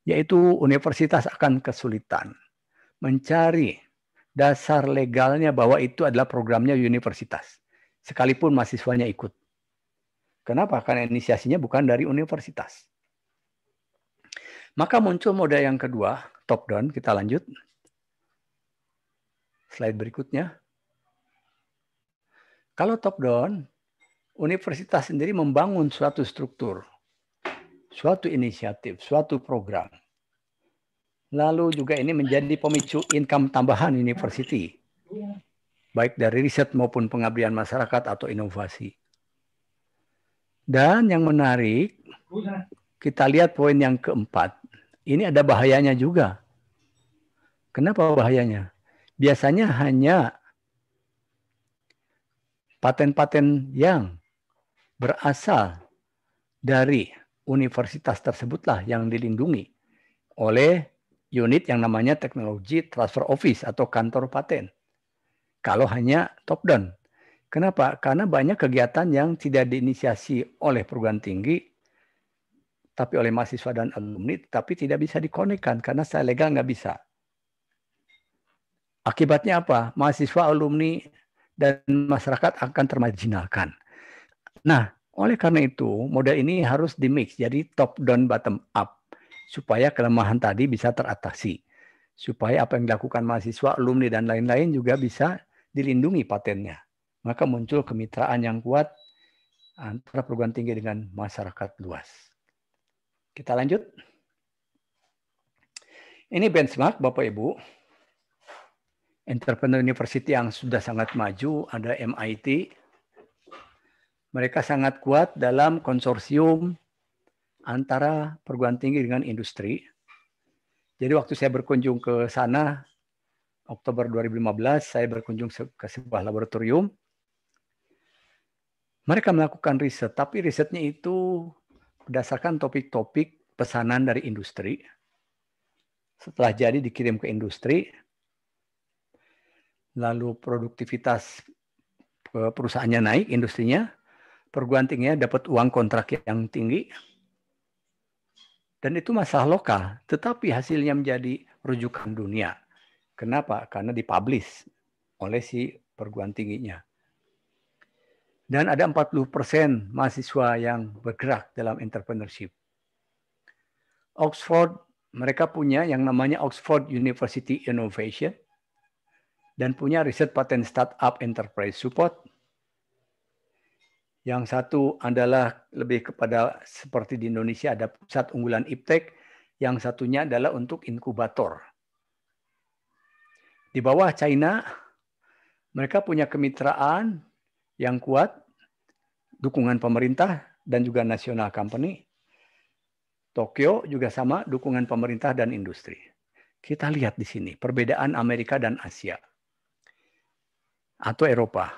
yaitu universitas akan kesulitan mencari dasar legalnya bahwa itu adalah programnya universitas, sekalipun mahasiswanya ikut. Kenapa? Karena inisiasinya bukan dari universitas. Maka muncul mode yang kedua, top down, kita lanjut. Slide berikutnya. Kalau top down, universitas sendiri membangun suatu struktur, suatu inisiatif, suatu program. Lalu juga ini menjadi pemicu income tambahan university, baik dari riset maupun pengabdian masyarakat atau inovasi. Dan yang menarik, kita lihat poin yang keempat. Ini ada bahayanya juga. Kenapa bahayanya? Biasanya hanya paten-paten yang berasal dari universitas tersebutlah yang dilindungi oleh unit yang namanya teknologi transfer office atau kantor paten. Kalau hanya top down. Kenapa? Karena banyak kegiatan yang tidak diinisiasi oleh perguruan tinggi, tapi oleh mahasiswa dan alumni, tapi tidak bisa dikonekkan karena saya legal nggak bisa. Akibatnya apa? Mahasiswa, alumni, dan masyarakat akan termarginalkan. Nah, oleh karena itu, model ini harus dimix, jadi top down bottom up, supaya kelemahan tadi bisa teratasi. Supaya apa yang dilakukan mahasiswa, alumni, dan lain-lain juga bisa dilindungi patennya. Maka muncul kemitraan yang kuat antara perguruan tinggi dengan masyarakat luas. Kita lanjut. Ini benchmark Bapak Ibu. Entrepreneur University yang sudah sangat maju, ada MIT. Mereka sangat kuat dalam konsorsium antara perguruan tinggi dengan industri. Jadi waktu saya berkunjung ke sana, Oktober 2015, saya berkunjung ke sebuah laboratorium. Mereka melakukan riset, tapi risetnya itu berdasarkan topik-topik pesanan dari industri. Setelah jadi dikirim ke industri, lalu produktivitas perusahaannya naik, industrinya, perguruan tingginya dapat uang kontrak yang tinggi, dan itu masalah lokal, tetapi hasilnya menjadi rujukan dunia. Kenapa? Karena dipublish oleh si perguruan tingginya. Dan ada 40% mahasiswa yang bergerak dalam entrepreneurship. Oxford, mereka punya yang namanya Oxford University Innovation dan punya riset patent startup enterprise support yang satu adalah lebih kepada seperti di Indonesia ada pusat unggulan iptek, yang satunya adalah untuk inkubator. Di bawah China, mereka punya kemitraan yang kuat, dukungan pemerintah dan juga national company. Tokyo juga sama, dukungan pemerintah dan industri. Kita lihat di sini perbedaan Amerika dan Asia atau Eropa.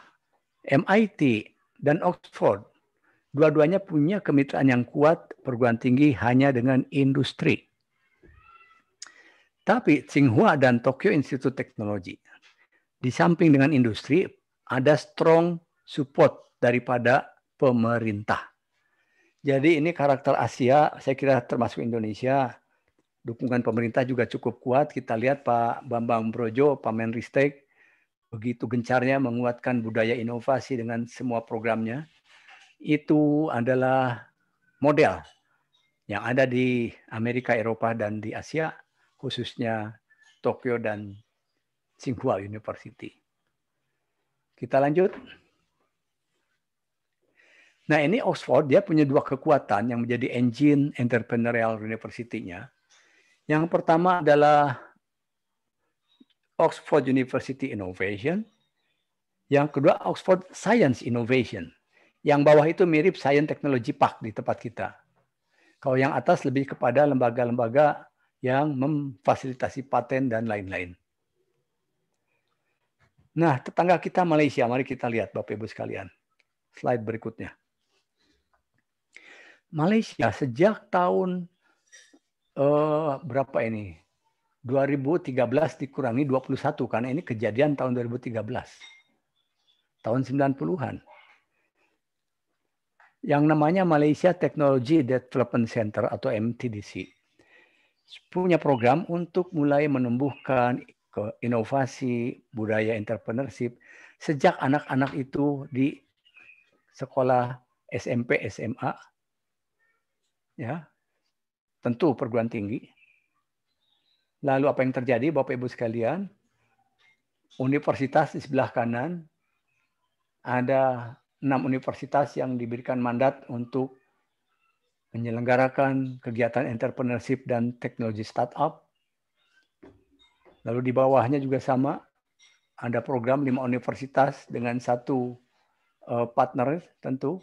MIT dan Oxford. Dua-duanya punya kemitraan yang kuat perguruan tinggi hanya dengan industri. Tapi Tsinghua dan Tokyo Institute Technology, di samping dengan industri, ada strong support daripada pemerintah. Jadi ini karakter Asia, saya kira termasuk Indonesia, dukungan pemerintah juga cukup kuat. Kita lihat Pak Bambang Brojo, Pak Menristek, begitu gencarnya menguatkan budaya inovasi dengan semua programnya, itu adalah model yang ada di Amerika, Eropa, dan di Asia, khususnya Tokyo dan Tsinghua University. Kita lanjut. Nah ini Oxford, dia punya dua kekuatan yang menjadi engine entrepreneurial university-nya. Yang pertama adalah Oxford University Innovation. Yang kedua Oxford Science Innovation. Yang bawah itu mirip Science Technology Park di tempat kita. Kalau yang atas lebih kepada lembaga-lembaga yang memfasilitasi paten dan lain-lain. Nah, tetangga kita Malaysia, mari kita lihat Bapak Ibu sekalian. Slide berikutnya. Malaysia sejak tahun uh, berapa ini? 2013 dikurangi 21 karena ini kejadian tahun 2013. Tahun 90-an. Yang namanya Malaysia Technology Development Center atau MTDC punya program untuk mulai menumbuhkan inovasi budaya entrepreneurship sejak anak-anak itu di sekolah SMP, SMA, ya, tentu perguruan tinggi, Lalu apa yang terjadi Bapak Ibu sekalian? Universitas di sebelah kanan ada enam universitas yang diberikan mandat untuk menyelenggarakan kegiatan entrepreneurship dan teknologi startup. Lalu di bawahnya juga sama, ada program lima universitas dengan satu eh, partner tentu.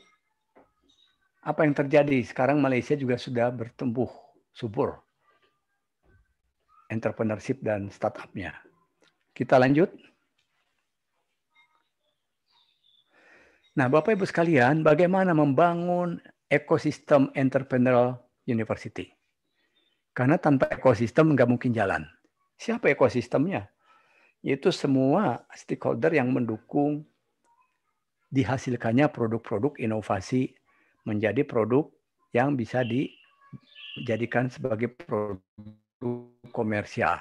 Apa yang terjadi? Sekarang Malaysia juga sudah bertumbuh subur entrepreneurship dan startupnya. Kita lanjut. Nah, Bapak Ibu sekalian, bagaimana membangun ekosistem entrepreneurial university? Karena tanpa ekosistem nggak mungkin jalan. Siapa ekosistemnya? Yaitu semua stakeholder yang mendukung dihasilkannya produk-produk inovasi menjadi produk yang bisa dijadikan sebagai produk komersial.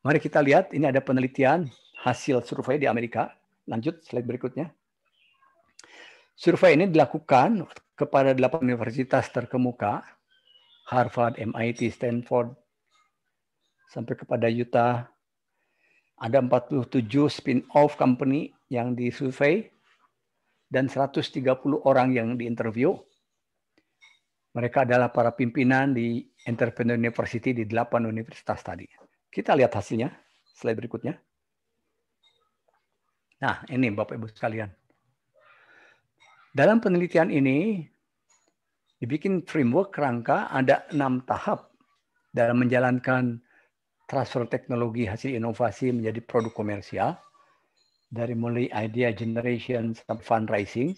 Mari kita lihat, ini ada penelitian hasil survei di Amerika. Lanjut slide berikutnya. Survei ini dilakukan kepada delapan universitas terkemuka, Harvard, MIT, Stanford, sampai kepada Utah. Ada 47 spin-off company yang disurvei dan 130 orang yang diinterview. Mereka adalah para pimpinan di Entrepreneur University di delapan universitas tadi. Kita lihat hasilnya, slide berikutnya. Nah, ini Bapak Ibu sekalian. Dalam penelitian ini, dibikin framework kerangka ada enam tahap dalam menjalankan transfer teknologi hasil inovasi menjadi produk komersial dari mulai idea generation sampai fundraising.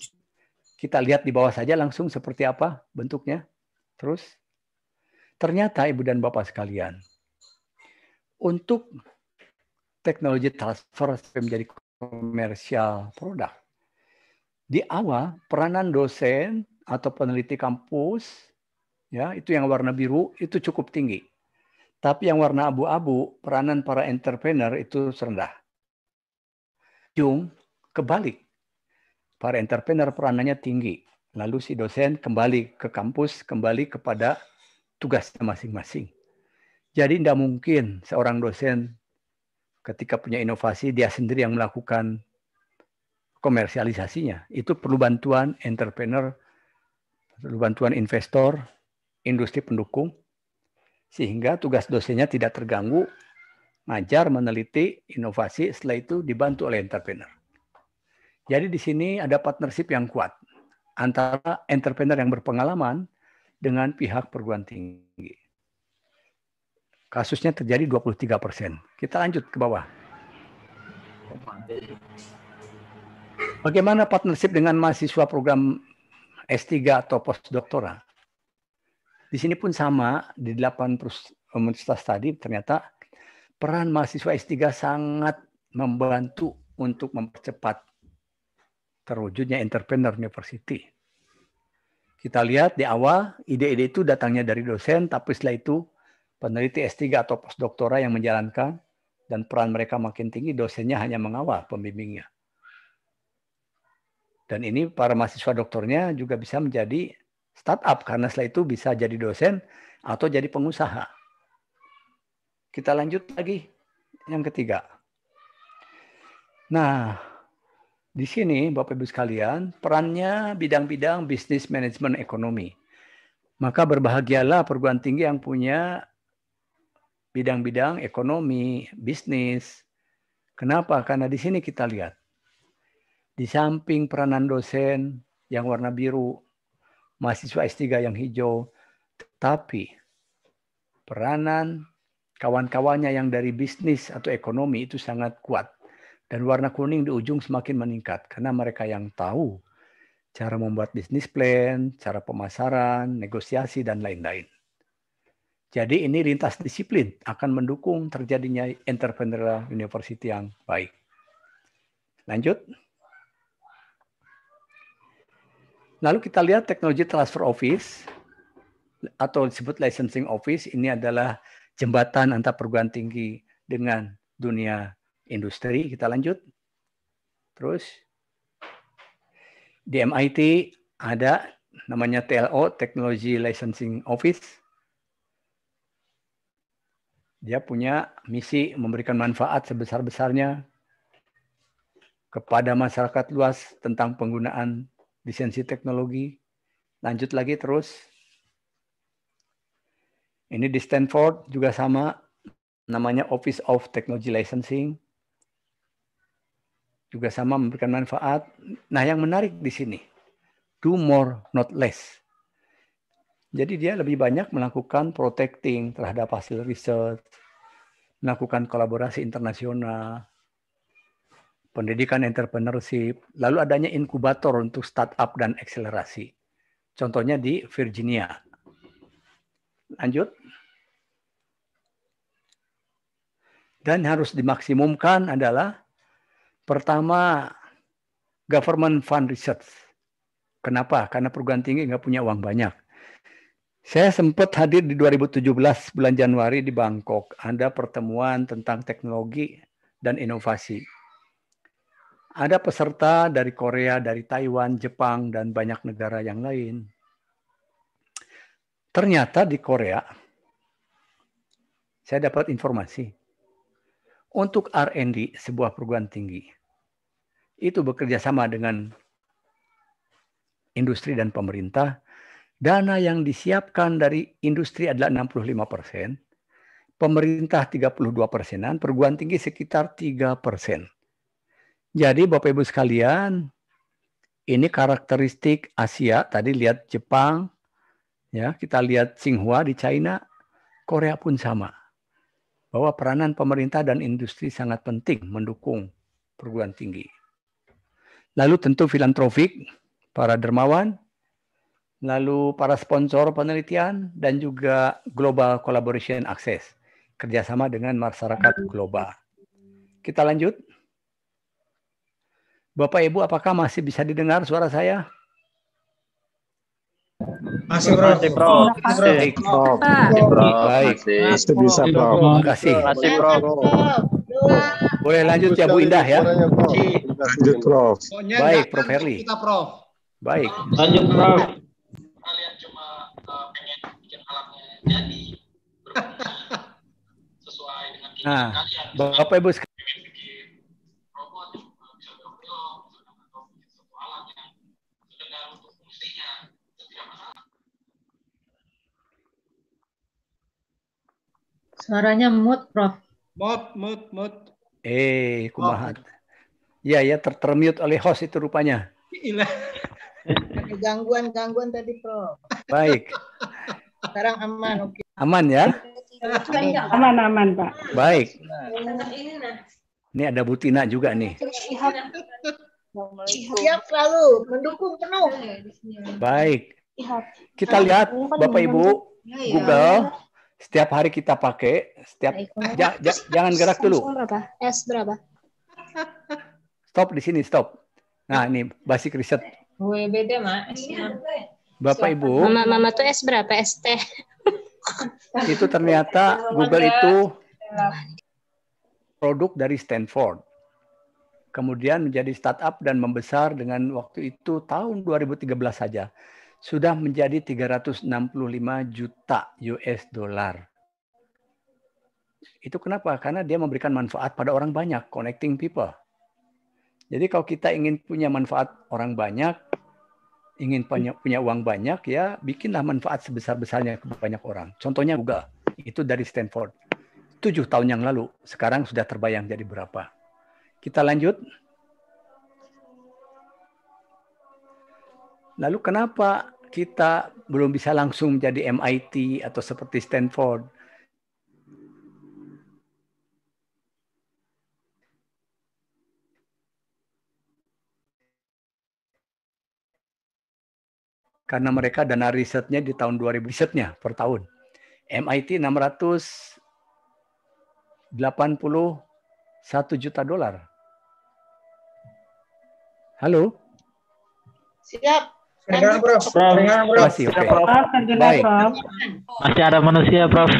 Kita lihat di bawah saja langsung seperti apa bentuknya. Terus, ternyata Ibu dan Bapak sekalian, untuk teknologi transfer menjadi komersial produk, di awal peranan dosen atau peneliti kampus, ya itu yang warna biru itu cukup tinggi. Tapi yang warna abu-abu, peranan para entrepreneur itu rendah. Jung kebalik. Para entrepreneur peranannya tinggi. Lalu si dosen kembali ke kampus, kembali kepada tugasnya masing-masing. Jadi tidak mungkin seorang dosen ketika punya inovasi, dia sendiri yang melakukan komersialisasinya. Itu perlu bantuan entrepreneur, perlu bantuan investor, industri pendukung, sehingga tugas dosennya tidak terganggu, ngajar, meneliti, inovasi, setelah itu dibantu oleh entrepreneur. Jadi di sini ada partnership yang kuat antara entrepreneur yang berpengalaman dengan pihak perguruan tinggi. Kasusnya terjadi 23 persen. Kita lanjut ke bawah. Bagaimana partnership dengan mahasiswa program S3 atau postdoktoral? Di sini pun sama, di delapan universitas tadi ternyata peran mahasiswa S3 sangat membantu untuk mempercepat terwujudnya entrepreneur university. Kita lihat di awal ide-ide itu datangnya dari dosen, tapi setelah itu peneliti S3 atau postdoktora yang menjalankan dan peran mereka makin tinggi, dosennya hanya mengawal pembimbingnya. Dan ini para mahasiswa doktornya juga bisa menjadi startup karena setelah itu bisa jadi dosen atau jadi pengusaha. Kita lanjut lagi yang ketiga. Nah, di sini Bapak Ibu sekalian, perannya bidang-bidang bisnis manajemen ekonomi. Maka berbahagialah perguruan tinggi yang punya bidang-bidang ekonomi, bisnis. Kenapa? Karena di sini kita lihat di samping peranan dosen yang warna biru, mahasiswa S3 yang hijau, tetapi peranan kawan-kawannya yang dari bisnis atau ekonomi itu sangat kuat. Dan warna kuning di ujung semakin meningkat karena mereka yang tahu cara membuat bisnis plan, cara pemasaran, negosiasi, dan lain-lain. Jadi ini lintas disiplin akan mendukung terjadinya entrepreneurial university yang baik. Lanjut. Lalu kita lihat teknologi transfer office atau disebut licensing office ini adalah jembatan antar perguruan tinggi dengan dunia industri. Kita lanjut. Terus di MIT ada namanya TLO, Technology Licensing Office. Dia punya misi memberikan manfaat sebesar-besarnya kepada masyarakat luas tentang penggunaan lisensi teknologi. Lanjut lagi terus. Ini di Stanford juga sama, namanya Office of Technology Licensing. Juga sama memberikan manfaat. Nah yang menarik di sini, do more, not less. Jadi dia lebih banyak melakukan protecting terhadap hasil riset, melakukan kolaborasi internasional, pendidikan entrepreneurship, lalu adanya inkubator untuk startup dan akselerasi. Contohnya di Virginia. Lanjut. Dan harus dimaksimumkan adalah pertama government fund research. Kenapa? Karena perguruan tinggi nggak punya uang banyak. Saya sempat hadir di 2017 bulan Januari di Bangkok. Ada pertemuan tentang teknologi dan inovasi. Ada peserta dari Korea, dari Taiwan, Jepang, dan banyak negara yang lain. Ternyata di Korea, saya dapat informasi. Untuk R&D sebuah perguruan tinggi, itu bekerja sama dengan industri dan pemerintah Dana yang disiapkan dari industri adalah 65 persen, pemerintah 32 persenan, perguruan tinggi sekitar 3 persen. Jadi Bapak Ibu sekalian, ini karakteristik Asia. Tadi lihat Jepang, ya kita lihat Tsinghua di China, Korea pun sama. Bahwa peranan pemerintah dan industri sangat penting mendukung perguruan tinggi. Lalu tentu filantropik, para dermawan, lalu para sponsor penelitian, dan juga Global Collaboration Access, kerjasama dengan masyarakat global. Kita lanjut. Bapak Ibu, apakah masih bisa didengar suara saya? Masih, Prof. Masih, Prof. Baik, Prof. Masih, Prof. Baik. Masih bisa, Prof. Terima kasih. Masih, Prof. Boleh lanjut ya Bu Indah ya. Lanjut, Prof. Baik, Prof. kan Herli. Kita, Prof. Baik. Lanjut, Prof. Nah, Bapak Ibu sekalian, Suaranya mut, Prof. Mut, mut, mut. eh, kumaha. Ya, ya ter termute oleh host itu rupanya. Gangguan-gangguan tadi, Prof. Baik. Sekarang aman, oke. Aman ya? Aman-aman, Pak. Baik. Ini ada Butina juga nih. Siap selalu, mendukung penuh. Baik. Kita lihat Bapak Ibu Google setiap hari kita pakai setiap ja- ja- jangan gerak dulu. berapa? S berapa? Stop di sini, stop. Nah, ini basic. WBD mah. Bapak Ibu, Mama mama tuh S berapa? ST. itu ternyata Google itu produk dari Stanford. Kemudian menjadi startup dan membesar dengan waktu itu tahun 2013 saja sudah menjadi 365 juta US dollar. Itu kenapa? Karena dia memberikan manfaat pada orang banyak, connecting people. Jadi kalau kita ingin punya manfaat orang banyak, ingin punya, punya uang banyak, ya bikinlah manfaat sebesar-besarnya ke banyak orang. Contohnya Google, itu dari Stanford. Tujuh tahun yang lalu, sekarang sudah terbayang jadi berapa. Kita lanjut. Lalu kenapa kita belum bisa langsung menjadi MIT atau seperti Stanford? Karena mereka dana risetnya di tahun 2000 risetnya per tahun. MIT 681 juta dolar. Halo? Siap. Kedengaran, Prof. Prof. Kedengaran, Prof. Masih oke. Prof. Baik. Masih ada manusia, Prof.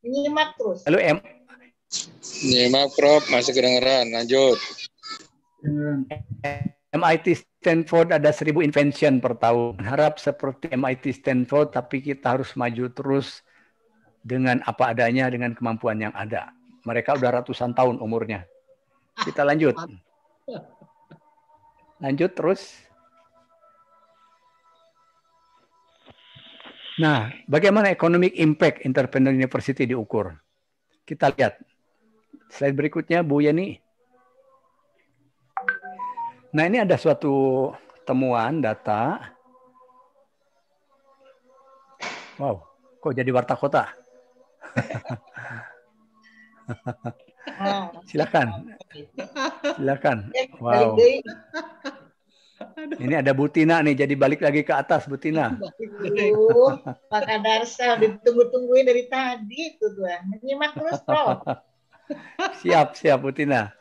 Menyimak terus. Lalu M Nyimak, Prof. Masih kedengeran. Lanjut. MIT Stanford ada 1000 invention per tahun. Harap seperti MIT Stanford, tapi kita harus maju terus dengan apa adanya, dengan kemampuan yang ada. Mereka udah ratusan tahun umurnya. Kita lanjut. Lanjut terus. Nah, bagaimana economic impact entrepreneur university diukur? Kita lihat. Slide berikutnya, Bu Yani. Nah, ini ada suatu temuan data. Wow, kok jadi warta kota? [laughs] Silakan. Silakan. Wow. Ini ada Butina nih, jadi balik lagi ke atas Butina. [laughs] Aduh, Pak Kadarsa ditunggu-tungguin dari tadi itu tuh. Menyimak terus, Prof. [laughs] Siap, siap Butina.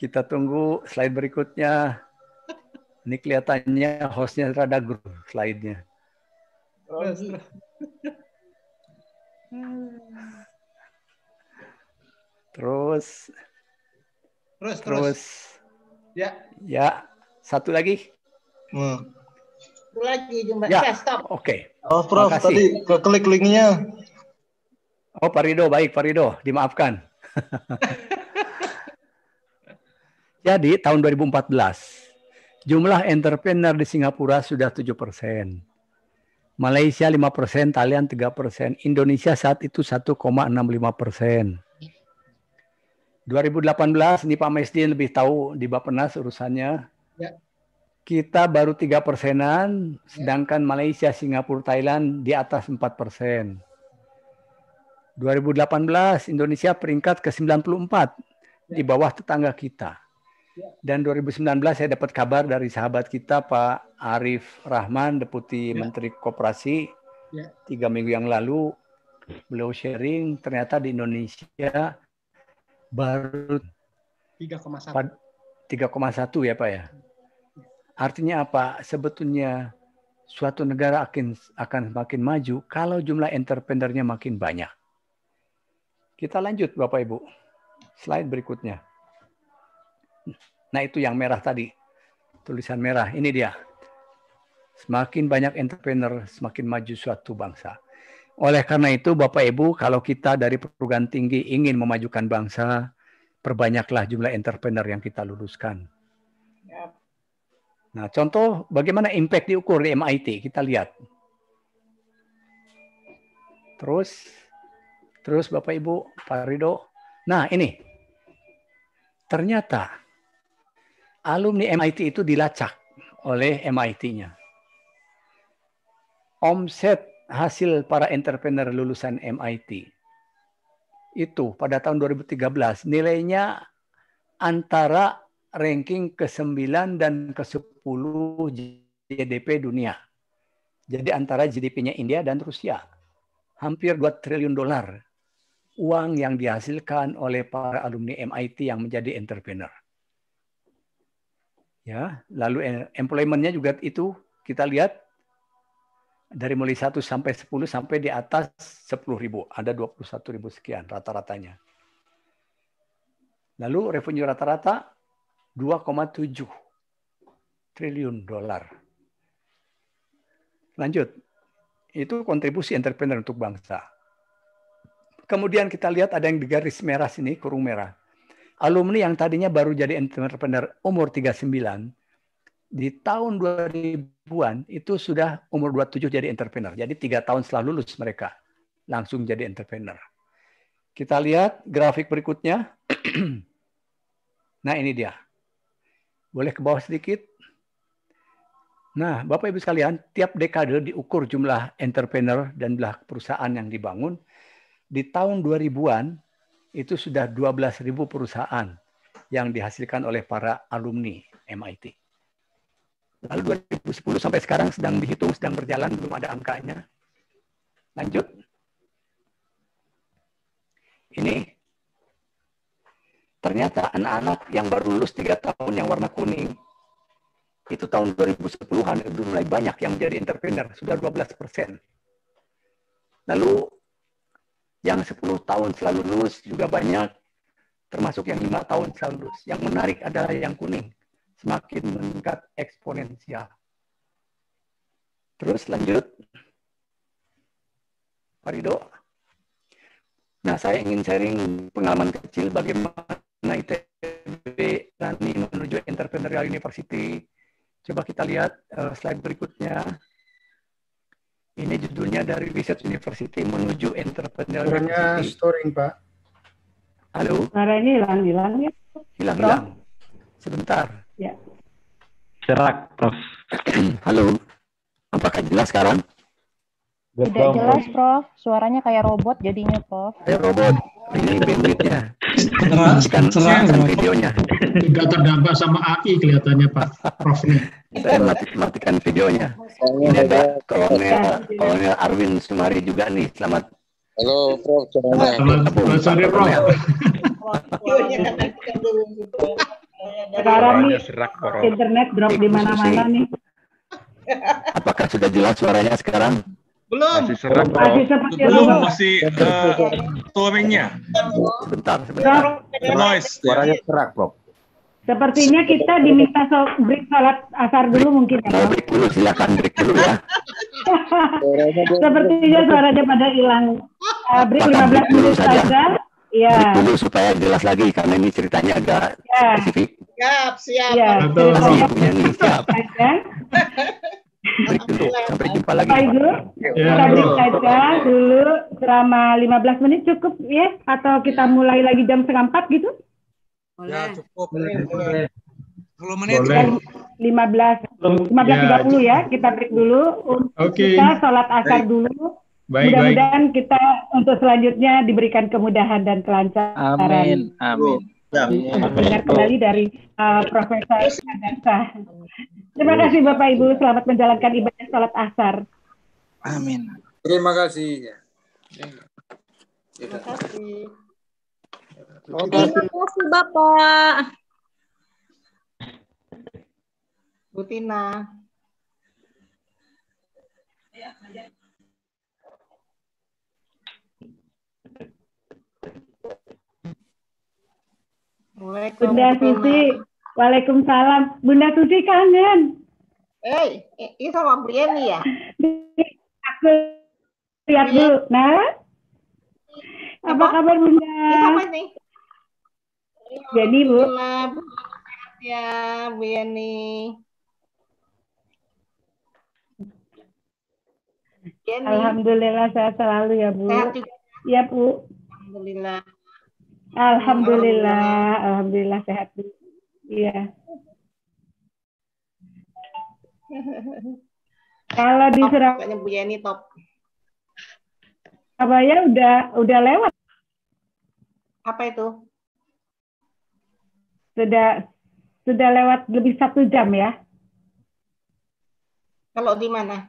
Kita tunggu slide berikutnya. Ini kelihatannya hostnya rada guru slide-nya. Terus, terus. Terus, Terus, terus. terus, Ya. ya satu lagi. Satu lagi jumlah. Ya, Ya, stop. oke. Oh, Prof, Makasih. tadi ke klik linknya. Oh, Pak Rido, baik Pak Rido, dimaafkan. [laughs] Jadi tahun 2014 Jumlah entrepreneur di Singapura sudah 7 persen. Malaysia 5 persen, Thailand 3 persen, Indonesia saat itu 1,65 persen. 2018, ini Pak Mesdin lebih tahu di Bapenas urusannya. Ya. Kita baru 3 persenan, sedangkan Malaysia, Singapura, Thailand di atas 4 persen. 2018, Indonesia peringkat ke-94 di bawah tetangga kita. Dan 2019 saya dapat kabar dari sahabat kita Pak Arif Rahman, Deputi Menteri Koperasi, Ya. tiga minggu yang lalu beliau sharing ternyata di Indonesia baru 3,1. pad- 3,1 ya Pak ya. Artinya apa? Sebetulnya suatu negara akan akan semakin maju kalau jumlah entrepreneurnya makin banyak. Kita lanjut Bapak Ibu. Slide berikutnya. Nah itu yang merah tadi. Tulisan merah. Ini dia. Semakin banyak entrepreneur, semakin maju suatu bangsa. Oleh karena itu Bapak Ibu, kalau kita dari perguruan tinggi ingin memajukan bangsa, perbanyaklah jumlah entrepreneur yang kita luluskan. Nah, contoh bagaimana impact diukur di MIT, kita lihat. Terus, terus Bapak Ibu, Pak Rido. Nah, ini. Ternyata alumni MIT itu dilacak oleh MIT-nya. Omset hasil para entrepreneur lulusan MIT itu pada tahun 2013 nilainya antara ranking ke-9 dan ke-10 GDP dunia. Jadi antara GDP-nya India dan Rusia. Hampir 2 triliun dolar uang yang dihasilkan oleh para alumni MIT yang menjadi entrepreneur. Ya, lalu employment-nya juga itu kita lihat dari mulai 1 sampai 10 sampai di atas 10 ribu. Ada 21 ribu sekian rata-ratanya. Lalu revenue rata-rata 2,7 triliun dolar. Lanjut. Itu kontribusi entrepreneur untuk bangsa. Kemudian kita lihat ada yang di garis merah sini, kurung merah. Alumni yang tadinya baru jadi entrepreneur umur 39, di tahun 2000-an itu sudah umur 27 jadi entrepreneur. Jadi tiga tahun setelah lulus mereka langsung jadi entrepreneur. Kita lihat grafik berikutnya. [clears throat] nah ini dia. Boleh ke bawah sedikit. Nah, Bapak Ibu sekalian, tiap dekade diukur jumlah entrepreneur dan jumlah perusahaan yang dibangun. Di tahun 2000-an itu sudah 12.000 perusahaan yang dihasilkan oleh para alumni MIT. Lalu 2010 sampai sekarang sedang dihitung, sedang berjalan, belum ada angkanya. Lanjut. Ini ternyata anak-anak yang baru lulus tiga tahun yang warna kuning itu tahun 2010-an itu mulai banyak yang menjadi entrepreneur, sudah 12 persen. Lalu yang 10 tahun selalu lulus juga banyak, termasuk yang lima tahun selalu lulus. Yang menarik adalah yang kuning, semakin meningkat eksponensial. Terus lanjut, Pak Rido. Nah, saya ingin sharing pengalaman kecil bagaimana ITB Rani menuju Entrepreneurial University. Coba kita lihat uh, slide berikutnya. Ini judulnya dari Research University menuju Entrepreneurial Suaranya University. storing, Pak. Halo, Suaranya hilang-hilang ya. hilang-hilang. Sebentar. Ya. Serak, Prof. [clears throat] Halo. Apakah jelas sekarang? Tidak jelas, Prof. Suaranya kayak robot jadinya, Prof. Kayak robot. Ini bandwidthnya. Matikan videonya. Tidak terdampak sama AI kelihatannya Pak Prof nih. Saya mati, matikan videonya. Ini ada Kolonel, Kolonel Arwin Sumari juga nih. Selamat. Halo, Prof. Selamat sore Prof. Sekarang nih internet drop di mana-mana nih. Apakah sudah jelas suaranya sekarang? Belum. Masih Prof. Masih seperti Belum masih uh, storingnya. Sebentar, sebentar. Noise. Suaranya serak, Prof. Sepertinya kita diminta so break salat asar dulu mungkin ya. Mau break dulu, silakan break dulu ya. [laughs] Sepertinya suaranya pada hilang. Uh, break Makan 15 break dulu menit saja. Iya. dulu supaya jelas lagi karena ini ceritanya agak Ya. spesifik. Siap, siap. Iya. Betul, ceritanya Bu Yani, siap. Break. Sampai jumpa lagi. Pak Ibu, Ya, kita break betul. saja dulu selama 15 menit cukup ya? Atau kita mulai lagi jam setengah empat gitu? Ya cukup. 10 menit. Jam 15, 15.30 ya, kita break dulu. Untuk Oke. Kita sholat asar dulu. Baik, Mudah-mudahan kita untuk selanjutnya diberikan kemudahan dan kelancaran. Amin. Amin. Dengar kembali dari uh, Profesor Kadarsa. Terima kasih Bapak Ibu, selamat menjalankan ibadah sholat asar. Amin. Terima kasih. Terima kasih. Terima kasih Bapak. Bu Tina. Waalaikumsalam. Bunda Susi, Waalaikumsalam. Bunda Susi kangen. Eh, ini sama Bu Yeni ya? Aku lihat dulu. Nah, apa kabar Bunda? Ini sama ini. Jadi Bu. Ya, Bu Yeni. Yeni. Alhamdulillah sehat selalu ya Bu. Sehat juga. Ya Bu. Alhamdulillah. Alhamdulillah, alhamdulillah sehat Bu. Iya. Kalau di Surabaya Bu Yeni top. udah udah lewat, Apa itu? sudah sudah lewat lebih satu jam ya. Kalau di mana?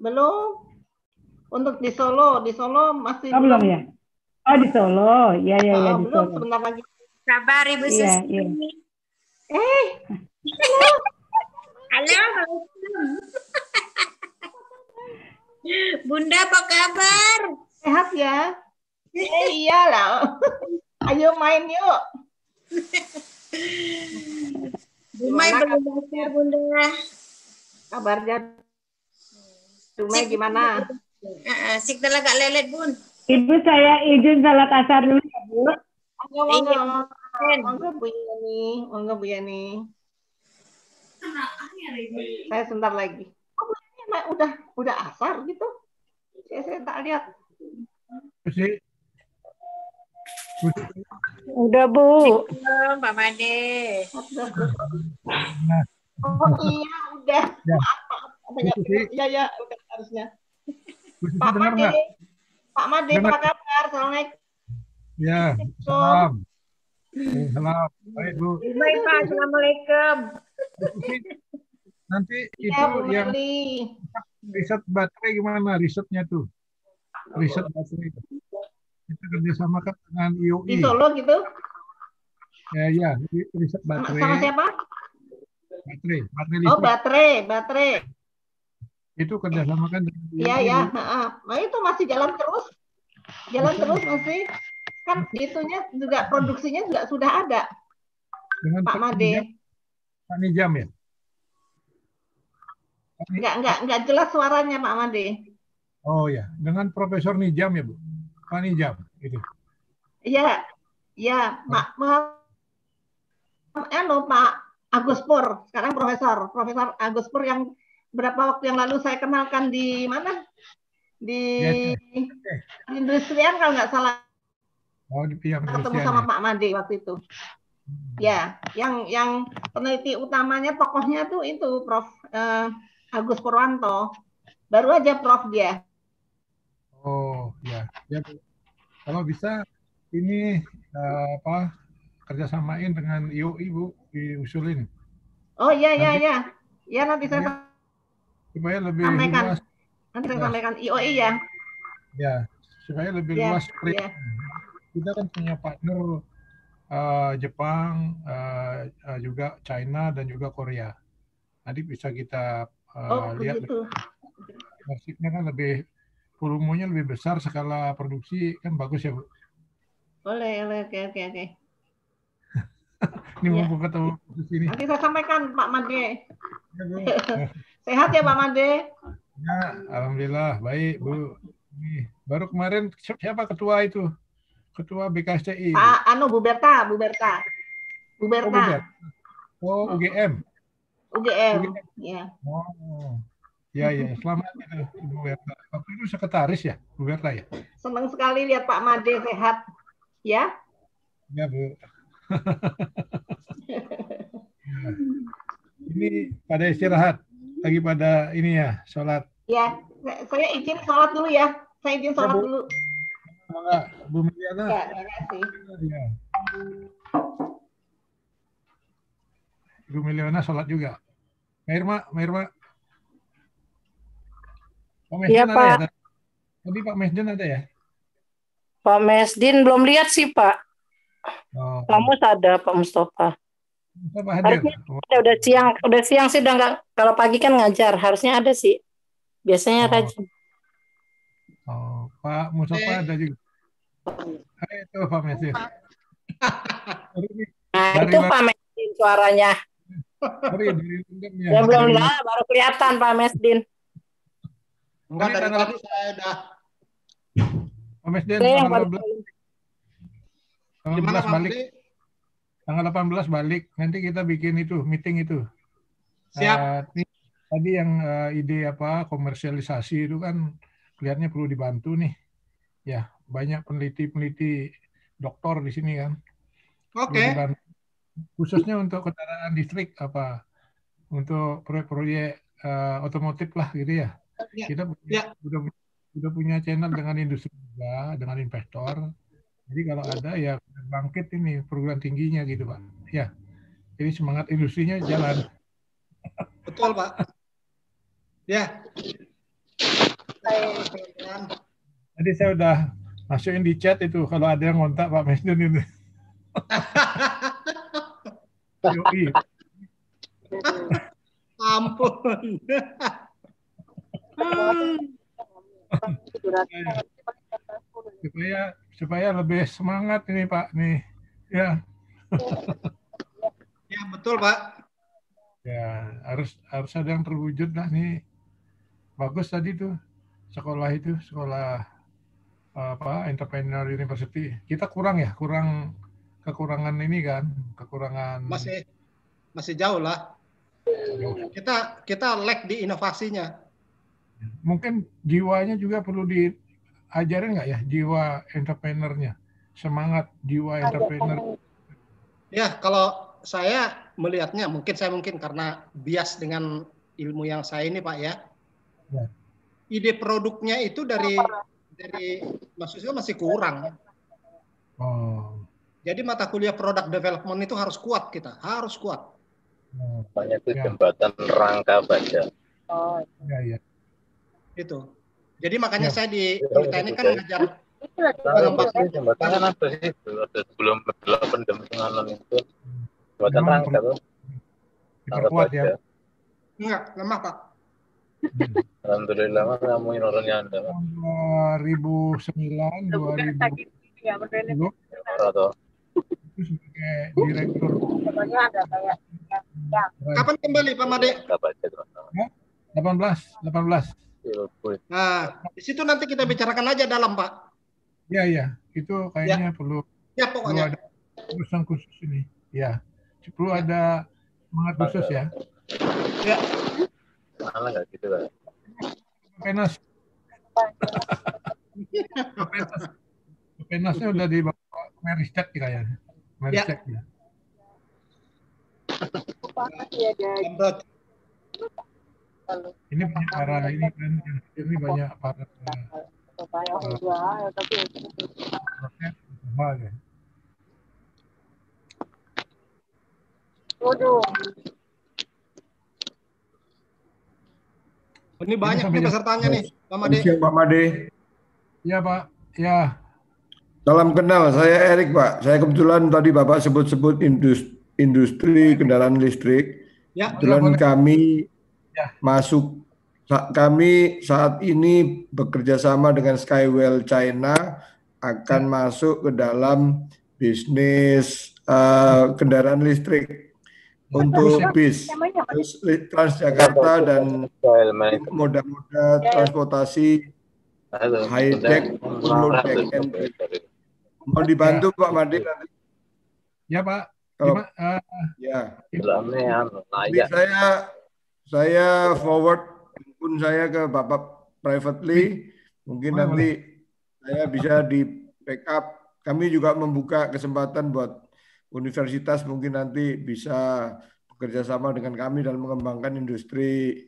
Belum. Untuk di Solo, di Solo masih Oh belum ya? Oh di Solo, ya ya ya Oh, di belum, Solo. sebentar lagi. Kabar Ibu Iya, Susi. iya. Eh, Halo. Bunda apa kabar? sehat ya? Eh, iyalah. Ayo main yuk. Dumai Gimana belum belajar Bunda. Kabarnya Dumai gimana? Uh, Sik agak lelet Bun. Ibu saya izin salat asar dulu ya Bu. Monggo, monggo. Monggo Bu Yani, monggo Bu Yani. Saya sebentar lagi. Oh, Bu Yani udah udah asar gitu? Saya, saya tak lihat. Udah Bu. Belum Pak Made. Oh iya, udah. Ya. Banyak. Iya, ya, udah harusnya. Pak dengar Made? Pak Made, apa kabar? Assalamualaikum. Ya, salam. Salam. Baik Bu. Baik Pak, Assalamualaikum. Nanti Iya, itu Bu yang riset baterai gimana risetnya tuh? Riset baterai. Kita kerjasama kan dengan IOI. Di Solo gitu? Ya, ya, ri- riset baterai. sama siapa? Baterai, baterai Oh, listrik. baterai, baterai. Itu kerjasama kan dengan Iya, ya. Nah, nah, itu masih jalan terus. Jalan terus masih. Kan itunya juga produksinya juga sudah ada. Dengan Pak Made. Pak Nijam ya? Enggak, enggak, enggak jelas suaranya Pak Made. Oh ya, dengan Profesor Nijam ya Bu? Pak Nijam, itu. Iya, iya, Pak, Pak, anu, Pak Agus Pur, sekarang Profesor, Profesor Agus Pur yang berapa waktu yang lalu saya kenalkan di mana? Di di Industrian kalau nggak salah Oh, di pihak ketemu Indonesia sama ya. Pak Made waktu itu. Ya, yang yang peneliti utamanya tokohnya tuh itu Prof eh, Agus Purwanto. Baru aja Prof dia. Oh ya, ya. Kalau bisa ini eh, apa kerjasamain dengan IOI Bu diusulin Oh iya iya iya. Ya nanti saya supaya lebih sampaikan. luas Nanti saya Ya. sampaikan IOI ya. ya supaya lebih Ya, luas ya. Kita kan punya partner eh, Jepang, eh, eh, juga China dan juga Korea. Nanti bisa kita eh, Oh lihat. Nasibnya kan lebih volumenya lebih besar skala produksi kan bagus ya Bu. Boleh, boleh, oke, oke, oke. [laughs] Ini Ya. mumpung ketemu di sini. Nanti saya sampaikan Pak Made. Ya, Bu. [laughs] Sehat ya Pak Made? Ya, alhamdulillah baik Bu. Baru kemarin siapa ketua itu Ketua BKSCI. Pak Anu Bu Berta, Bu Berta. Bu Oh, Berta, Buber. Oh, UGM. UGM. Ya. Oh. Ya, ya. Selamat itu, Bu Berta. Waktu itu sekretaris ya, Bu Berta ya? Senang sekali lihat Pak Made sehat. Ya. Ya, Bu. Ya. [laughs] Ini pada istirahat. Lagi pada ini ya, sholat. Ya, saya- izin sholat dulu ya. Saya izin sholat Bu. dulu. Enggak, Bu Miliana. Ya, terima kasih. Ya. Ibu sholat juga. Mbak Irma. Pak Mesdin Iya, ada Pak. ya? Tadi Pak Mesdin ada ya? Pak Mesdin belum lihat sih Pak. Oh, Kamu ada Pak Mustafa. Mustafa hadir. Harusnya ada, udah siang, udah siang sih udah nggak. Kalau pagi kan ngajar, harusnya ada sih. Biasanya rajin. Pak Mustafa ada juga. Hai, itu Pak Mesdin. Nah Dari itu? Pak Mesdin suaranya. Sorry, dari London ya. Ya belum lihat, baru kelihatan Pak Mesdin. Enggak dari tanggal- tadi saya udah Pak Mesdin tanggal baru 18, tanggal gimana 18 Pak balik. Tanggal 18 balik. Nanti kita bikin itu, meeting itu. Siap. Eh, ini tadi yang eh, ide apa komersialisasi itu kan kelihatannya perlu dibantu nih. Ya, banyak peneliti-peneliti doktor di sini kan. Oke. dibantu. Khususnya untuk kendaraan listrik apa untuk proyek-proyek eh, otomotif lah gitu ya. Ya, Kita punya, ya. udah udah punya channel dengan industri juga, dengan investor. Jadi kalau ada ya bangkit ini perguruan tingginya gitu Pak. Ya. Jadi semangat industrinya jalan. Betul, Pak. Ya. Tadi saya udah masukin di chat itu kalau ada yang ngontak Pak Mesdun itu. Yoi. Ampun. supaya supaya lebih semangat ini Pak nih. Ya. Ya, betul, Pak. Ya, harus harus ada yang terwujud lah nih. Bagus tadi tuh sekolah itu, sekolah apa entrepreneur university. Kita kurang ya, kurang kekurangan ini kan, kekurangan Masih masih jauh lah. Kita kita lag di inovasinya. mungkin jiwanya juga perlu diajarin nggak ya jiwa entrepreneurnya semangat jiwa entrepreneur Ya, kalau saya melihatnya mungkin saya mungkin karena bias dengan ilmu yang saya ini, Pak ya. Ya. Ide produknya itu dari dari maksudnya masih kurang. oh Jadi mata kuliah product development itu harus kuat kita, harus kuat. Banyak itu Ya. jembatan rangka baja. ya ya Itu. Jadi makanya Ya. saya di Politeknik kan ngajar pasti jembatan kan itu, ada sebelum delapan jam setengah itu. Jembatan rangka tuh. Diperkuat ya enggak lemah, Pak. Alhamdulillah mah kamu ini orangnya anda. tahun 2009 2010 Atau itu. sebagai direktur. Kapan kembali Pak Made? rangka baja teman-teman. 18 18 Ilmu Nah, di situ nanti kita bicarakan aja dalam, Pak. ya ya itu kayaknya perlu Ya perlu pokoknya. ada urusan khusus ini. Ya perlu ada semangat khusus ya. Ya. Malah nggak gitu kan. penas penas penasnya udah dibawa Meristek kayaknya Meristek ya. Pemrot. ini banyak para ini kan yang hadir ini banyak para eh, proses usaha ya. Ini banyak nih pesertanya nih, Pak Made. Siang Pak Made. ya Pak ya Salam kenal, saya Erik Pak. Saya kebetulan tadi Bapak sebut-sebut industri, industri kendaraan listrik. Ya. Kebetulan kami Ya. masuk, kami saat ini bekerja sama dengan Skywell China akan masuk ke dalam bisnis eh, kendaraan listrik untuk bis, Terus li- Transjakarta dan moda-moda transportasi high tech, low tech, and Mau dibantu Pak Made nanti. Ya Pak. Kalau Gimana? Eh, ya. Dalamnya anu, saya saya forward pun saya ke Bapak privately. Mungkin nanti saya bisa di backup. Kami juga membuka kesempatan buat universitas mungkin nanti bisa bekerja sama dengan kami dalam mengembangkan industri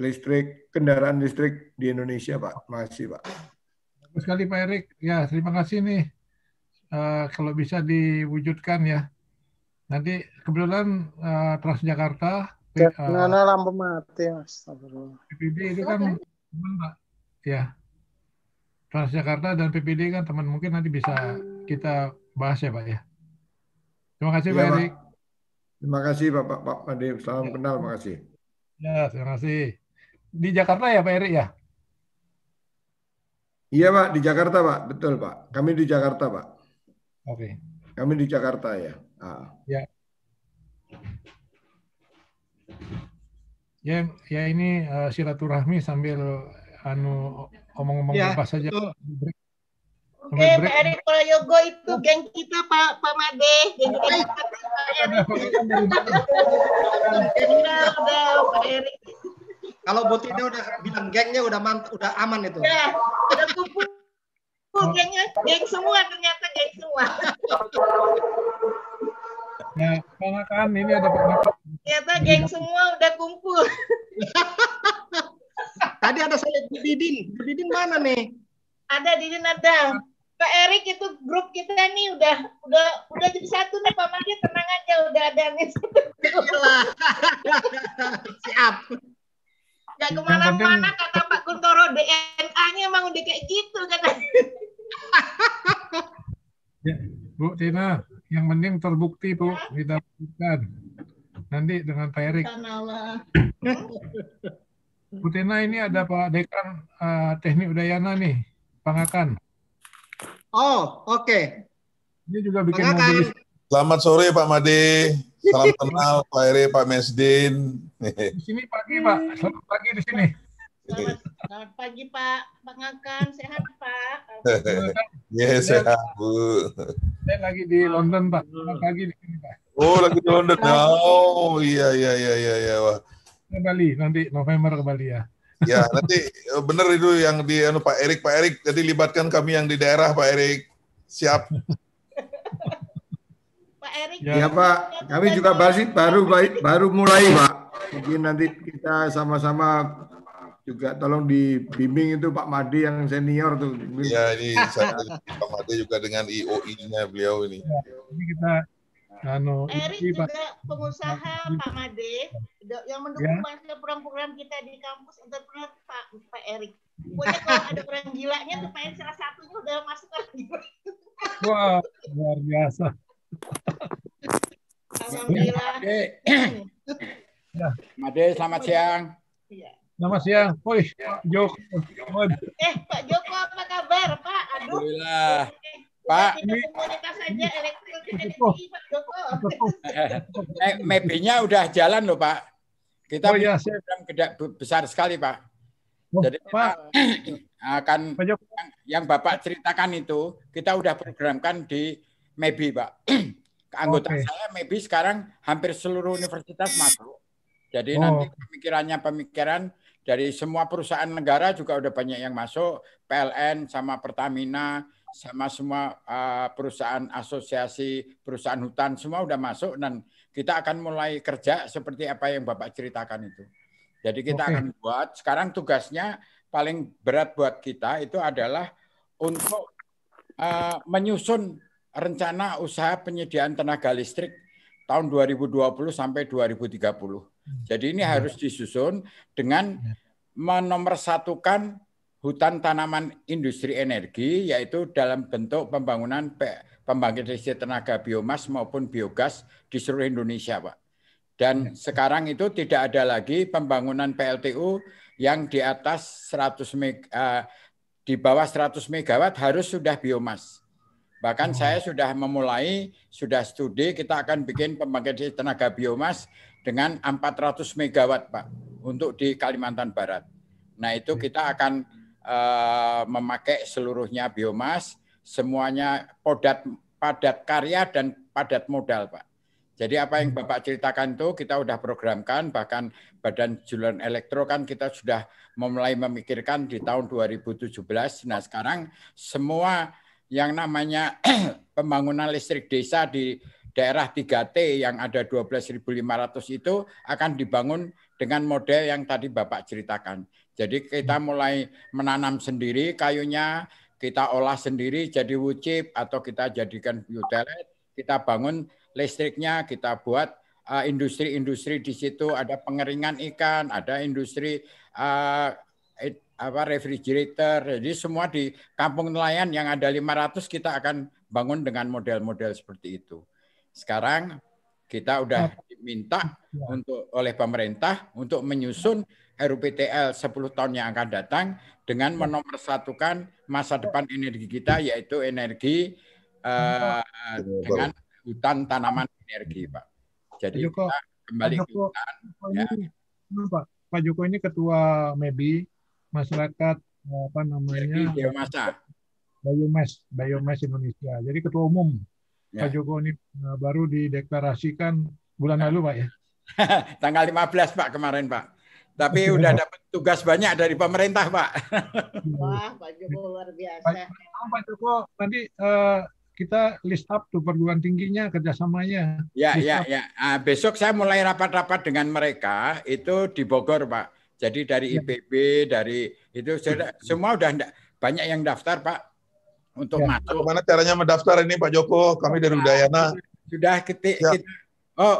listrik, kendaraan listrik di Indonesia, Pak. Makasih, Pak. Bagus sekali Pak Erik. Ya, terima kasih nih. Eh, kalau bisa diwujudkan ya. Nanti kebetulan eh, Transjakarta, eh, Nana lampu mati, astagfirullah. PPD itu kan teman Pak. Ya. Transjakarta dan PPD kan teman mungkin nanti bisa kita bahas ya Pak ya. Terima kasih Pak Iya, Pak. Erik. Terima kasih, Bapak Pak Made. Salam kenal, makasih. Ya, terima kasih. Di Jakarta ya Pak Erik ya? Iya, Pak, di Jakarta, Pak. Betul, Pak. Kami di Jakarta, Pak. Oke. Kami di Jakarta ya. Ah. Ya. Ya, ya ini eh, silaturahmi sambil anu omong-omong Ya, bebas saja. betul. Oke, break. Pak Erik Prayogo itu geng kita Pak Pak Made, geng kita Pak Erik. Gengnya udah Pak Erik. Kalau Bu Tina udah bilang gengnya udah mant udah aman itu. Ya, udah kumpul. Gengnya, geng semua ternyata geng semua. Ya, kan ini ada Pak Ternyata geng semua udah kumpul. [laughs] Tadi ada saya Bu Didin. Bu Didin mana nih? Ada di sini ada. Pak Erik itu grup kita nih udah udah udah jadi satu nih Pak Made tenang aja udah ada nih. [laughs] Siap. Ya ke mana-mana kata Pak Kuntoro DNA-nya emang udah kayak gitu kata. Ya, Bu Tina, yang penting terbukti Bu kita buktikan. Nanti dengan Pak Erik. Bu Tina ini ada Pak Dekan eh, Teknik Udayana nih, Pangakan. Oh, oke. Ini juga bikin Pangakan. mobil. Selamat sore Pak Made. Salam [laughs] kenal Pak Ere, Pak Mesdin. Di sini pagi Pak, selamat pagi di sini. Selamat pagi Pak, Bang Akan, sehat Pak. [laughs] Ya, sehat Bu. Saya lagi di London Pak, selamat pagi di sini Pak. Oh, lagi di London. Oh, iya, iya, iya, iya, iya. Wah. Ke Bali, nanti November ke Bali ya. Ya, nanti eh, bener itu yang di anu Pak Erik, Pak Erik. Jadi libatkan kami yang di daerah Pak Erik. Siap. Pak Erik. Ya, Pak, kami juga baru baru baru mulai Pak. Mungkin nanti kita sama-sama juga tolong dibimbing itu Pak Made yang senior tuh. Ya, ini saya Pak Made juga dengan IOI-nya beliau ini. Ini kita anu Erik juga pengusaha Pak Made yang mendukung Ya. banyak program-program kita di kampus entrepreneur Pak Pak Erik. Pokoknya kalau ada orang gilanya tuh Erik salah satunya udah masuk gila. Wah, luar biasa. Alhamdulillah. Ya. Made, selamat siang. Selamat siang. Woi, Pak Joko. Eh Pak Joko apa kabar Pak? Aduh. Alhamdulillah. Pak, Kita komunitas saja Pak Joko. [laughs] eh, maybe-nya udah jalan loh Pak. Kita Oh, iya, punya program gede- besar sekali Pak. Jadi kita akan yang, yang Bapak ceritakan itu kita udah programkan di Maybe Pak. [clears throat] Anggota Oke. saya Maybe sekarang hampir seluruh universitas masuk. Jadi Oh. nanti pemikirannya pemikiran dari semua perusahaan negara juga udah banyak yang masuk, PLN sama Pertamina sama semua uh, perusahaan asosiasi perusahaan hutan semua udah masuk dan kita akan mulai kerja seperti apa yang Bapak ceritakan itu. Jadi kita Oke. akan buat sekarang tugasnya paling berat buat kita itu adalah untuk uh, menyusun rencana usaha penyediaan tenaga listrik tahun 2020 sampai 2030. Jadi ini harus disusun dengan menomorsatukan hutan tanaman industri energi yaitu dalam bentuk pembangunan pe- pembangkit listrik tenaga biomas maupun biogas di seluruh Indonesia, Pak. Dan sekarang itu tidak ada lagi pembangunan PLTU yang di atas 100 meg, eh, di bawah 100 megawatt harus sudah biomas. Bahkan saya sudah memulai, sudah studi, kita akan bikin pembangkit listrik tenaga biomas dengan 400 megawatt, Pak, untuk di Kalimantan Barat. Nah, itu kita akan eh, memakai seluruhnya biomas semuanya padat padat karya dan padat modal, Pak. Jadi apa yang Bapak ceritakan itu kita sudah programkan, bahkan Badan Jualan Elektro kan kita sudah memulai memikirkan di tahun 2017. Nah sekarang semua yang namanya [clears throat] pembangunan listrik desa di daerah 3T yang ada 12.500 itu akan dibangun dengan model yang tadi Bapak ceritakan. Jadi kita mulai menanam sendiri kayunya, kita olah sendiri jadi wucip atau kita jadikan biotelet, kita bangun listriknya, kita buat uh, industri-industri di situ, ada pengeringan ikan, ada industri uh, apa refrigerator. Jadi semua di kampung nelayan yang ada 500 kita akan bangun dengan model-model seperti itu. Sekarang kita udah diminta untuk oleh pemerintah untuk menyusun RUPTL 10 tahun yang akan datang dengan menomorsatukan masa depan energi kita yaitu energi uh, dengan hutan tanaman energi, Pak. Jadi Pak Joko, kita kembali Pak ke Joko, hutan. Pak Ya. ini, Pak, Pak Joko ini ketua MEBI masyarakat apa namanya biomasa. Biomass Biomass Indonesia. Jadi ketua umum Ya. Pak Joko ini eh, baru dideklarasikan bulan lalu Pak ya. [laughs] Tanggal 15 Pak kemarin Pak. Tapi udah [laughs] dapat tugas banyak dari pemerintah Pak. Wah, [laughs] Pak Joko luar Pak, biasa. Pak Joko nanti eh, kita list up tuh perguruan tingginya kerjasamanya. Ya, List ya, up. ya. Ah, besok saya mulai rapat-rapat dengan mereka itu di Bogor, Pak. Jadi dari IPB, dari itu sudah, semua udah banyak yang daftar, Pak, untuk masuk. Bagaimana caranya mendaftar ini Pak Joko? Kami dari Udayana. Sudah Siap. kita oh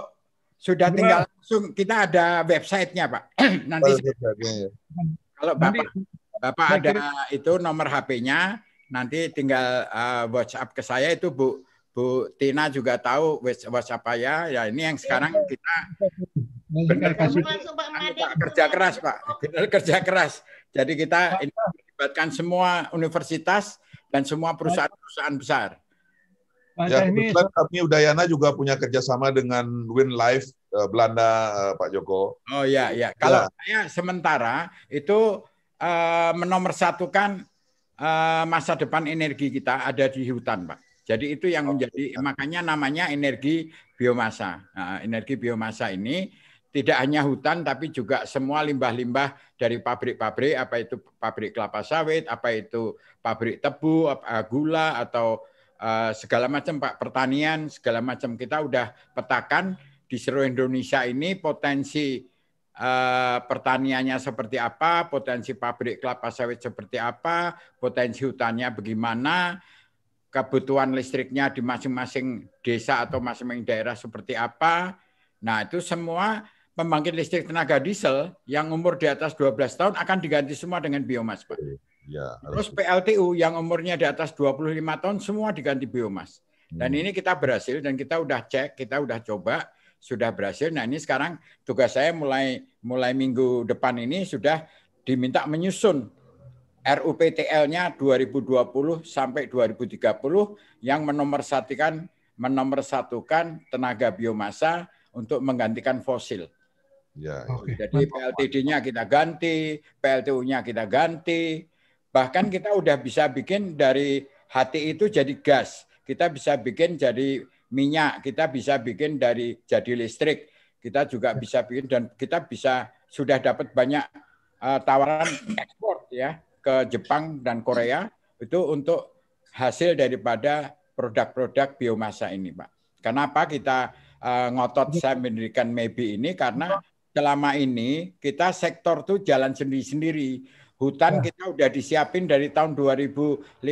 sudah tinggal langsung kita ada websitenya, Pak. [clears throat] Nanti Oh, iya, iya, iya. kalau Nanti- Bapak Bapak Saya ada kirim- itu nomor HP-nya, nanti tinggal uh, WhatsApp ke saya itu Bu Bu Tina juga tahu whats- WhatsApp saya. Ya ini yang sekarang kita benar kasih- kerja keras, Pak. Benar kerja keras. Jadi kita ini melibatkan semua universitas dan semua perusahaan-perusahaan besar. Pak Ya, ini kami Udayana juga punya kerjasama dengan Win Life eh, Belanda, eh, Pak Joko. Oh ya, ya. Kalau saya sementara itu eh, menomorsatukan eh, masa depan energi kita ada di hutan, Pak. Jadi itu yang menjadi makanya namanya energi biomasa. Nah, energi biomasa ini tidak hanya hutan tapi juga semua limbah-limbah dari pabrik-pabrik apa itu pabrik kelapa sawit, apa itu pabrik tebu, apa- gula atau eh, segala macam Pak pertanian segala macam kita udah petakan di seluruh Indonesia ini potensi eh, pertaniannya seperti apa, potensi pabrik kelapa sawit seperti apa, potensi hutannya bagaimana, kebutuhan listriknya di masing-masing desa atau masing-masing daerah seperti apa. Nah, itu semua pembangkit listrik tenaga diesel yang umur di atas 12 tahun akan diganti semua dengan biomas, Pak. Ya, Terus PLTU yang umurnya di atas 25 tahun semua diganti biomas. Dan ini kita berhasil dan kita udah cek, kita udah coba, sudah berhasil. Nah, ini sekarang tugas saya mulai mulai minggu depan ini sudah diminta menyusun RUPTL-nya 2020 sampai 2030 yang menomorsatukan menomorsatukan tenaga biomasa untuk menggantikan fosil. Ya, Jadi PLTD-nya kita ganti, PLTU-nya kita ganti. Bahkan kita udah bisa bikin dari hati itu jadi gas. Kita bisa bikin jadi minyak, kita bisa bikin dari jadi listrik. Kita juga bisa bikin dan kita bisa sudah dapat banyak eh, tawaran ekspor ya ke Jepang dan Korea itu untuk hasil daripada produk-produk biomasa ini, Pak. Kenapa kita eh, ngotot saya mendirikan MEBI ini karena selama ini kita sektor tuh jalan sendiri-sendiri. Hutan kita udah disiapin dari tahun 2015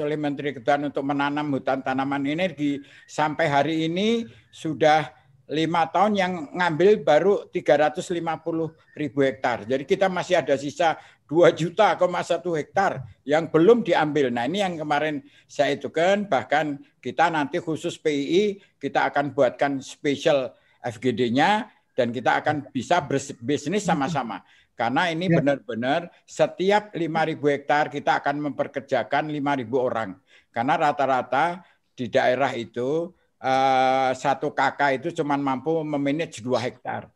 oleh Menteri Keuangan untuk menanam hutan tanaman energi. Sampai hari ini sudah lima tahun yang ngambil baru 350 ribu hektar. Jadi kita masih ada sisa 2 juta, satu hektar yang belum diambil. Nah ini yang kemarin saya itu kan bahkan kita nanti khusus PII kita akan buatkan spesial FGD-nya dan kita akan bisa berbisnis sama-sama. Karena ini benar-benar setiap 5.000 hektar kita akan memperkerjakan 5.000 orang. Karena rata-rata di daerah itu eh, satu kakak itu cuma mampu memanage 2 hektar.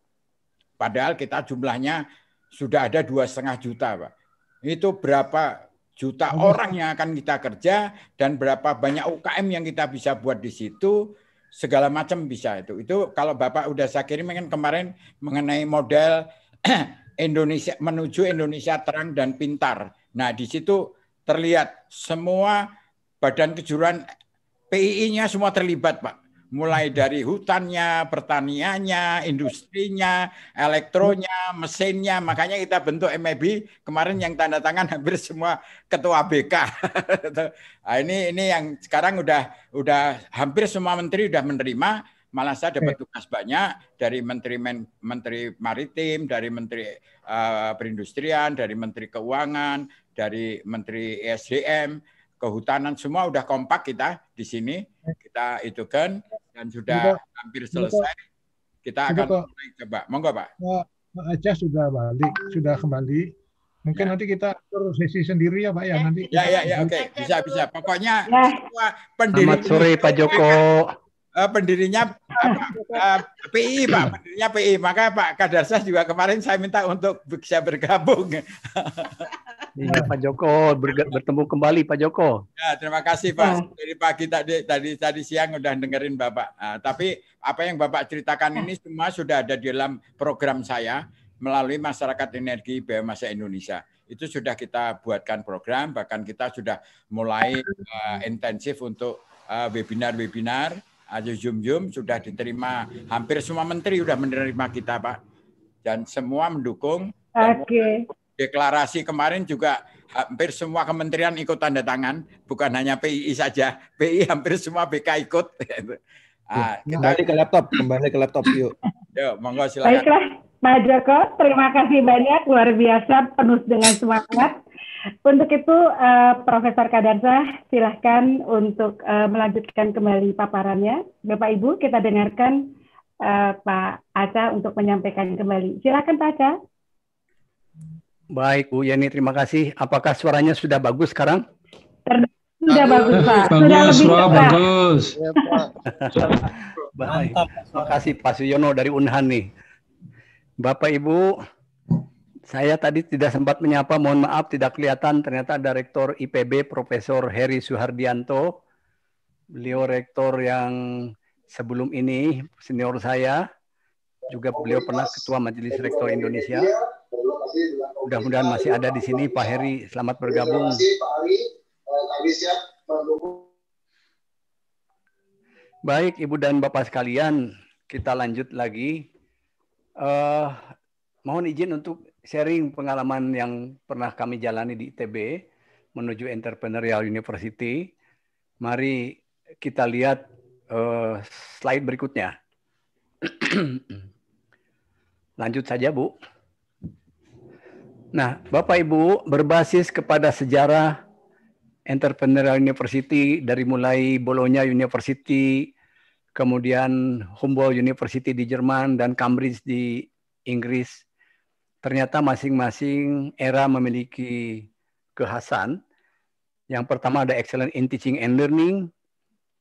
Padahal kita jumlahnya sudah ada dua setengah juta, Pak. Itu berapa juta orang yang akan kita kerja dan berapa banyak UKM yang kita bisa buat di situ segala macam bisa itu. Itu kalau Bapak udah saya kirim kan kemarin mengenai model [clears throat] Indonesia menuju Indonesia terang dan pintar. Nah, di situ terlihat semua badan kejuruan PII-nya semua terlibat, Pak mulai dari hutannya, pertaniannya, industrinya, elektronya, mesinnya. Makanya kita bentuk MIB kemarin yang tanda tangan hampir semua ketua BK. [laughs] nah, ini ini yang sekarang udah udah hampir semua menteri udah menerima. Malah saya dapat tugas banyak dari menteri Men, menteri maritim, dari menteri uh, perindustrian, dari menteri keuangan, dari menteri ESDM kehutanan semua udah kompak kita di sini. Kita itu kan dan sudah hampir selesai. Kita akan mulai coba. Monggo pak. Aceh sudah balik, sudah kembali. Mungkin nanti kita atur sesi sendiri ya Pak ya. Nanti. ya ya ya oke. bisa bisa. Pokoknya Ya. semua pendiri Selamat sore Pak Joko. Eh, pendirinya apa, eh, PI pak pendirinya PI maka Pak Kadarsah juga kemarin saya minta untuk bisa bergabung Iya Pak Joko berge- bertemu kembali Pak Joko. Ya, terima kasih Pak. Dari pagi tadi tadi tadi siang udah dengerin Bapak. Ah, tapi apa yang Bapak ceritakan ini semua sudah ada di dalam program saya melalui Masyarakat Energi Biomasa Indonesia. Itu sudah kita buatkan program, bahkan kita sudah mulai eh, intensif untuk eh, ada Zoom-Zoom sudah diterima hampir semua menteri sudah menerima kita, Pak. Dan semua mendukung Oke. deklarasi kemarin juga hampir semua kementerian ikut tanda tangan, bukan hanya PII saja. PII hampir semua BK ikut. [laughs] Ah, kita, Kembali ke laptop, kembali ke laptop yuk. yuk, monggo silakan. Baiklah, Pak Joko, terima kasih banyak, luar biasa, penuh dengan semangat. Untuk itu, eh, Profesor Kadarsah, silahkan untuk eh, melanjutkan kembali paparannya. Bapak Ibu, kita dengarkan eh, Pak Aca untuk menyampaikan kembali. Silakan Pak Aca. Baik Bu Yani terima kasih. Apakah suaranya sudah bagus sekarang? Sudah bagus Pak, sudah Bagus, lebih Pak, cepat. bagus. [laughs] Baik. Terima kasih Pak Suyono dari Unhan nih. Bapak Ibu, saya tadi tidak sempat menyapa, mohon maaf tidak kelihatan. Ternyata ada Rektor IPB Profesor Heri Suhardianto. Beliau rektor yang sebelum ini senior saya. Juga beliau pernah Ketua Majelis Rektor Indonesia. Mudah-mudahan masih ada di sini Pak Heri. Selamat bergabung. Baik, Ibu dan Bapak sekalian, kita lanjut lagi. Eh, mohon izin untuk sharing pengalaman yang pernah kami jalani di ITB menuju Entrepreneurial University. Mari kita lihat eh, slide berikutnya. [clears throat] Lanjut saja, Bu. Nah, Bapak Ibu, berbasis kepada sejarah Entrepreneurial University dari mulai Bologna University, kemudian Humboldt University di Jerman dan Cambridge di Inggris. Ternyata masing-masing era memiliki kekhasan. Yang pertama ada excellent in teaching and learning,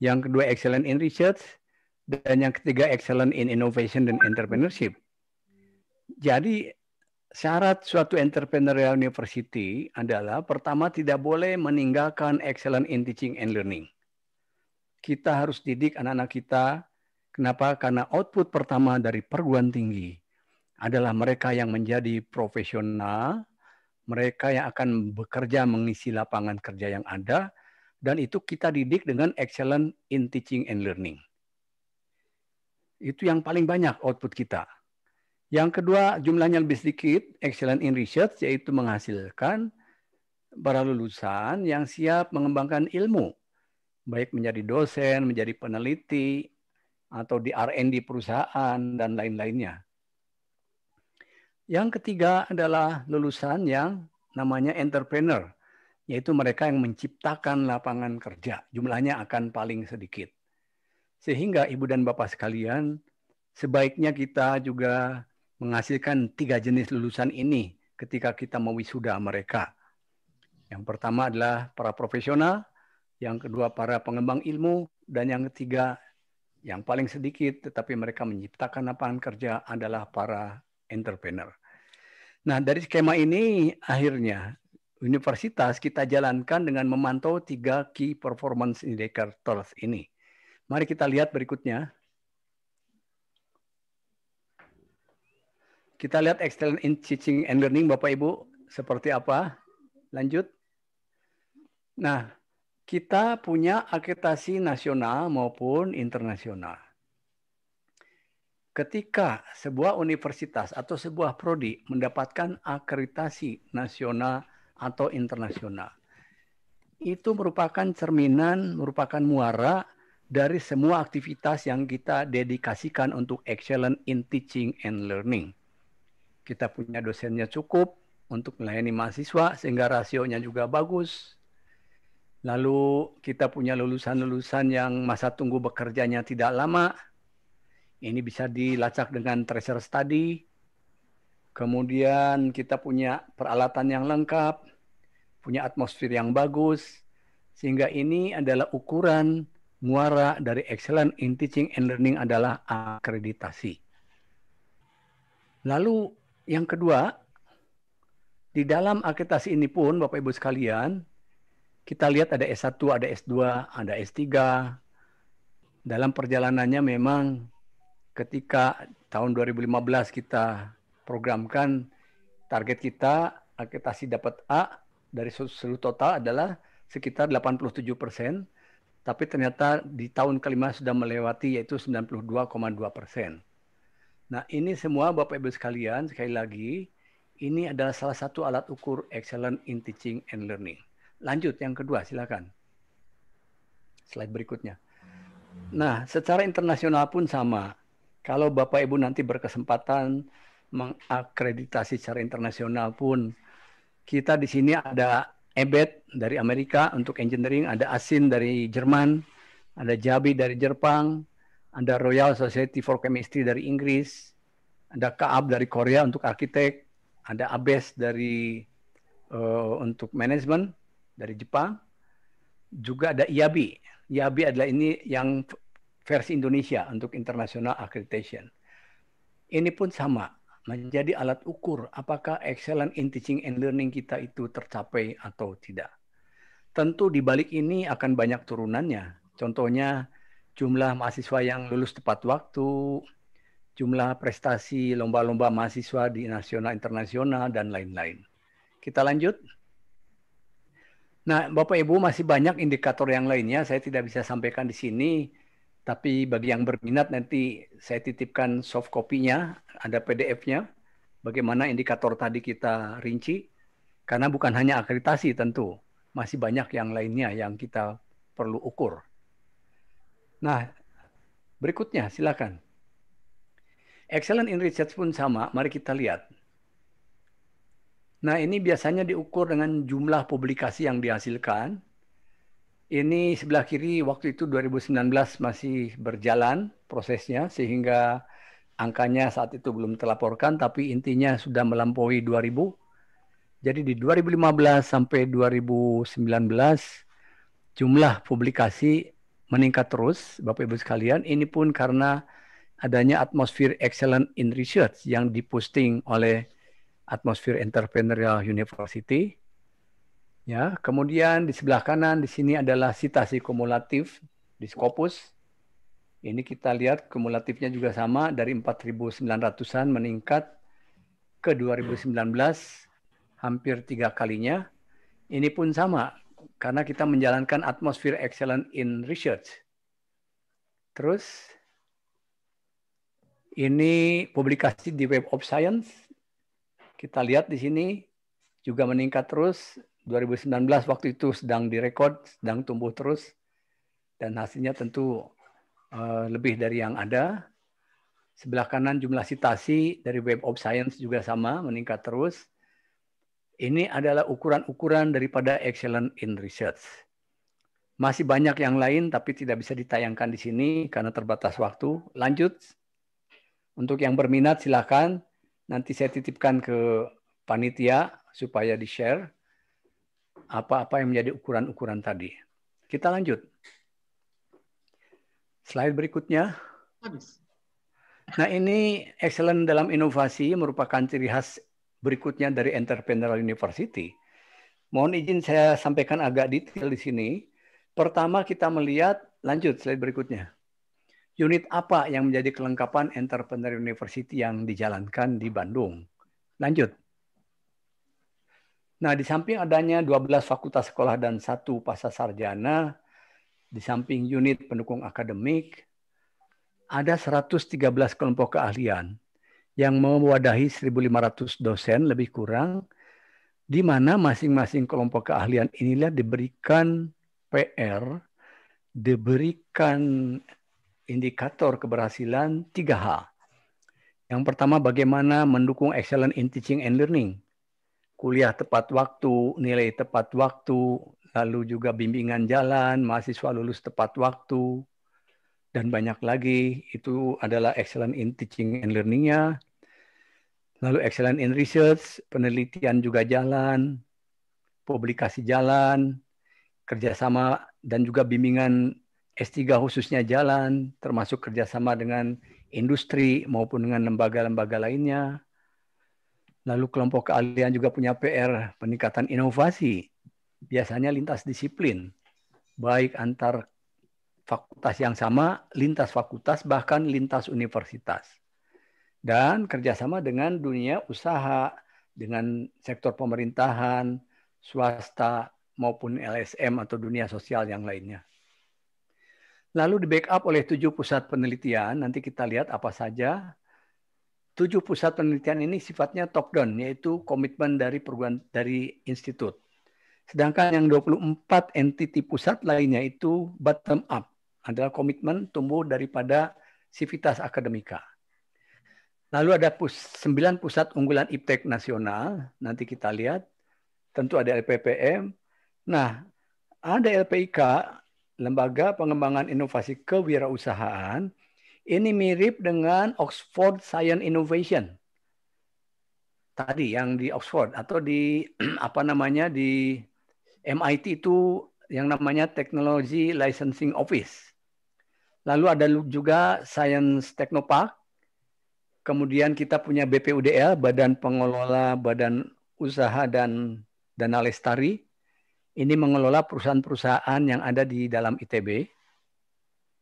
yang kedua excellent in research, dan yang ketiga excellent in innovation dan entrepreneurship. Jadi syarat suatu entrepreneurial university adalah pertama tidak boleh meninggalkan excellent in teaching and learning. Kita harus didik anak-anak kita. Kenapa? Karena output pertama dari perguruan tinggi adalah mereka yang menjadi profesional, mereka yang akan bekerja mengisi lapangan kerja yang ada, dan itu kita didik dengan excellent in teaching and learning. Itu yang paling banyak output kita. Yang kedua, jumlahnya lebih sedikit, excellent in research, yaitu menghasilkan para lulusan yang siap mengembangkan ilmu, baik menjadi dosen, menjadi peneliti, atau di R&D perusahaan, dan lain-lainnya. Yang ketiga adalah lulusan yang namanya entrepreneur, yaitu mereka yang menciptakan lapangan kerja. Jumlahnya akan paling sedikit. Sehingga ibu dan bapak sekalian, sebaiknya kita juga menghasilkan tiga jenis lulusan ini ketika kita mewisuda mereka. Yang pertama adalah para profesional, yang kedua para pengembang ilmu, dan yang ketiga yang paling sedikit tetapi mereka menciptakan lapangan kerja adalah para entrepreneur. Nah, dari skema ini akhirnya universitas kita jalankan dengan memantau tiga key performance indicators ini. Mari kita lihat berikutnya. Kita lihat excellent in teaching and learning Bapak Ibu seperti apa. Lanjut. Nah, kita punya akreditasi nasional maupun internasional. Ketika sebuah universitas atau sebuah prodi mendapatkan akreditasi nasional atau internasional, itu merupakan cerminan, merupakan muara dari semua aktivitas yang kita dedikasikan untuk excellent in teaching and learning. Kita punya dosennya cukup untuk melayani mahasiswa sehingga rasionya juga bagus. Lalu kita punya lulusan-lulusan yang masa tunggu bekerjanya tidak lama. Ini bisa dilacak dengan tracer study. Kemudian kita punya peralatan yang lengkap, punya atmosfer yang bagus, sehingga ini adalah ukuran muara dari excellent in teaching and learning adalah akreditasi. Lalu yang kedua, di dalam akreditasi ini pun Bapak Ibu sekalian, kita lihat ada S1, ada S2, ada S3. Dalam perjalanannya memang ketika tahun 2015 kita programkan target kita akreditasi dapat A dari seluruh total adalah sekitar 87 persen, tapi ternyata di tahun kelima sudah melewati yaitu 92,2 persen. Nah ini semua Bapak Ibu sekalian sekali lagi ini adalah salah satu alat ukur excellent in teaching and learning. Lanjut yang kedua silakan. Slide berikutnya. Nah secara internasional pun sama kalau Bapak Ibu nanti berkesempatan mengakreditasi secara internasional pun, kita di sini ada EBET dari Amerika untuk engineering, ada ASIN dari Jerman, ada JABI dari Jepang, ada Royal Society for Chemistry dari Inggris, ada KAB dari Korea untuk arsitek, ada ABES dari uh, untuk manajemen dari Jepang, juga ada IABI. IABI adalah ini yang versi Indonesia untuk International Accreditation. Ini pun sama, menjadi alat ukur apakah excellent in teaching and learning kita itu tercapai atau tidak. Tentu di balik ini akan banyak turunannya. Contohnya jumlah mahasiswa yang lulus tepat waktu, jumlah prestasi lomba-lomba mahasiswa di nasional internasional dan lain-lain. Kita lanjut. Nah, Bapak Ibu masih banyak indikator yang lainnya saya tidak bisa sampaikan di sini tapi bagi yang berminat nanti saya titipkan soft copy-nya, ada PDF-nya, bagaimana indikator tadi kita rinci, karena bukan hanya akreditasi tentu, masih banyak yang lainnya yang kita perlu ukur. Nah, berikutnya silakan. Excellent in research pun sama, mari kita lihat. Nah, ini biasanya diukur dengan jumlah publikasi yang dihasilkan, ini sebelah kiri waktu itu 2019 masih berjalan prosesnya sehingga angkanya saat itu belum terlaporkan tapi intinya sudah melampaui 2000. Jadi di 2015 sampai 2019 jumlah publikasi meningkat terus Bapak Ibu sekalian. Ini pun karena adanya atmosfer excellent in research yang diposting oleh Atmosphere Entrepreneurial University Ya, kemudian di sebelah kanan di sini adalah sitasi kumulatif di Scopus. Ini kita lihat kumulatifnya juga sama dari 4.900-an meningkat ke 2019 hampir tiga kalinya. Ini pun sama karena kita menjalankan atmosfer excellent in research. Terus ini publikasi di Web of Science. Kita lihat di sini juga meningkat terus 2019 waktu itu sedang direkod, sedang tumbuh terus, dan hasilnya tentu uh, lebih dari yang ada. Sebelah kanan jumlah citasi dari Web of Science juga sama, meningkat terus. Ini adalah ukuran-ukuran daripada excellent in research. Masih banyak yang lain, tapi tidak bisa ditayangkan di sini karena terbatas waktu. Lanjut. Untuk yang berminat, silakan. Nanti saya titipkan ke panitia supaya di-share apa-apa yang menjadi ukuran-ukuran tadi. Kita lanjut. Slide berikutnya. Nah ini excellent dalam inovasi merupakan ciri khas berikutnya dari Entrepreneurial University. Mohon izin saya sampaikan agak detail di sini. Pertama kita melihat, lanjut slide berikutnya. Unit apa yang menjadi kelengkapan entrepreneur university yang dijalankan di Bandung? Lanjut. Nah, di samping adanya 12 fakultas sekolah dan satu pasca sarjana, di samping unit pendukung akademik, ada 113 kelompok keahlian yang mewadahi 1.500 dosen lebih kurang, di mana masing-masing kelompok keahlian inilah diberikan PR, diberikan indikator keberhasilan 3H. Yang pertama bagaimana mendukung excellent in teaching and learning. Kuliah tepat waktu, nilai tepat waktu, lalu juga bimbingan jalan, mahasiswa lulus tepat waktu, dan banyak lagi. Itu adalah excellent in teaching and learning-nya. Lalu excellent in research, penelitian juga jalan, publikasi jalan, kerjasama dan juga bimbingan S3 khususnya jalan, termasuk kerjasama dengan industri maupun dengan lembaga-lembaga lainnya. Lalu kelompok keahlian juga punya PR peningkatan inovasi, biasanya lintas disiplin, baik antar fakultas yang sama, lintas fakultas, bahkan lintas universitas. Dan kerjasama dengan dunia usaha, dengan sektor pemerintahan, swasta, maupun LSM atau dunia sosial yang lainnya. Lalu di backup oleh tujuh pusat penelitian, nanti kita lihat apa saja. Tujuh pusat penelitian ini sifatnya top down, yaitu komitmen dari perguruan dari institut. Sedangkan yang 24 entiti pusat lainnya itu bottom up, adalah komitmen tumbuh daripada sivitas akademika. Lalu ada pus, 9 pusat unggulan IPTEK nasional, nanti kita lihat. Tentu ada LPPM. Nah, ada LPIK Lembaga Pengembangan Inovasi Kewirausahaan ini mirip dengan Oxford Science Innovation. Tadi yang di Oxford atau di [clears throat] apa namanya di MIT itu yang namanya Technology Licensing Office. Lalu ada juga Science Technopark. Kemudian kita punya BPUDL, Badan Pengelola Badan Usaha dan Dana Lestari ini mengelola perusahaan-perusahaan yang ada di dalam ITB.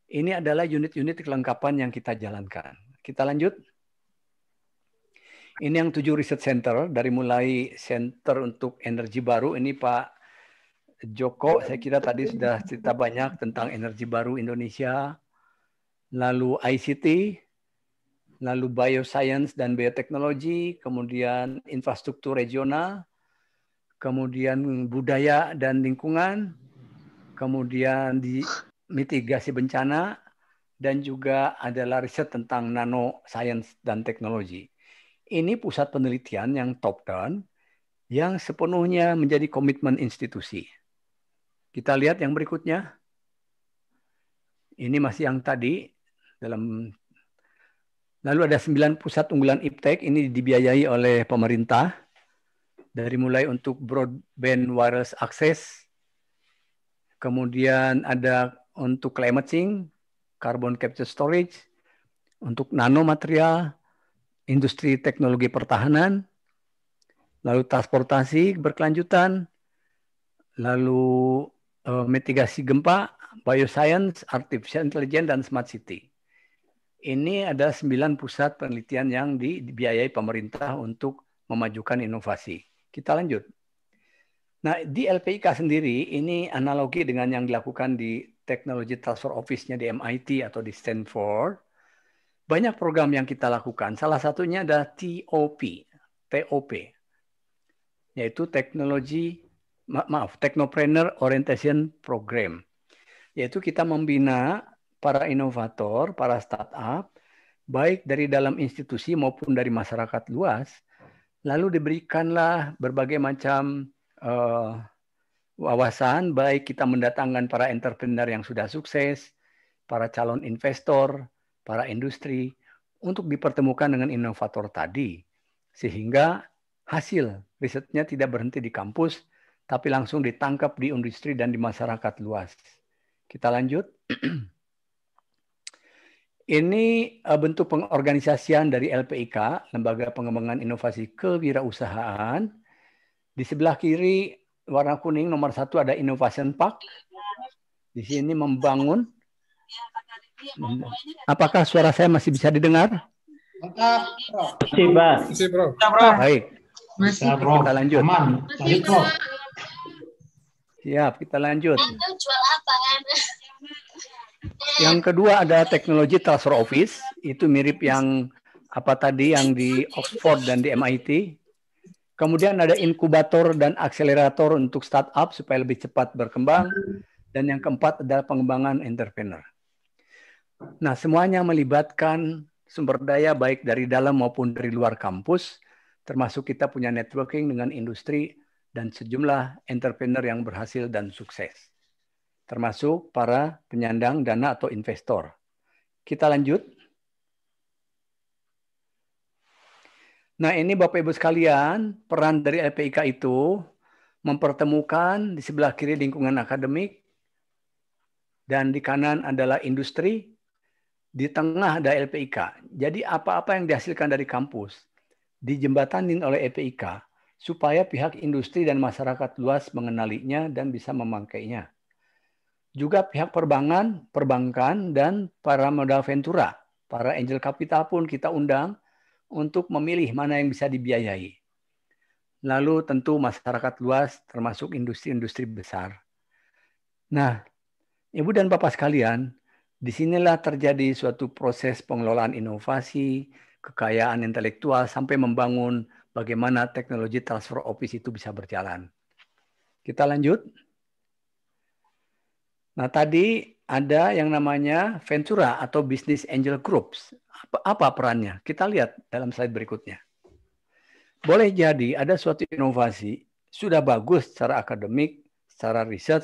Ini adalah unit-unit kelengkapan yang kita jalankan. Kita lanjut. Ini yang tujuh research center, dari mulai center untuk energi baru, ini Pak Joko, saya kira tadi sudah cerita banyak tentang energi baru Indonesia, lalu ICT, lalu bioscience dan bioteknologi, kemudian infrastruktur regional, kemudian budaya dan lingkungan, kemudian di mitigasi bencana, dan juga adalah riset tentang nano science dan teknologi. Ini pusat penelitian yang top down, yang sepenuhnya menjadi komitmen institusi. Kita lihat yang berikutnya. Ini masih yang tadi dalam Lalu ada sembilan pusat unggulan IPTEK ini dibiayai oleh pemerintah dari mulai untuk broadband wireless access, kemudian ada untuk climate change, carbon capture storage, untuk nanomaterial, industri teknologi pertahanan, lalu transportasi berkelanjutan, lalu uh, mitigasi gempa, bioscience, artificial intelligence, dan smart city. Ini ada sembilan pusat penelitian yang dibiayai pemerintah untuk memajukan inovasi. Kita lanjut. Nah, di LPIK sendiri ini analogi dengan yang dilakukan di Technology Transfer Office-nya di MIT atau di Stanford. Banyak program yang kita lakukan. Salah satunya adalah TOP, TOP, yaitu Technology ma maaf, Technopreneur Orientation Program. Yaitu kita membina para inovator, para startup, baik dari dalam institusi maupun dari masyarakat luas Lalu diberikanlah berbagai macam uh, wawasan, baik kita mendatangkan para entrepreneur yang sudah sukses, para calon investor, para industri, untuk dipertemukan dengan inovator tadi. Sehingga hasil risetnya tidak berhenti di kampus, tapi langsung ditangkap di industri dan di masyarakat luas. Kita lanjut. [clears throat] Ini eh, bentuk pengorganisasian dari LPIK, Lembaga Pengembangan Inovasi Kewirausahaan. Di sebelah kiri warna kuning nomor satu ada Innovation Park. Di sini membangun. Apakah suara saya masih bisa didengar? Mantap, Bro. Masih. Masih, Bro. Baik. Bisa, Bro. Kita lanjut. Aman. Baik, Bro. Siap, kita lanjut. Yang kedua ada teknologi transfer office, itu mirip yang apa tadi yang di Oxford dan di MIT. Kemudian ada inkubator dan akselerator untuk startup supaya lebih cepat berkembang. Dan yang keempat adalah pengembangan entrepreneur. Nah, semuanya melibatkan sumber daya baik dari dalam maupun dari luar kampus, termasuk kita punya networking dengan industri dan sejumlah entrepreneur yang berhasil dan sukses, termasuk para penyandang dana atau investor. Kita lanjut. Nah, ini Bapak Ibu sekalian, peran dari LPIK itu mempertemukan di sebelah kiri lingkungan akademik dan di kanan adalah industri, di tengah ada LPIK. Jadi apa-apa yang dihasilkan dari kampus dijembatanin oleh LPIK supaya pihak industri dan masyarakat luas mengenalinya dan bisa memakainya. Juga pihak perbankan, perbankan dan para modal ventura, para angel capital pun kita undang untuk memilih mana yang bisa dibiayai. Lalu tentu masyarakat luas termasuk industri-industri besar. Nah, Ibu dan Bapak sekalian, di sinilah terjadi suatu proses pengelolaan inovasi, kekayaan intelektual, sampai membangun bagaimana teknologi transfer office itu bisa berjalan. Kita lanjut. Nah, tadi ada yang namanya Ventura atau Business Angel Groups. Apa, apa perannya? Kita lihat dalam slide berikutnya. Boleh jadi ada suatu inovasi sudah bagus secara akademik, secara riset,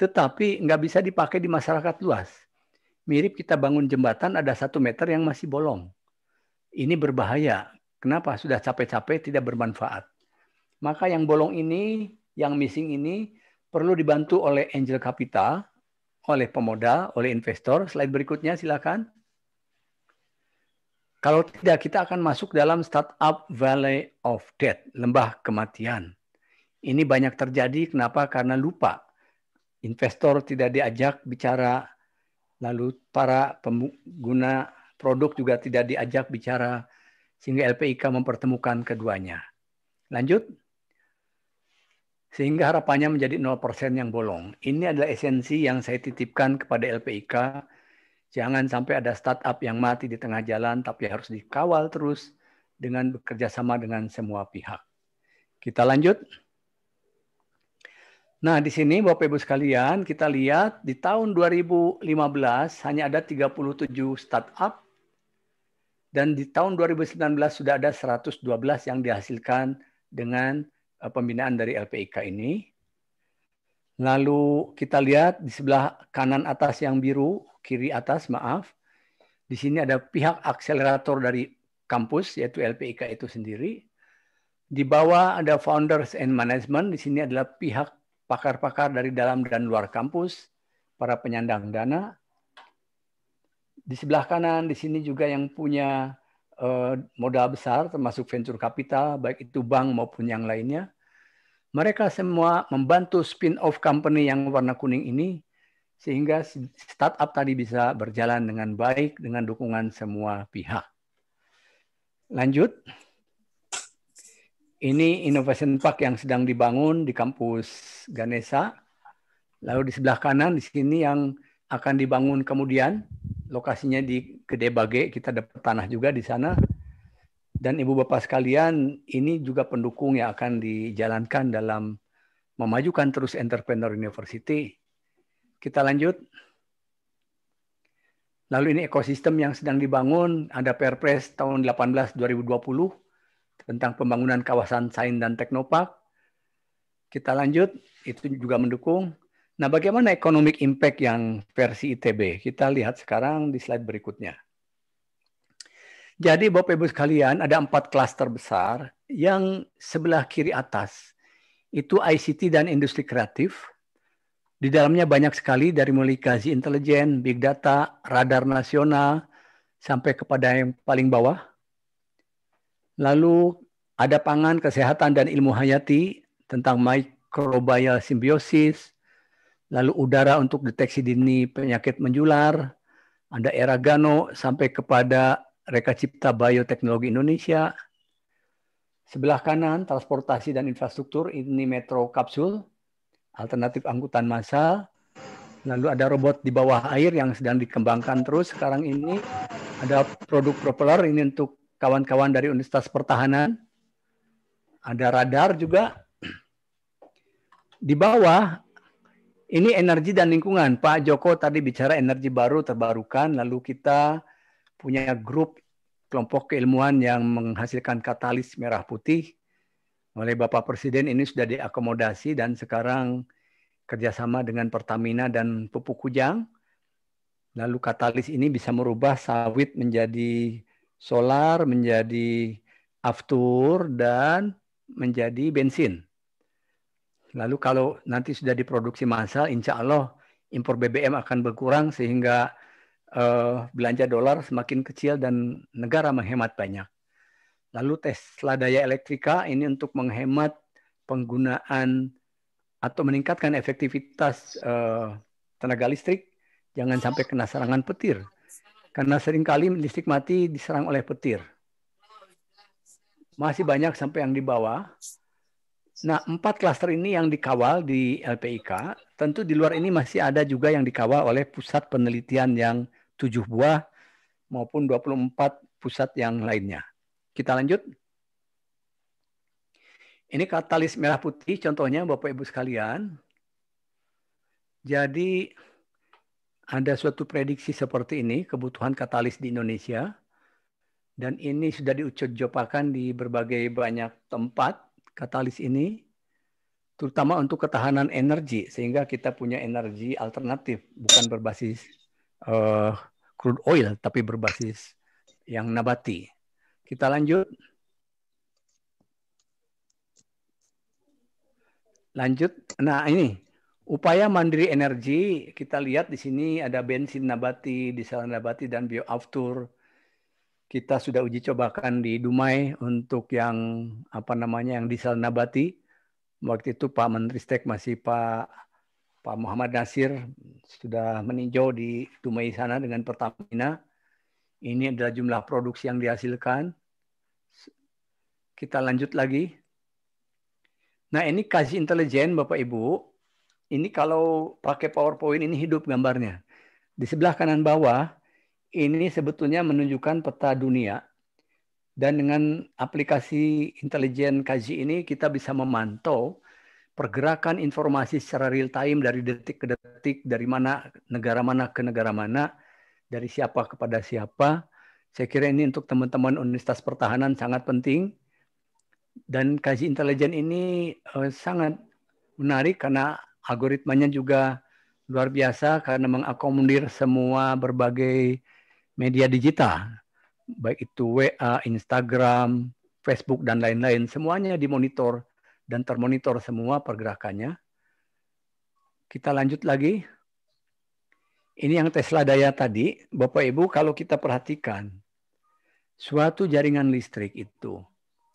tetapi nggak bisa dipakai di masyarakat luas. Mirip kita bangun jembatan ada satu meter yang masih bolong. Ini berbahaya. Kenapa? Sudah capek-capek tidak bermanfaat. Maka yang bolong ini, yang missing ini perlu dibantu oleh angel capital, oleh pemodal, oleh investor. Slide berikutnya silakan. Kalau tidak, kita akan masuk dalam startup valley of death, lembah kematian. Ini banyak terjadi, kenapa? Karena lupa. Investor tidak diajak bicara, lalu para pengguna produk juga tidak diajak bicara, sehingga LPIK mempertemukan keduanya. Lanjut. Sehingga harapannya menjadi 0% yang bolong. Ini adalah esensi yang saya titipkan kepada LPIK Jangan sampai ada startup yang mati di tengah jalan, tapi harus dikawal terus dengan bekerja sama dengan semua pihak. Kita lanjut. Nah, di sini Bapak Ibu sekalian, kita lihat di tahun 2015 hanya ada 37 startup dan di tahun 2019 sudah ada 112 yang dihasilkan dengan pembinaan dari LPIK ini. Lalu kita lihat di sebelah kanan atas yang biru, kiri atas maaf. Di sini ada pihak akselerator dari kampus yaitu LPIK itu sendiri. Di bawah ada founders and management. Di sini adalah pihak pakar-pakar dari dalam dan luar kampus, para penyandang dana. Di sebelah kanan di sini juga yang punya eh, modal besar termasuk venture capital baik itu bank maupun yang lainnya. Mereka semua membantu spin-off company yang warna kuning ini sehingga startup tadi bisa berjalan dengan baik dengan dukungan semua pihak. Lanjut. Ini Innovation Park yang sedang dibangun di kampus Ganesa. Lalu di sebelah kanan di sini yang akan dibangun kemudian lokasinya di Gede Bage, kita dapat tanah juga di sana. Dan Ibu Bapak sekalian, ini juga pendukung yang akan dijalankan dalam memajukan terus Entrepreneur University kita lanjut. Lalu ini ekosistem yang sedang dibangun, ada Perpres tahun 18 2020 tentang pembangunan kawasan sains dan teknopark. Kita lanjut, itu juga mendukung. Nah, bagaimana economic impact yang versi ITB? Kita lihat sekarang di slide berikutnya. Jadi Bapak Ibu sekalian, ada empat klaster besar yang sebelah kiri atas. Itu ICT dan industri kreatif, di dalamnya banyak sekali dari mulai gazi intelijen, big data, radar nasional, sampai kepada yang paling bawah. Lalu ada pangan, kesehatan, dan ilmu hayati tentang mikrobial simbiosis, lalu udara untuk deteksi dini penyakit menjular, ada Eragano sampai kepada Reka Cipta Bioteknologi Indonesia. Sebelah kanan transportasi dan infrastruktur ini metro kapsul, alternatif angkutan massal, Lalu ada robot di bawah air yang sedang dikembangkan terus sekarang ini. Ada produk propeller ini untuk kawan-kawan dari Universitas Pertahanan. Ada radar juga. Di bawah ini energi dan lingkungan. Pak Joko tadi bicara energi baru terbarukan. Lalu kita punya grup kelompok keilmuan yang menghasilkan katalis merah putih. Oleh Bapak Presiden ini sudah diakomodasi dan sekarang kerjasama dengan Pertamina dan Pupuk Kujang. Lalu katalis ini bisa merubah sawit menjadi solar, menjadi aftur, dan menjadi bensin. Lalu kalau nanti sudah diproduksi massal, insya Allah impor BBM akan berkurang sehingga uh, belanja dolar semakin kecil dan negara menghemat banyak. Lalu Tesla daya elektrika ini untuk menghemat penggunaan atau meningkatkan efektivitas uh, tenaga listrik, jangan sampai kena serangan petir. Karena sering kali listrik mati diserang oleh petir. Masih banyak sampai yang di bawah. Nah, empat klaster ini yang dikawal di LPIK, tentu di luar ini masih ada juga yang dikawal oleh pusat penelitian yang tujuh buah maupun 24 pusat yang lainnya. Kita lanjut. Ini katalis merah putih contohnya Bapak Ibu sekalian. Jadi ada suatu prediksi seperti ini kebutuhan katalis di Indonesia dan ini sudah diucapkan di berbagai banyak tempat katalis ini terutama untuk ketahanan energi sehingga kita punya energi alternatif bukan berbasis uh, crude oil tapi berbasis yang nabati. Kita lanjut. Lanjut. Nah, ini upaya mandiri energi kita lihat di sini ada bensin nabati, diesel nabati dan bioaftur. Kita sudah uji cobakan di Dumai untuk yang apa namanya yang diesel nabati. Waktu itu Pak Menteri Stek masih Pak Pak Muhammad Nasir sudah meninjau di Dumai sana dengan Pertamina. Ini adalah jumlah produksi yang dihasilkan. Kita lanjut lagi. Nah ini kasih intelijen Bapak Ibu. Ini kalau pakai PowerPoint ini hidup gambarnya. Di sebelah kanan bawah ini sebetulnya menunjukkan peta dunia. Dan dengan aplikasi intelijen kaji ini kita bisa memantau pergerakan informasi secara real time dari detik ke detik, dari mana negara mana ke negara mana, dari siapa kepada siapa. Saya kira ini untuk teman-teman Universitas Pertahanan sangat penting dan kaji intelijen ini uh, sangat menarik karena algoritmanya juga luar biasa karena mengakomodir semua berbagai media digital, baik itu WA, Instagram, Facebook dan lain-lain, semuanya dimonitor dan termonitor semua pergerakannya. Kita lanjut lagi. Ini yang Tesla daya tadi, Bapak Ibu kalau kita perhatikan, suatu jaringan listrik itu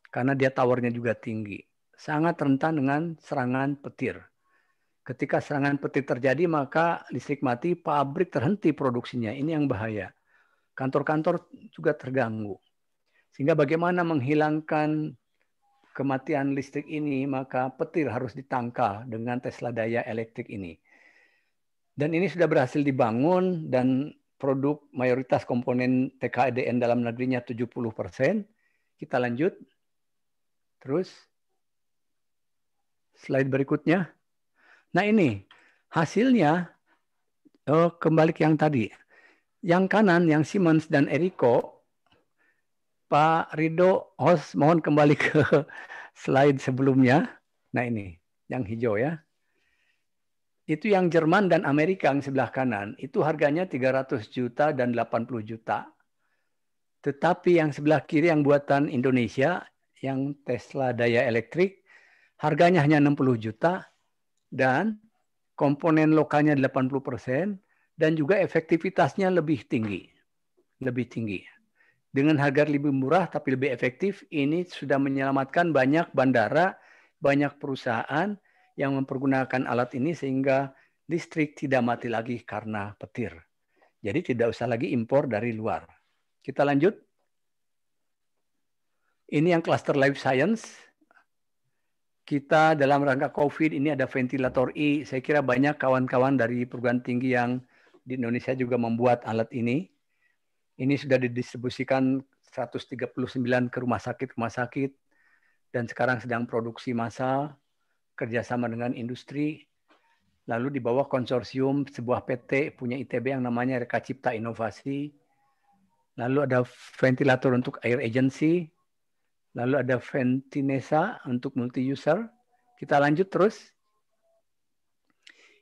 karena dia towernya juga tinggi. Sangat rentan dengan serangan petir. Ketika serangan petir terjadi, maka listrik mati, pabrik terhenti produksinya. Ini yang bahaya. Kantor-kantor juga terganggu. Sehingga bagaimana menghilangkan kematian listrik ini, maka petir harus ditangkal dengan Tesla daya elektrik ini. Dan ini sudah berhasil dibangun dan produk mayoritas komponen TKDN dalam negerinya 70 persen. Kita lanjut. Terus slide berikutnya. Nah ini hasilnya oh, kembali ke yang tadi. Yang kanan yang Siemens dan Eriko, Pak Rido host mohon kembali ke [laughs] slide sebelumnya. Nah ini yang hijau ya. Itu yang Jerman dan Amerika yang sebelah kanan, itu harganya 300 juta dan 80 juta. Tetapi yang sebelah kiri yang buatan Indonesia yang Tesla daya elektrik harganya hanya 60 juta dan komponen lokalnya 80 persen dan juga efektivitasnya lebih tinggi. Lebih tinggi. Dengan harga lebih murah tapi lebih efektif, ini sudah menyelamatkan banyak bandara, banyak perusahaan yang mempergunakan alat ini sehingga listrik tidak mati lagi karena petir. Jadi tidak usah lagi impor dari luar. Kita lanjut. Ini yang cluster life science. Kita dalam rangka COVID ini ada ventilator I. Saya kira banyak kawan-kawan dari perguruan tinggi yang di Indonesia juga membuat alat ini. Ini sudah didistribusikan 139 ke rumah sakit-rumah sakit dan sekarang sedang produksi massal kerjasama dengan industri. Lalu di bawah konsorsium sebuah PT punya ITB yang namanya Reka Cipta Inovasi. Lalu ada ventilator untuk air agency. Lalu ada Ventinesa untuk multi user. Kita lanjut terus.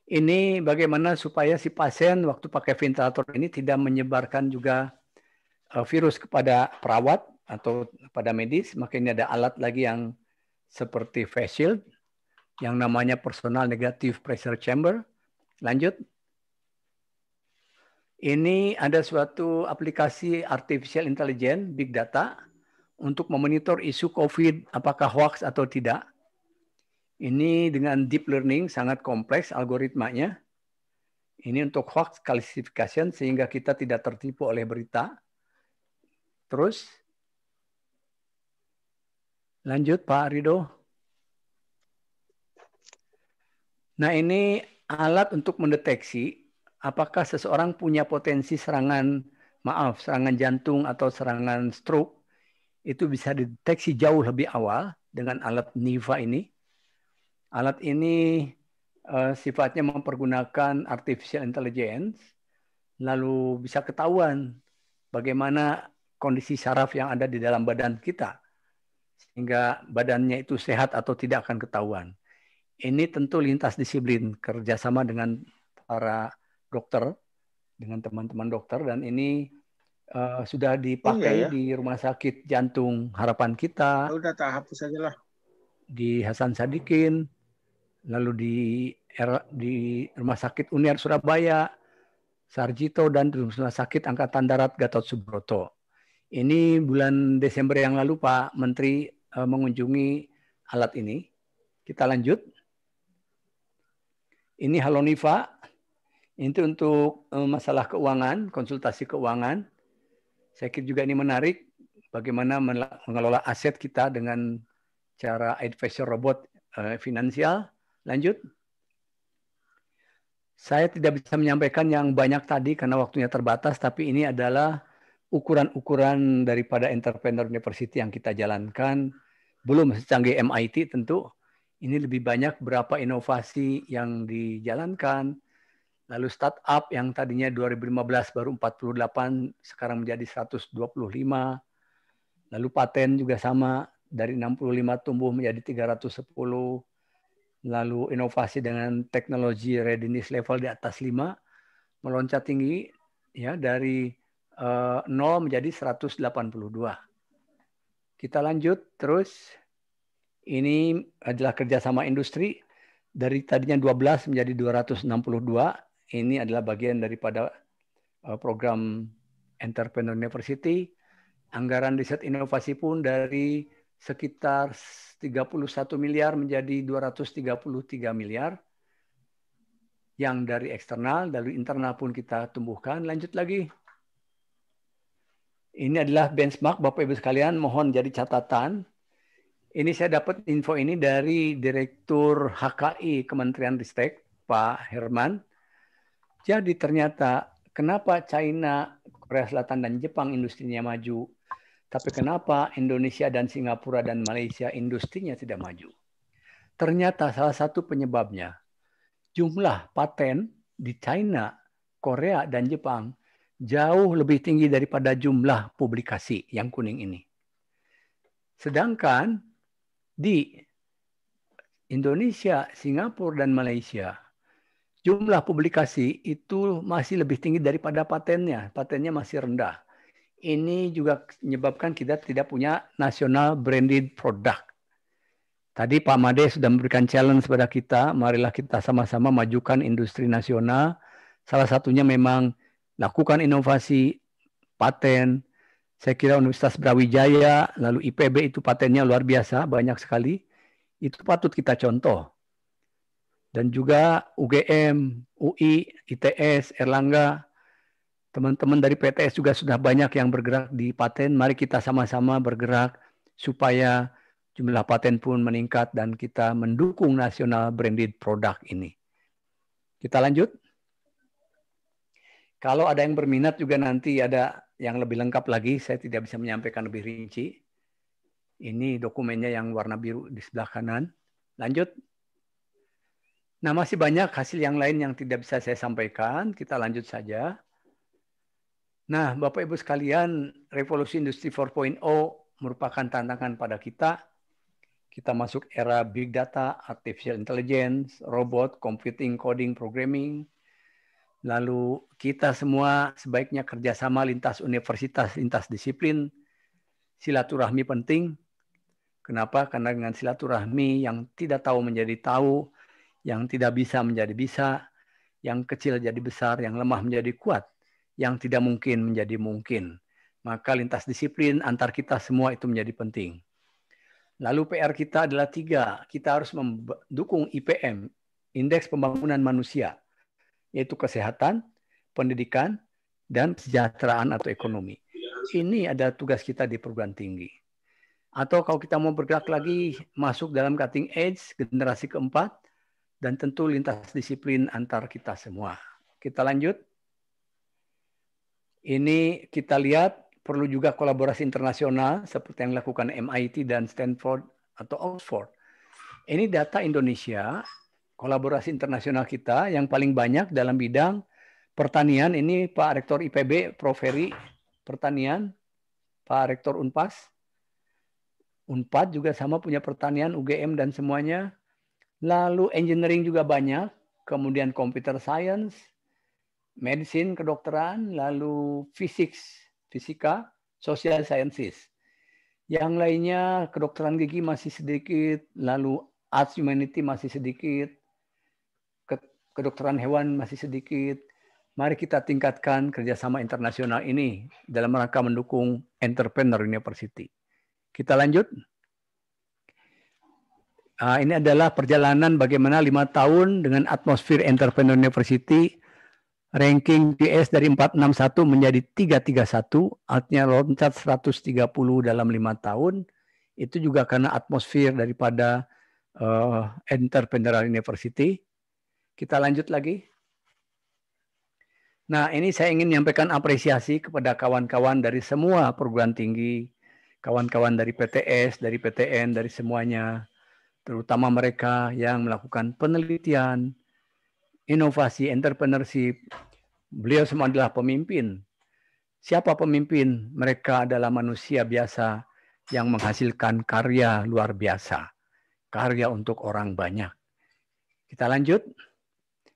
Ini bagaimana supaya si pasien waktu pakai ventilator ini tidak menyebarkan juga virus kepada perawat atau pada medis. Maka ini ada alat lagi yang seperti face shield yang namanya personal negative pressure chamber. Lanjut. Ini ada suatu aplikasi artificial intelligence, big data, untuk memonitor isu COVID, apakah hoax atau tidak. Ini dengan deep learning sangat kompleks algoritmanya. Ini untuk hoax classification sehingga kita tidak tertipu oleh berita. Terus, lanjut Pak Rido. Nah ini alat untuk mendeteksi apakah seseorang punya potensi serangan, maaf, serangan jantung atau serangan stroke, itu bisa dideteksi jauh lebih awal dengan alat NIVA ini. Alat ini uh, sifatnya mempergunakan artificial intelligence, lalu bisa ketahuan bagaimana kondisi saraf yang ada di dalam badan kita, sehingga badannya itu sehat atau tidak akan ketahuan. Ini tentu lintas disiplin, kerjasama dengan para dokter, dengan teman-teman dokter, dan ini uh, sudah dipakai Iya, ya. di Rumah Sakit Jantung Harapan Kita, Udah tak hapus aja lah. di Hasan Sadikin, lalu di era- di Rumah Sakit Uner Surabaya, Sarjito dan di Rumah Sakit Angkatan Darat Gatot Subroto. Ini bulan Desember yang lalu Pak Menteri eh, mengunjungi alat ini. Kita lanjut. Ini Haloniva. Ini untuk eh, masalah keuangan, konsultasi keuangan. Saya kira juga ini menarik bagaimana mengelola aset kita dengan cara advisor robot eh, finansial. Lanjut. Saya tidak bisa menyampaikan yang banyak tadi karena waktunya terbatas, tapi ini adalah ukuran-ukuran daripada entrepreneur university yang kita jalankan. Belum secanggih MIT tentu. Ini lebih banyak berapa inovasi yang dijalankan. Lalu startup yang tadinya 2015 baru 48, sekarang menjadi 125. Lalu paten juga sama, dari 65 tumbuh menjadi 310 lalu inovasi dengan teknologi readiness level di atas 5 meloncat tinggi ya dari 0 menjadi 182. Kita lanjut terus ini adalah kerjasama industri dari tadinya 12 menjadi 262. Ini adalah bagian daripada eh, program Entrepreneur University. Anggaran riset inovasi pun dari sekitar 31 miliar menjadi 233 miliar. Yang dari eksternal, dari internal pun kita tumbuhkan. Lanjut lagi. Ini adalah benchmark Bapak Ibu sekalian, mohon jadi catatan. Ini saya dapat info ini dari Direktur HKI Kementerian Ristek, Pak Herman. Jadi ternyata kenapa China, Korea Selatan, dan Jepang industrinya maju, tapi kenapa Indonesia dan Singapura dan Malaysia industrinya tidak maju? Ternyata salah satu penyebabnya jumlah paten di China, Korea, dan Jepang jauh lebih tinggi daripada jumlah publikasi yang kuning ini. Sedangkan di Indonesia, Singapura, dan Malaysia, jumlah publikasi itu masih lebih tinggi daripada patennya. Patennya masih rendah. Ini juga menyebabkan kita tidak punya national branded product. Tadi Pak Made sudah memberikan challenge kepada kita, marilah kita sama-sama majukan industri nasional. Salah satunya memang lakukan inovasi, paten. Saya kira Universitas Brawijaya, lalu IPB itu patennya luar biasa, banyak sekali. Itu patut kita contoh. dan juga UGM, UI, ITS, Erlangga, teman-teman dari PTS juga sudah banyak yang bergerak di paten. Mari kita sama-sama bergerak supaya jumlah paten pun meningkat dan kita mendukung nasional branded product ini. Kita lanjut. Kalau ada yang berminat juga nanti ada yang lebih lengkap lagi, saya tidak bisa menyampaikan lebih rinci. Ini dokumennya yang warna biru di sebelah kanan. Lanjut. Nah, masih banyak hasil yang lain yang tidak bisa saya sampaikan. Kita lanjut saja. Nah, Bapak Ibu sekalian, revolusi industri 4.0 merupakan tantangan pada kita. Kita masuk era big data, artificial intelligence, robot, computing, coding, programming. Lalu kita semua sebaiknya kerjasama lintas universitas, lintas disiplin. Silaturahmi penting. Kenapa? Karena dengan silaturahmi yang tidak tahu menjadi tahu, yang tidak bisa menjadi bisa, yang kecil jadi besar, yang lemah menjadi kuat, yang tidak mungkin menjadi mungkin. Maka lintas disiplin antar kita semua itu menjadi penting. Lalu PR kita adalah tiga. Kita harus mendukung IPM, Indeks Pembangunan Manusia, yaitu kesehatan, pendidikan, dan kesejahteraan atau ekonomi. Ini ada tugas kita di perguruan tinggi. Atau kalau kita mau bergerak lagi masuk dalam cutting edge generasi keempat, dan tentu lintas disiplin antar kita semua. Kita lanjut. Ini kita lihat perlu juga kolaborasi internasional seperti yang dilakukan MIT dan Stanford atau Oxford. Ini data Indonesia, kolaborasi internasional kita yang paling banyak dalam bidang pertanian. Ini Pak Rektor IPB, Prof. Ferry, pertanian, Pak Rektor Unpas. Unpad juga sama punya pertanian, UGM dan semuanya. Lalu engineering juga banyak, kemudian computer science, medicine, kedokteran, lalu physics, fisika, social sciences. Yang lainnya kedokteran gigi masih sedikit, lalu arts humanity masih sedikit, kedokteran hewan masih sedikit. Mari kita tingkatkan kerjasama internasional ini dalam rangka mendukung entrepreneur university. Kita lanjut. Uh, ini adalah perjalanan bagaimana lima tahun dengan atmosfer Entrepreneur University ranking PS dari 461 menjadi 331, artinya loncat 130 dalam lima tahun. Itu juga karena atmosfer daripada uh, Entrepreneur University. Kita lanjut lagi. Nah, ini saya ingin menyampaikan apresiasi kepada kawan-kawan dari semua perguruan tinggi, kawan-kawan dari PTS, dari PTN, dari semuanya terutama mereka yang melakukan penelitian, inovasi, entrepreneurship. Beliau semua adalah pemimpin. Siapa pemimpin? Mereka adalah manusia biasa yang menghasilkan karya luar biasa. Karya untuk orang banyak. Kita lanjut.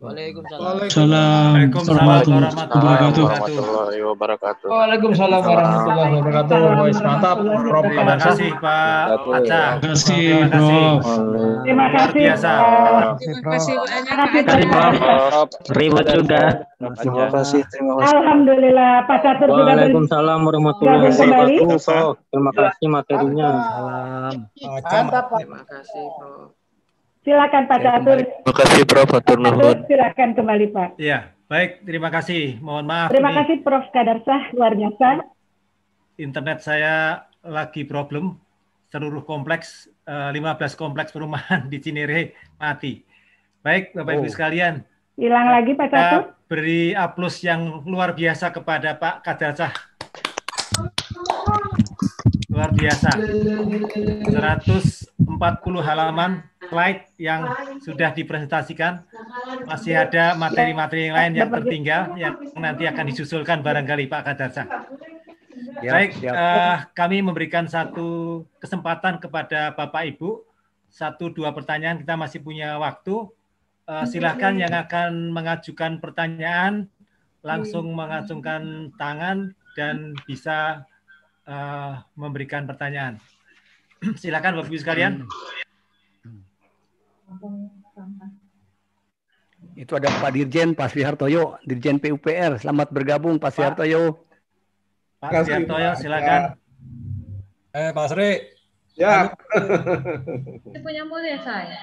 Waalaikumsalam warahmatullahi wabarakatuh. Waalaikumsalam warahmatullahi wabarakatuh. Mantap, Prof. Terima kasih Pak Aca. Terima kasih, Prof. Terima kasih. Biasa. Terima kasih Prof. Ribut juga. Terima kasih, terima kasih. Alhamdulillah Pak Catur sudah Waalaikumsalam warahmatullahi wabarakatuh. Terima kasih materinya. Salam. Mantap, Pak. Terima kasih, Prof. Silakan Pak Catur. Terima kasih Prof. Atur Catur, silakan kembali Pak. Iya, baik. Terima kasih. Mohon maaf. Terima ini kasih Prof. Kadarsah, luar biasa. Internet saya lagi problem. Seluruh kompleks, eh, 15 kompleks perumahan [laughs] di Cinere mati. Baik, Bapak Ibu Oh. sekalian. Hilang lagi Pak Catur. Beri aplaus yang luar biasa kepada Pak Kadarsah. Luar biasa. 140 halaman slide yang sudah dipresentasikan. Masih ada materi-materi yang lain yang tertinggal yang nanti akan disusulkan barangkali Pak Kadarsah. Siap, Baik, siap. eh, kami memberikan satu kesempatan kepada Bapak Ibu. Satu dua pertanyaan kita masih punya waktu. Eh, silahkan yang akan mengajukan pertanyaan langsung mengacungkan tangan dan bisa eh, memberikan pertanyaan. [clears throat] Silakan Bapak Ibu sekalian. Itu ada Pak Dirjen, Pak Srihartoyo, Dirjen PUPR. Selamat bergabung Pak Srihartoyo. Pak Siartoyo, silakan. Eh, Pak Sri, Ya. punya mulia saya.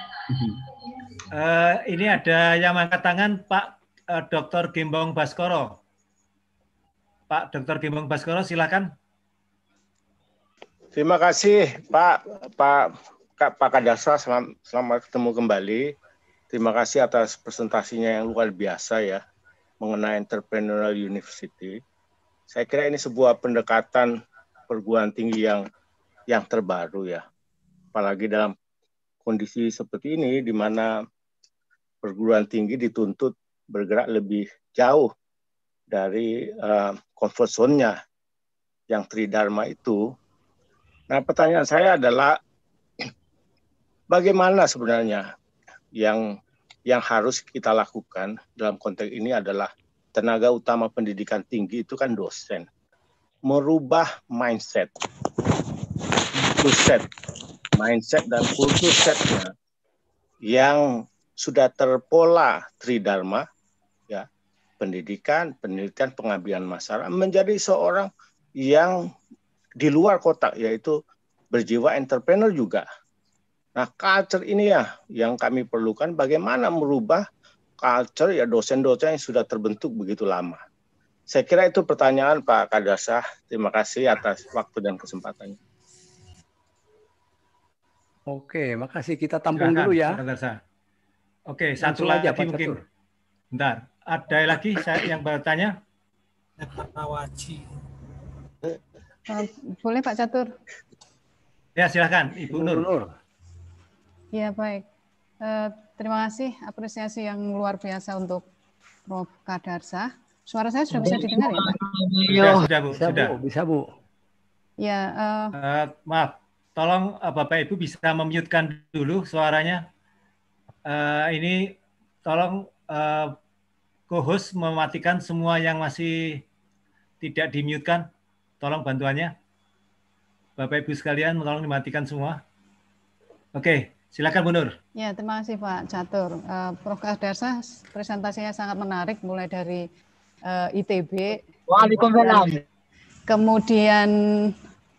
Eh, ini ada yang angkat tangan Pak eh, Dr. Gembong Baskoro. Pak Dr. Gembong Baskoro, silakan. Terima kasih Pak Pak Kak Pak Kadasa selamat, selamat ketemu kembali. Terima kasih atas presentasinya yang luar biasa ya mengenai entrepreneurial university. Saya kira ini sebuah pendekatan perguruan tinggi yang yang terbaru ya. Apalagi dalam kondisi seperti ini di mana perguruan tinggi dituntut bergerak lebih jauh dari uh, comfort zone-nya yang tridharma itu. Nah, pertanyaan saya adalah bagaimana sebenarnya yang yang harus kita lakukan dalam konteks ini adalah tenaga utama pendidikan tinggi itu kan dosen. Merubah mindset, kultur set, mindset dan kultur setnya yang sudah terpola tridharma, ya pendidikan, penelitian, pengabdian masyarakat menjadi seorang yang di luar kotak, yaitu berjiwa entrepreneur juga. Nah, culture ini ya yang kami perlukan bagaimana merubah culture ya dosen-dosen yang sudah terbentuk begitu lama. Saya kira itu pertanyaan Pak Kadasah. Terima kasih atas waktu dan kesempatannya. Oke, makasih. Kita tampung Silakan, dulu ya. Pak Kadasah. Oke, satu Langsung lagi aja, Pak mungkin. Catur. Bentar, ada lagi saya yang bertanya? Nawaci. Eh, boleh Pak Catur? Ya, silakan Ibu Nur. Ya baik. Eh, terima kasih apresiasi yang luar biasa untuk Prof. Kadarsa. Suara saya sudah bisa didengar ya Pak? Sudah, sudah Bu, Bisa, sudah. Bu. Bisa, Bu. Ya, eh, Eh, maaf, tolong Bapak Ibu bisa memute-kan dulu suaranya. Eh, ini tolong eh, co-host mematikan semua yang masih tidak di-mute-kan. Tolong bantuannya. Bapak Ibu sekalian, tolong dimatikan semua. Oke, silakan Bu Nur. Ya, terima kasih Pak Catur. Eh, Prof. Kadarsa presentasinya sangat menarik, mulai dari eh, ITB, Waalaikumsalam. kemudian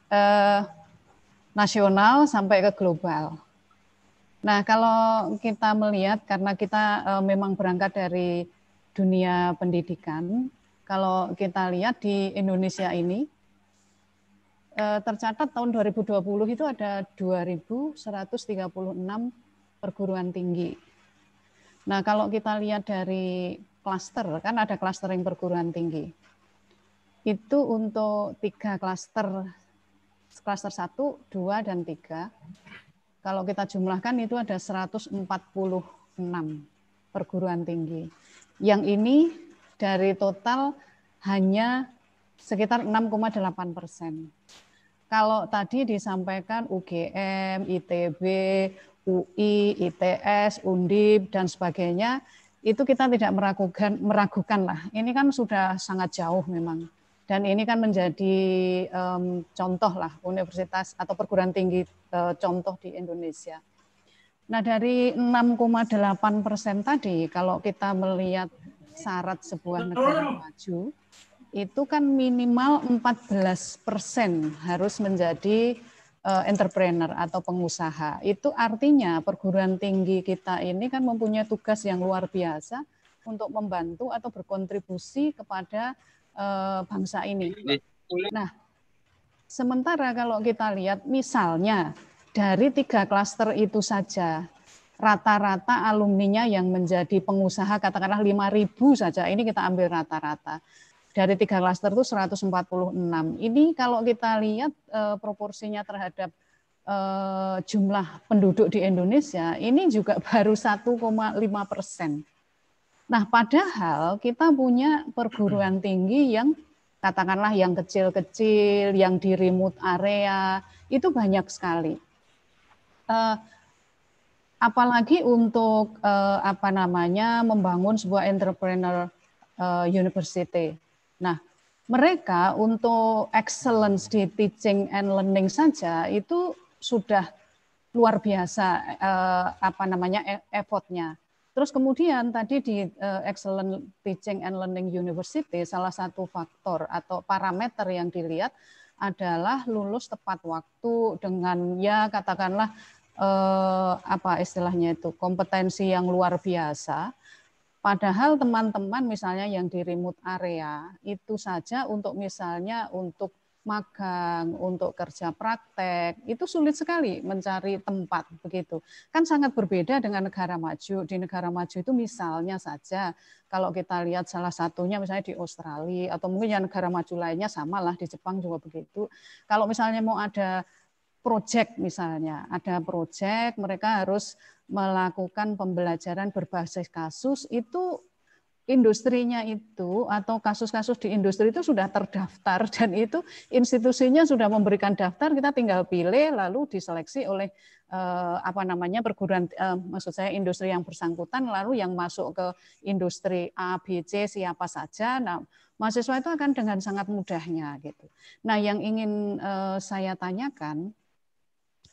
eh, nasional sampai ke global. Nah, kalau kita melihat karena kita eh, memang berangkat dari dunia pendidikan, kalau kita lihat di Indonesia ini tercatat tahun 2020 itu ada 2.136 perguruan tinggi. Nah, kalau kita lihat dari klaster, kan ada clustering perguruan tinggi. Itu untuk tiga klaster, klaster 1, 2, dan 3. Kalau kita jumlahkan itu ada 146 perguruan tinggi. Yang ini dari total hanya sekitar 6,8 persen. Kalau tadi disampaikan UGM, ITB, UI, ITS, Undip, dan sebagainya, itu kita tidak meragukan, meragukan lah. Ini kan sudah sangat jauh memang. Dan ini kan menjadi um, contoh lah universitas atau perguruan tinggi uh, contoh di Indonesia. Nah dari 6,8 persen tadi, kalau kita melihat syarat sebuah negara maju, itu kan minimal 14 persen harus menjadi uh, entrepreneur atau pengusaha. Itu artinya perguruan tinggi kita ini kan mempunyai tugas yang luar biasa untuk membantu atau berkontribusi kepada uh, bangsa ini. Nah, sementara kalau kita lihat misalnya dari tiga klaster itu saja rata-rata alumninya yang menjadi pengusaha katakanlah 5.000 saja ini kita ambil rata-rata dari tiga klaster itu 146 ini kalau kita lihat eh, proporsinya terhadap eh, jumlah penduduk di Indonesia ini juga [laughs] baru 1,5 persen. Nah padahal kita punya perguruan tinggi yang katakanlah yang kecil-kecil, yang di remote area itu banyak sekali. Eh, apalagi untuk apa namanya membangun sebuah entrepreneur university. Nah, mereka untuk excellence di teaching and learning saja itu sudah luar biasa eh, apa namanya e- effortnya. Terus kemudian tadi di eh, excellent teaching and learning university salah satu faktor atau parameter yang dilihat adalah lulus tepat waktu dengan ya katakanlah eh, apa istilahnya itu kompetensi yang luar biasa. Padahal teman-teman misalnya yang di remote area itu saja untuk misalnya untuk magang, untuk kerja praktek, itu sulit sekali mencari tempat begitu. Kan sangat berbeda dengan negara maju. Di negara maju itu misalnya saja kalau kita lihat salah satunya misalnya di Australia atau mungkin yang negara maju lainnya sama lah di Jepang juga begitu. Kalau misalnya mau ada project misalnya, ada project mereka harus melakukan pembelajaran berbasis kasus itu industrinya itu atau kasus-kasus di industri itu sudah terdaftar. [laughs] Dan itu institusinya sudah memberikan daftar kita tinggal pilih lalu diseleksi oleh eh, apa namanya perguruan eh, maksud saya industri yang bersangkutan lalu yang masuk ke industri A B C siapa saja. Nah mahasiswa itu akan dengan sangat mudahnya gitu. Nah yang ingin eh, saya tanyakan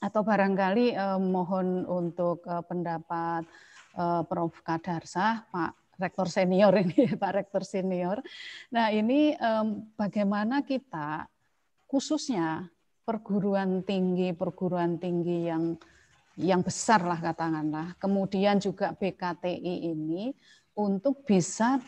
atau barangkali eh, mohon untuk eh, pendapat eh, Prof Kadarsah Pak rektor senior ini [laughs] Pak Rektor senior. Nah ini bagaimana kita khususnya perguruan tinggi perguruan tinggi yang yang besar lah katakanlah, kemudian juga BKTI ini untuk bisa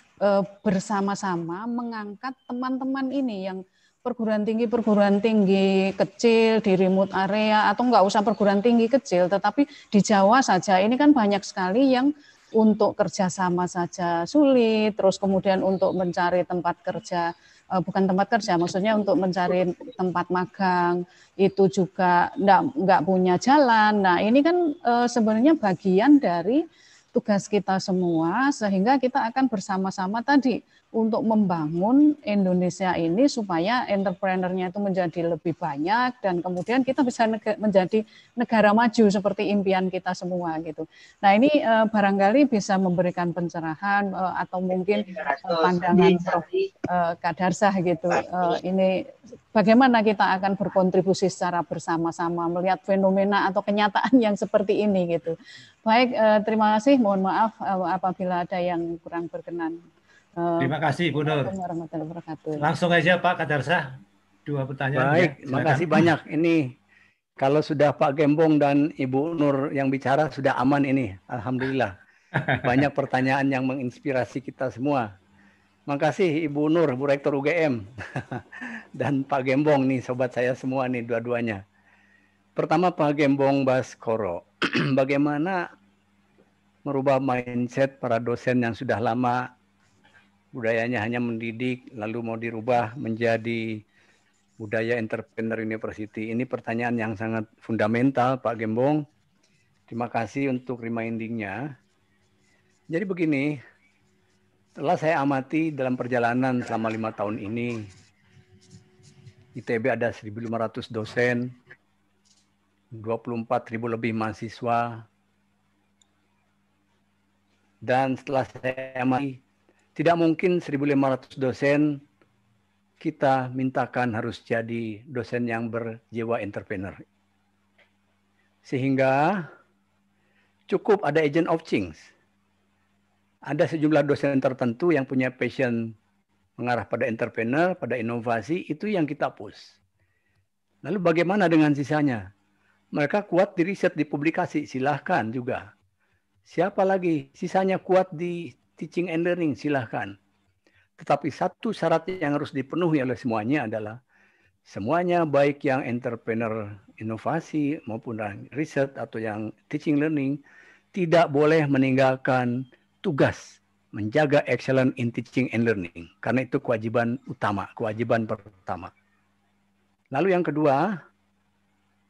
bersama-sama mengangkat teman-teman ini yang perguruan tinggi perguruan tinggi kecil di remote area atau enggak usah perguruan tinggi kecil tetapi di Jawa saja ini kan banyak sekali yang untuk kerjasama saja sulit, terus kemudian untuk mencari tempat kerja eh, bukan tempat kerja, maksudnya untuk mencari tempat magang itu juga enggak, enggak punya jalan. Nah ini kan eh, sebenarnya bagian dari tugas kita semua sehingga kita akan bersama-sama tadi untuk membangun Indonesia ini supaya entrepreneurnya itu menjadi lebih banyak dan kemudian kita bisa menjadi negara maju seperti impian kita semua gitu. Nah ini eh, barangkali bisa memberikan pencerahan eh, atau mungkin eh, pandangan Prof eh, Kadarsah gitu. Eh, ini bagaimana kita akan berkontribusi secara bersama-sama melihat fenomena atau kenyataan yang seperti ini gitu. Baik, eh, terima kasih. Mohon maaf eh, apabila ada yang kurang berkenan. Eh, Terima kasih Bu Nur. Langsung aja Pak Kadarsah, dua pertanyaan. Baik, ya. terima kasih banyak. Ini kalau sudah Pak Gembong dan Ibu Nur yang bicara sudah aman ini, Alhamdulillah. [laughs] Banyak pertanyaan yang menginspirasi kita semua. Makasih Ibu Nur, Bu Rektor UGM, [laughs] dan Pak Gembong nih, sobat saya semua nih dua-duanya. Pertama Pak Gembong Baskoro, [clears throat] bagaimana merubah mindset para dosen yang sudah lama budayanya hanya mendidik lalu mau dirubah menjadi budaya entrepreneur university. Ini pertanyaan yang sangat fundamental Pak Gembong. Terima kasih untuk remindingnya. Jadi begini, setelah saya amati dalam perjalanan selama lima tahun ini, ITB ada 1.500 dosen, 24.000 lebih mahasiswa, dan setelah saya amati tidak mungkin 1.500 dosen kita mintakan harus jadi dosen yang berjiwa entrepreneur. Sehingga cukup ada agent of change. Ada sejumlah dosen tertentu yang punya passion mengarah pada entrepreneur, pada inovasi, itu yang kita push. Lalu bagaimana dengan sisanya? Mereka kuat di riset, di publikasi, silahkan juga. Siapa lagi? Sisanya kuat di teaching and learning silahkan. Tetapi satu syarat yang harus dipenuhi oleh semuanya adalah semuanya baik yang entrepreneur inovasi maupun riset atau yang teaching learning tidak boleh meninggalkan tugas menjaga excellent in teaching and learning karena itu kewajiban utama, kewajiban pertama. Lalu yang kedua,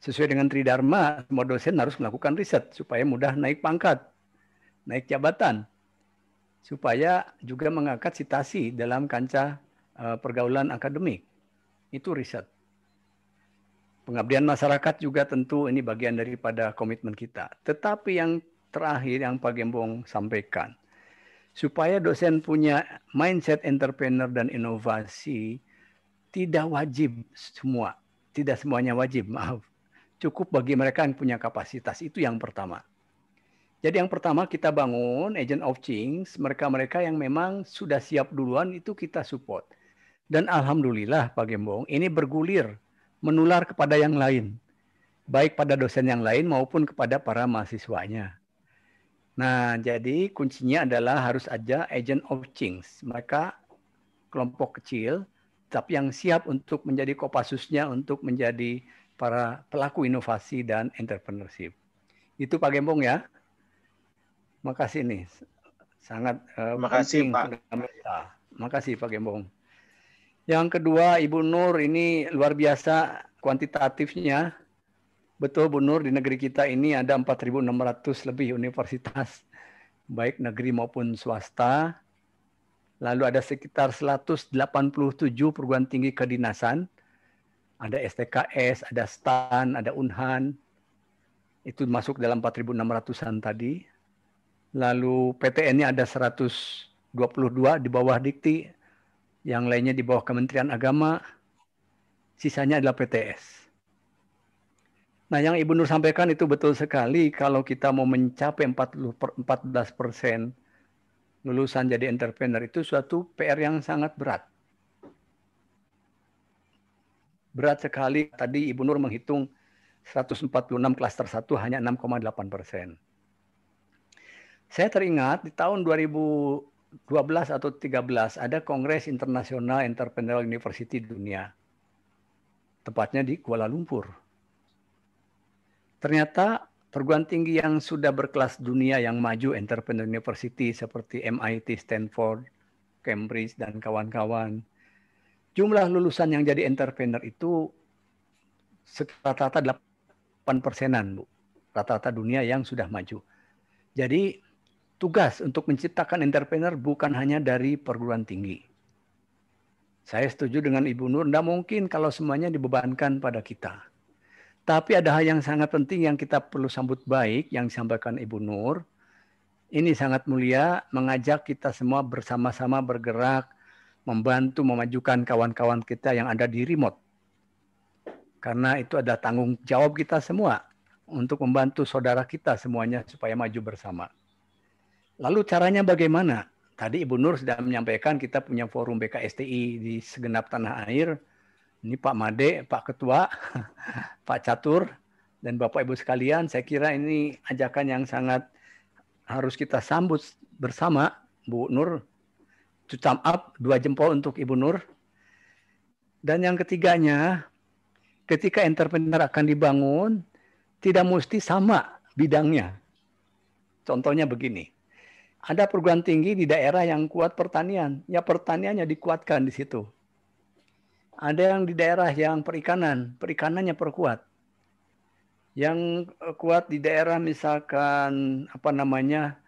sesuai dengan tridharma, semua dosen harus melakukan riset supaya mudah naik pangkat, naik jabatan supaya juga mengangkat citasi dalam kancah uh, pergaulan akademik. Itu riset. Pengabdian masyarakat juga tentu ini bagian daripada komitmen kita. Tetapi yang terakhir yang Pak Gembong sampaikan, supaya dosen punya mindset entrepreneur dan inovasi, tidak wajib semua. Tidak semuanya wajib, [laughs] maaf. Cukup bagi mereka yang punya kapasitas. Itu yang pertama. Jadi yang pertama kita bangun agent of change, mereka-mereka yang memang sudah siap duluan itu kita support. Dan alhamdulillah Pak Gembong, ini bergulir menular kepada yang lain, baik pada dosen yang lain maupun kepada para mahasiswanya. Nah, jadi kuncinya adalah harus ada agent of change. Mereka kelompok kecil, tapi yang siap untuk menjadi kopasusnya, untuk menjadi para pelaku inovasi dan entrepreneurship. Itu Pak Gembong ya. Makasih nih. Sangat uh, Makasih, Pak. Makasih Pak Gembong. Yang kedua, Ibu Nur ini luar biasa kuantitatifnya. Betul Bu Nur, di negeri kita ini ada 4.600 lebih universitas, baik negeri maupun swasta. Lalu ada sekitar 187 perguruan tinggi kedinasan. Ada STKS, ada STAN, ada UNHAN. Itu masuk dalam 4.600-an tadi. Lalu PTN-nya ada 122 di bawah Dikti, yang lainnya di bawah Kementerian Agama, sisanya adalah PTS. Nah, yang Ibu Nur sampaikan itu betul sekali. Kalau kita mau mencapai 40 per- 14 persen lulusan jadi entrepreneur itu suatu PR yang sangat berat. Berat sekali. Tadi Ibu Nur menghitung 146 klaster 1 hanya 6,8 persen. Saya teringat di tahun 2012 atau 13 ada Kongres Internasional Entrepreneurial University dunia. Tepatnya di Kuala Lumpur. Ternyata perguruan tinggi yang sudah berkelas dunia yang maju entrepreneur university seperti MIT, Stanford, Cambridge dan kawan-kawan. Jumlah lulusan yang jadi entrepreneur itu rata-rata 8 persenan, Bu. Rata-rata dunia yang sudah maju. Jadi tugas untuk menciptakan entrepreneur bukan hanya dari perguruan tinggi. Saya setuju dengan Ibu Nur, tidak mungkin kalau semuanya dibebankan pada kita. Tapi ada hal yang sangat penting yang kita perlu sambut baik yang disampaikan Ibu Nur. Ini sangat mulia mengajak kita semua bersama-sama bergerak, membantu memajukan kawan-kawan kita yang ada di remote. Karena itu ada tanggung jawab kita semua untuk membantu saudara kita semuanya supaya maju bersama. Lalu caranya bagaimana? Tadi Ibu Nur sudah menyampaikan kita punya forum BKSTI di segenap tanah air. Ini Pak Made, Pak Ketua, [laughs] Pak Catur, dan Bapak Ibu sekalian, saya kira ini ajakan yang sangat harus kita sambut bersama, Bu Nur. Thumb up, dua jempol untuk Ibu Nur. Dan yang ketiganya, ketika entrepreneur akan dibangun, tidak mesti sama bidangnya. Contohnya begini, ada perguruan tinggi di daerah yang kuat pertanian, ya pertaniannya dikuatkan di situ. Ada yang di daerah yang perikanan, perikanannya perkuat. Yang eh, kuat di daerah misalkan apa namanya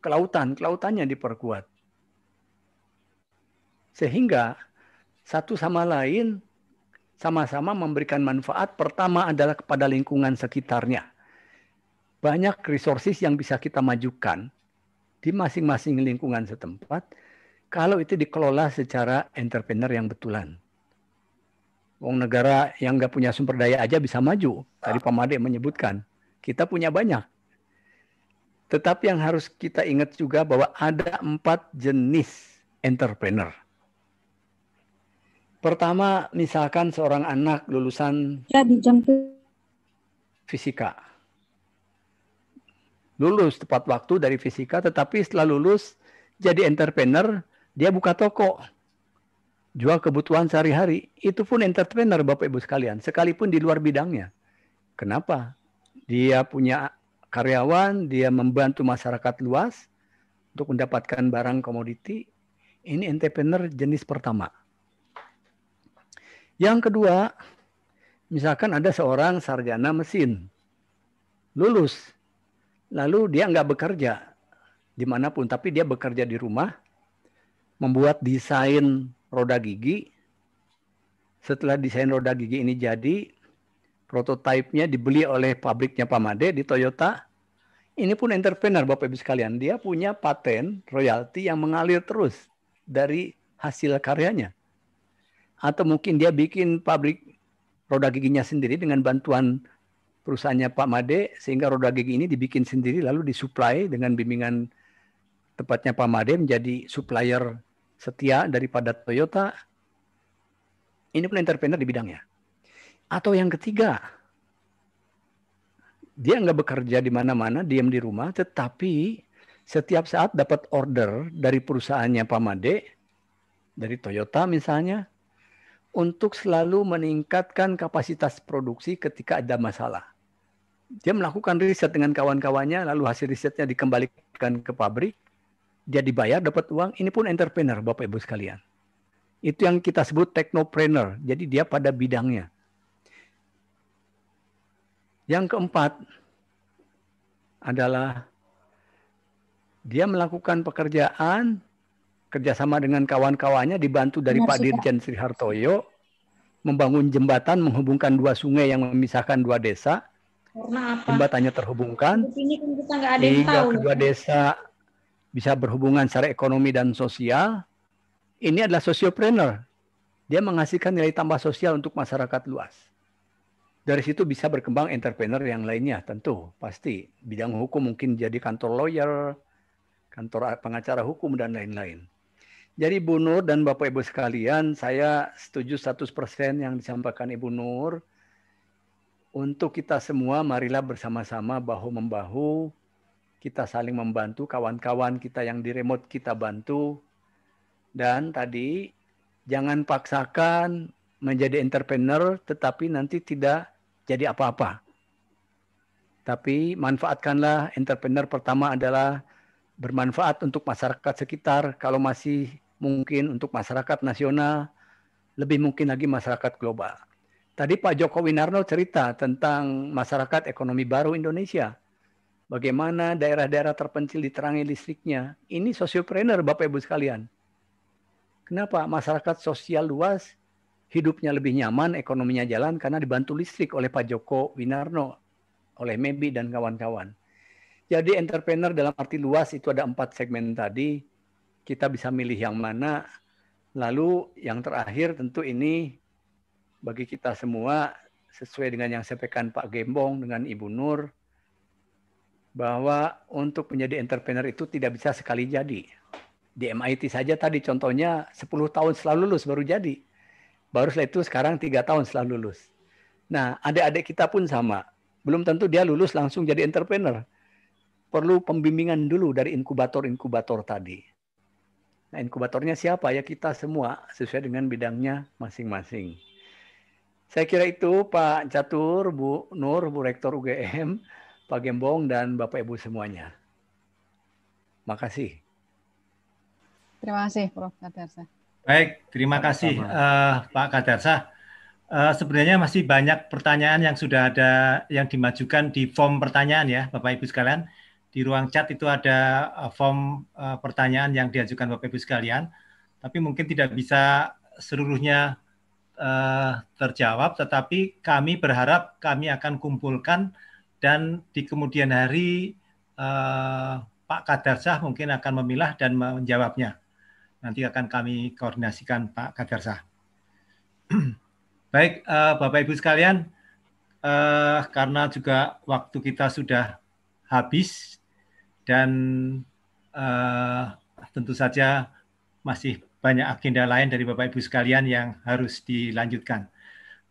kelautan, kelautannya diperkuat. Sehingga satu sama lain sama-sama memberikan manfaat. Pertama adalah kepada lingkungan sekitarnya. Banyak resources yang bisa kita majukan di masing-masing lingkungan setempat kalau itu dikelola secara entrepreneur yang betulan. Wong negara yang nggak punya sumber daya aja bisa maju. Tadi Pak Made menyebutkan, kita punya banyak. Tetapi yang harus kita ingat juga bahwa ada empat jenis entrepreneur. Pertama, misalkan seorang anak lulusan Ya, dijemput. fisika. Lulus tepat waktu dari fisika, tetapi setelah lulus jadi entrepreneur, dia buka toko. Jual kebutuhan sehari-hari. Itu pun entrepreneur Bapak Ibu sekalian, sekalipun di luar bidangnya. Kenapa? Dia punya karyawan, dia membantu masyarakat luas untuk mendapatkan barang komoditi. Ini entrepreneur jenis pertama. Yang kedua, misalkan ada seorang sarjana mesin, lulus, lalu dia nggak bekerja di mana pun, tapi dia bekerja di rumah, membuat desain roda gigi. Setelah desain roda gigi ini jadi, prototipenya dibeli oleh pabriknya Pak Made di Toyota. Ini pun entrepreneur Bapak Ibu sekalian. Dia punya paten royalti yang mengalir terus dari hasil karyanya. Atau mungkin dia bikin pabrik roda giginya sendiri dengan bantuan perusahaannya Pak Made sehingga roda gigi ini dibikin sendiri lalu disuplai dengan bimbingan tepatnya Pak Made menjadi supplier setia daripada Toyota. Ini pun entrepreneur di bidangnya. Atau yang ketiga, dia nggak bekerja di mana-mana, diam di rumah, tetapi setiap saat dapat order dari perusahaannya Pak Made, dari Toyota misalnya, untuk selalu meningkatkan kapasitas produksi ketika ada masalah. Dia melakukan riset dengan kawan-kawannya, lalu hasil risetnya dikembalikan ke pabrik, dia dibayar, dapat uang, ini pun entrepreneur Bapak Ibu sekalian. Itu yang kita sebut technopreneur, jadi dia pada bidangnya. Yang keempat adalah dia melakukan pekerjaan kerjasama dengan kawan-kawannya dibantu dari Benar Pak. Dirjen Sri Hartoyo membangun jembatan menghubungkan dua sungai yang memisahkan dua desa. Karena apa? Jembatannya terhubungkan Di sini kan kita nggak ada yang tahu. kedua desa bisa berhubungan secara ekonomi dan sosial. Ini adalah sosiopreneur. Dia menghasilkan nilai tambah sosial untuk masyarakat luas. Dari situ bisa berkembang entrepreneur yang lainnya tentu pasti. Bidang hukum mungkin jadi kantor lawyer, kantor pengacara hukum dan lain-lain. Jadi Bu Nur dan Bapak Ibu sekalian, saya setuju 100% yang disampaikan Ibu Nur. Untuk kita semua, marilah bersama-sama bahu-membahu, kita saling membantu kawan-kawan kita yang di remote kita bantu. Dan tadi jangan paksakan menjadi entrepreneur tetapi nanti tidak jadi apa-apa. Tapi manfaatkanlah entrepreneur pertama adalah bermanfaat untuk masyarakat sekitar, kalau masih mungkin untuk masyarakat nasional, lebih mungkin lagi masyarakat global. Tadi Pak Joko Winarno cerita tentang masyarakat ekonomi baru Indonesia. Bagaimana daerah-daerah terpencil diterangi listriknya. Ini sosiopreneur Bapak Ibu sekalian. Kenapa? Masyarakat sosial luas hidupnya lebih nyaman, ekonominya jalan karena dibantu listrik oleh Pak Joko Winarno, oleh Mebi dan kawan-kawan. Jadi entrepreneur dalam arti luas itu ada empat segmen tadi. Kita bisa milih yang mana. Lalu yang terakhir tentu ini bagi kita semua sesuai dengan yang sampaikan Pak Gembong dengan Ibu Nur bahwa untuk menjadi entrepreneur itu tidak bisa sekali jadi. Di MIT saja tadi contohnya 10 tahun setelah lulus baru jadi. Baru setelah itu sekarang tiga tahun setelah lulus. Nah, adik-adik kita pun sama. Belum tentu dia lulus langsung jadi entrepreneur. Perlu pembimbingan dulu dari inkubator-inkubator tadi. Nah, inkubatornya siapa? Ya kita semua sesuai dengan bidangnya masing-masing. Saya kira itu Pak Catur, Bu Nur, Bu Rektor UGM, Pak Gembong, dan Bapak Ibu semuanya. Makasih. Terima kasih Prof. Kadarsa. Baik, terima kasih eh, Pak Kadarsa. Eh, sebenarnya masih banyak pertanyaan yang sudah ada yang dimajukan di form pertanyaan ya, Bapak Ibu sekalian. Di ruang chat itu ada eh, form eh, pertanyaan yang diajukan Bapak Ibu sekalian, tapi mungkin tidak bisa seluruhnya eh, terjawab, tetapi kami berharap kami akan kumpulkan dan di kemudian hari eh, Pak Kadarsah mungkin akan memilah dan menjawabnya. Nanti akan kami koordinasikan Pak Kadarsah. [clears throat] Baik, eh, Bapak Ibu sekalian, eh, karena juga waktu kita sudah habis dan eh, tentu saja masih banyak agenda lain dari Bapak Ibu sekalian yang harus dilanjutkan.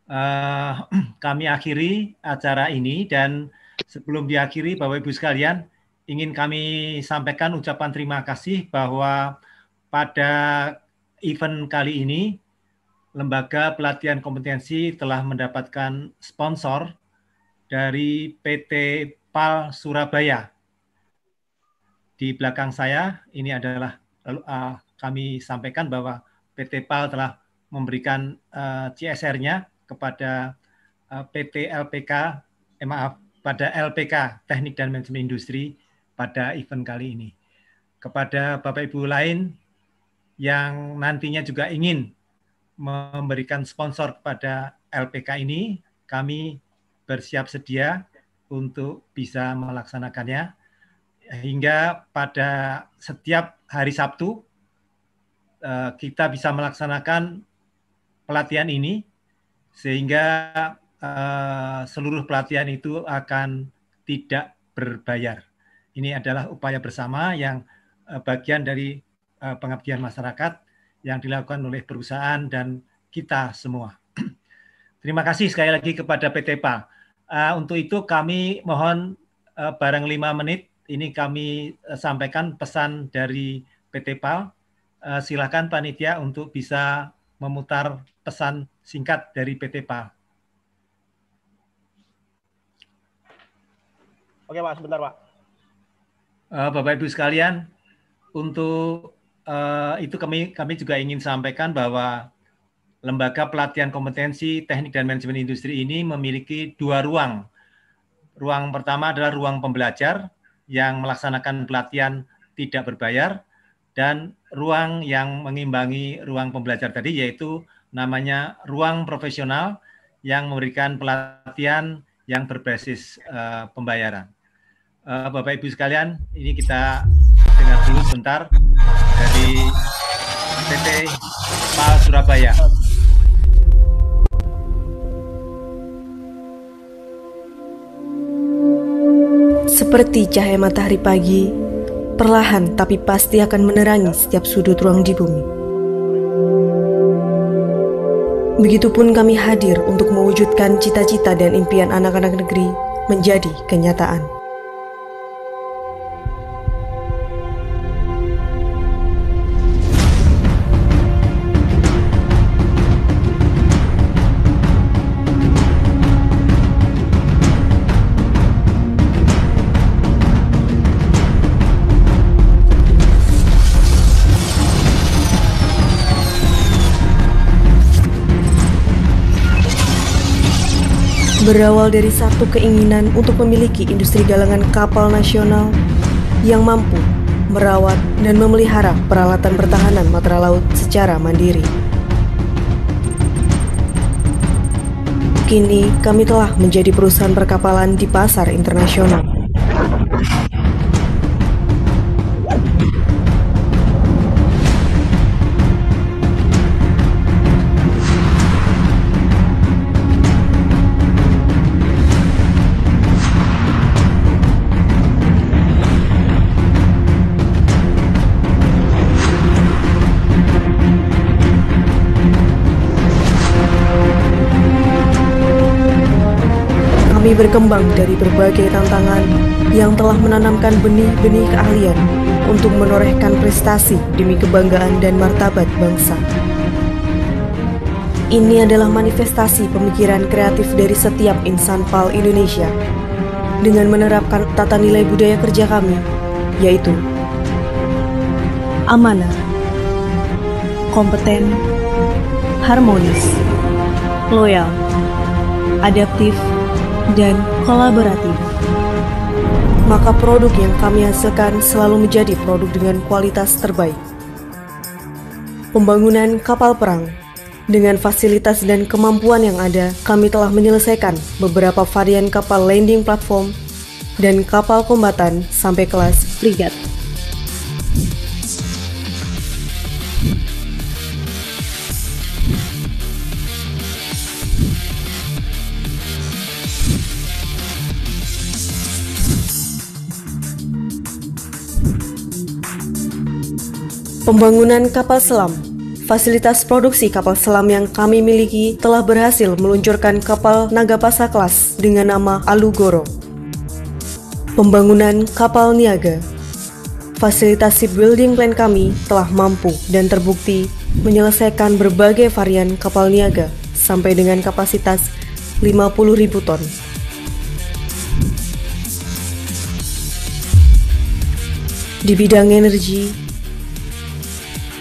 Eh, [clears throat] kami akhiri acara ini dan sebelum diakhiri Bapak Ibu sekalian ingin kami sampaikan ucapan terima kasih bahwa pada event kali ini Lembaga Pelatihan Kompetensi telah mendapatkan sponsor dari PT PAL Surabaya. Di belakang saya ini adalah uh, kami sampaikan bahwa PT PAL telah memberikan uh, CSR-nya kepada uh, PT LPK, eh, maaf, pada LPK Teknik dan Manajemen Industri pada event kali ini. Kepada Bapak Ibu lain yang nantinya juga ingin memberikan sponsor kepada LPK ini, kami bersiap sedia untuk bisa melaksanakannya hingga pada setiap hari Sabtu eh, kita bisa melaksanakan pelatihan ini sehingga eh, seluruh pelatihan itu akan tidak berbayar. Ini adalah upaya bersama yang eh, bagian dari pengabdian masyarakat yang dilakukan oleh perusahaan dan kita semua. [clears throat] Terima kasih sekali lagi kepada PT PA. Uh, untuk itu kami mohon uh, barang lima menit ini kami uh, sampaikan pesan dari PT PA. Uh, silakan panitia untuk bisa memutar pesan singkat dari PT PA. Oke Pak, sebentar Pak. Uh, Bapak Ibu sekalian, untuk uh, itu kami kami juga ingin sampaikan bahwa lembaga pelatihan kompetensi teknik dan manajemen industri ini memiliki dua ruang. Ruang pertama adalah ruang pembelajar yang melaksanakan pelatihan tidak berbayar dan ruang yang mengimbangi ruang pembelajar tadi yaitu namanya ruang profesional yang memberikan pelatihan yang berbasis uh, pembayaran. Uh, Bapak Ibu sekalian, ini kita dengar dulu sebentar dari PT PAL Surabaya. Seperti cahaya matahari pagi, perlahan tapi pasti akan menerangi setiap sudut ruang di bumi. Begitupun kami hadir untuk mewujudkan cita-cita dan impian anak-anak negeri menjadi kenyataan. Berawal dari satu keinginan untuk memiliki industri galangan kapal nasional yang mampu merawat dan memelihara peralatan pertahanan matra laut secara mandiri. Kini kami telah menjadi perusahaan perkapalan di pasar internasional. Berkembang dari berbagai tantangan yang telah menanamkan benih-benih keahlian untuk menorehkan prestasi demi kebanggaan dan martabat bangsa. Ini adalah manifestasi pemikiran kreatif dari setiap insan PAL Indonesia dengan menerapkan tata nilai budaya kerja kami, yaitu amanah, kompeten, harmonis, loyal, adaptif, dan kolaboratif. Maka produk yang kami hasilkan selalu menjadi produk dengan kualitas terbaik. Pembangunan kapal perang dengan fasilitas dan kemampuan yang ada, kami telah menyelesaikan beberapa varian kapal landing platform dan kapal kombatan sampai kelas frigat. Pembangunan kapal selam Fasilitas produksi kapal selam yang kami miliki telah berhasil meluncurkan kapal Nagapasa kelas dengan nama Alugoro. Pembangunan kapal niaga Fasilitas shipbuilding plan kami telah mampu dan terbukti menyelesaikan berbagai varian kapal niaga sampai dengan kapasitas 50.000 ton. Di bidang energi,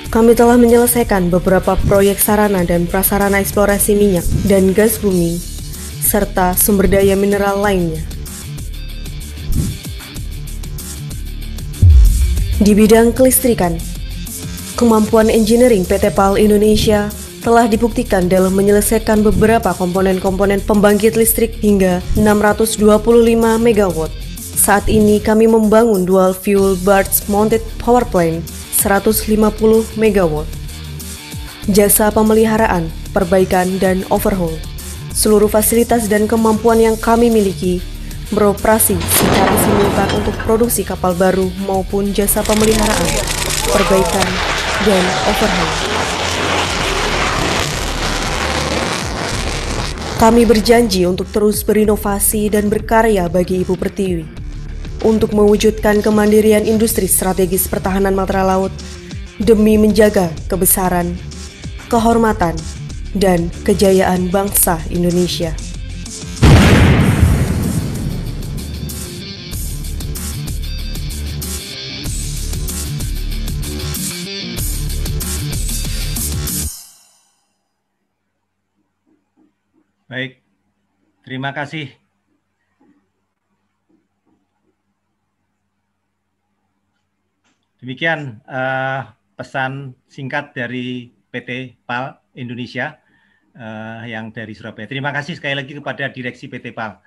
kami telah menyelesaikan beberapa proyek sarana dan prasarana eksplorasi minyak dan gas bumi, serta sumber daya mineral lainnya. Di bidang kelistrikan, kemampuan engineering PT PAL Indonesia telah dibuktikan dalam menyelesaikan beberapa komponen-komponen pembangkit listrik hingga 625 MW. Saat ini kami membangun dual fuel barge mounted power plant 150 MW. Jasa pemeliharaan, perbaikan, dan overhaul. Seluruh fasilitas dan kemampuan yang kami miliki beroperasi secara simultan untuk produksi kapal baru maupun jasa pemeliharaan, perbaikan, dan overhaul. Kami berjanji untuk terus berinovasi dan berkarya bagi Ibu Pertiwi untuk mewujudkan kemandirian industri strategis pertahanan matra laut demi menjaga kebesaran, kehormatan, dan kejayaan bangsa Indonesia. Baik, terima kasih. Demikian uh, pesan singkat dari PT PAL Indonesia uh, yang dari Surabaya. Terima kasih sekali lagi kepada Direksi PT PAL.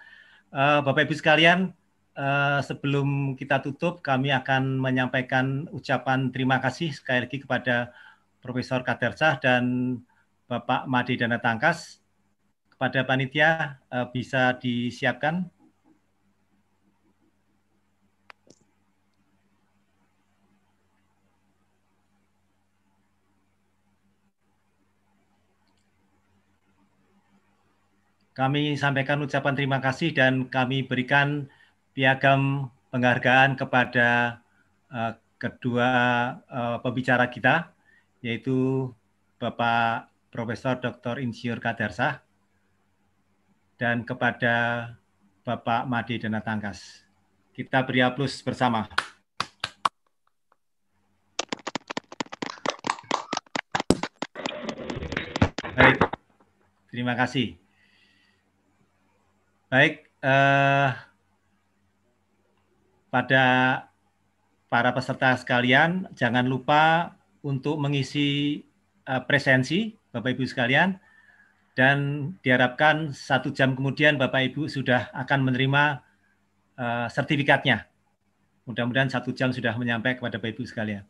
Uh, Bapak Ibu sekalian, uh, sebelum kita tutup, kami akan menyampaikan ucapan terima kasih sekali lagi kepada Profesor Kadersah dan Bapak Made Dana Tangkas. Kepada panitia uh, bisa disiapkan Kami sampaikan ucapan terima kasih dan kami berikan piagam penghargaan kepada uh, kedua uh, pembicara kita, yaitu Bapak Profesor Dr. Insinyur Kadersah dan kepada Bapak Made Dana Tangkas. Kita beri aplaus bersama. Baik, terima kasih. Baik, eh, pada para peserta sekalian, jangan lupa untuk mengisi eh, presensi, Bapak Ibu sekalian, dan diharapkan satu jam kemudian Bapak Ibu sudah akan menerima eh, sertifikatnya. Mudah-mudahan satu jam sudah menyampai kepada Bapak Ibu sekalian.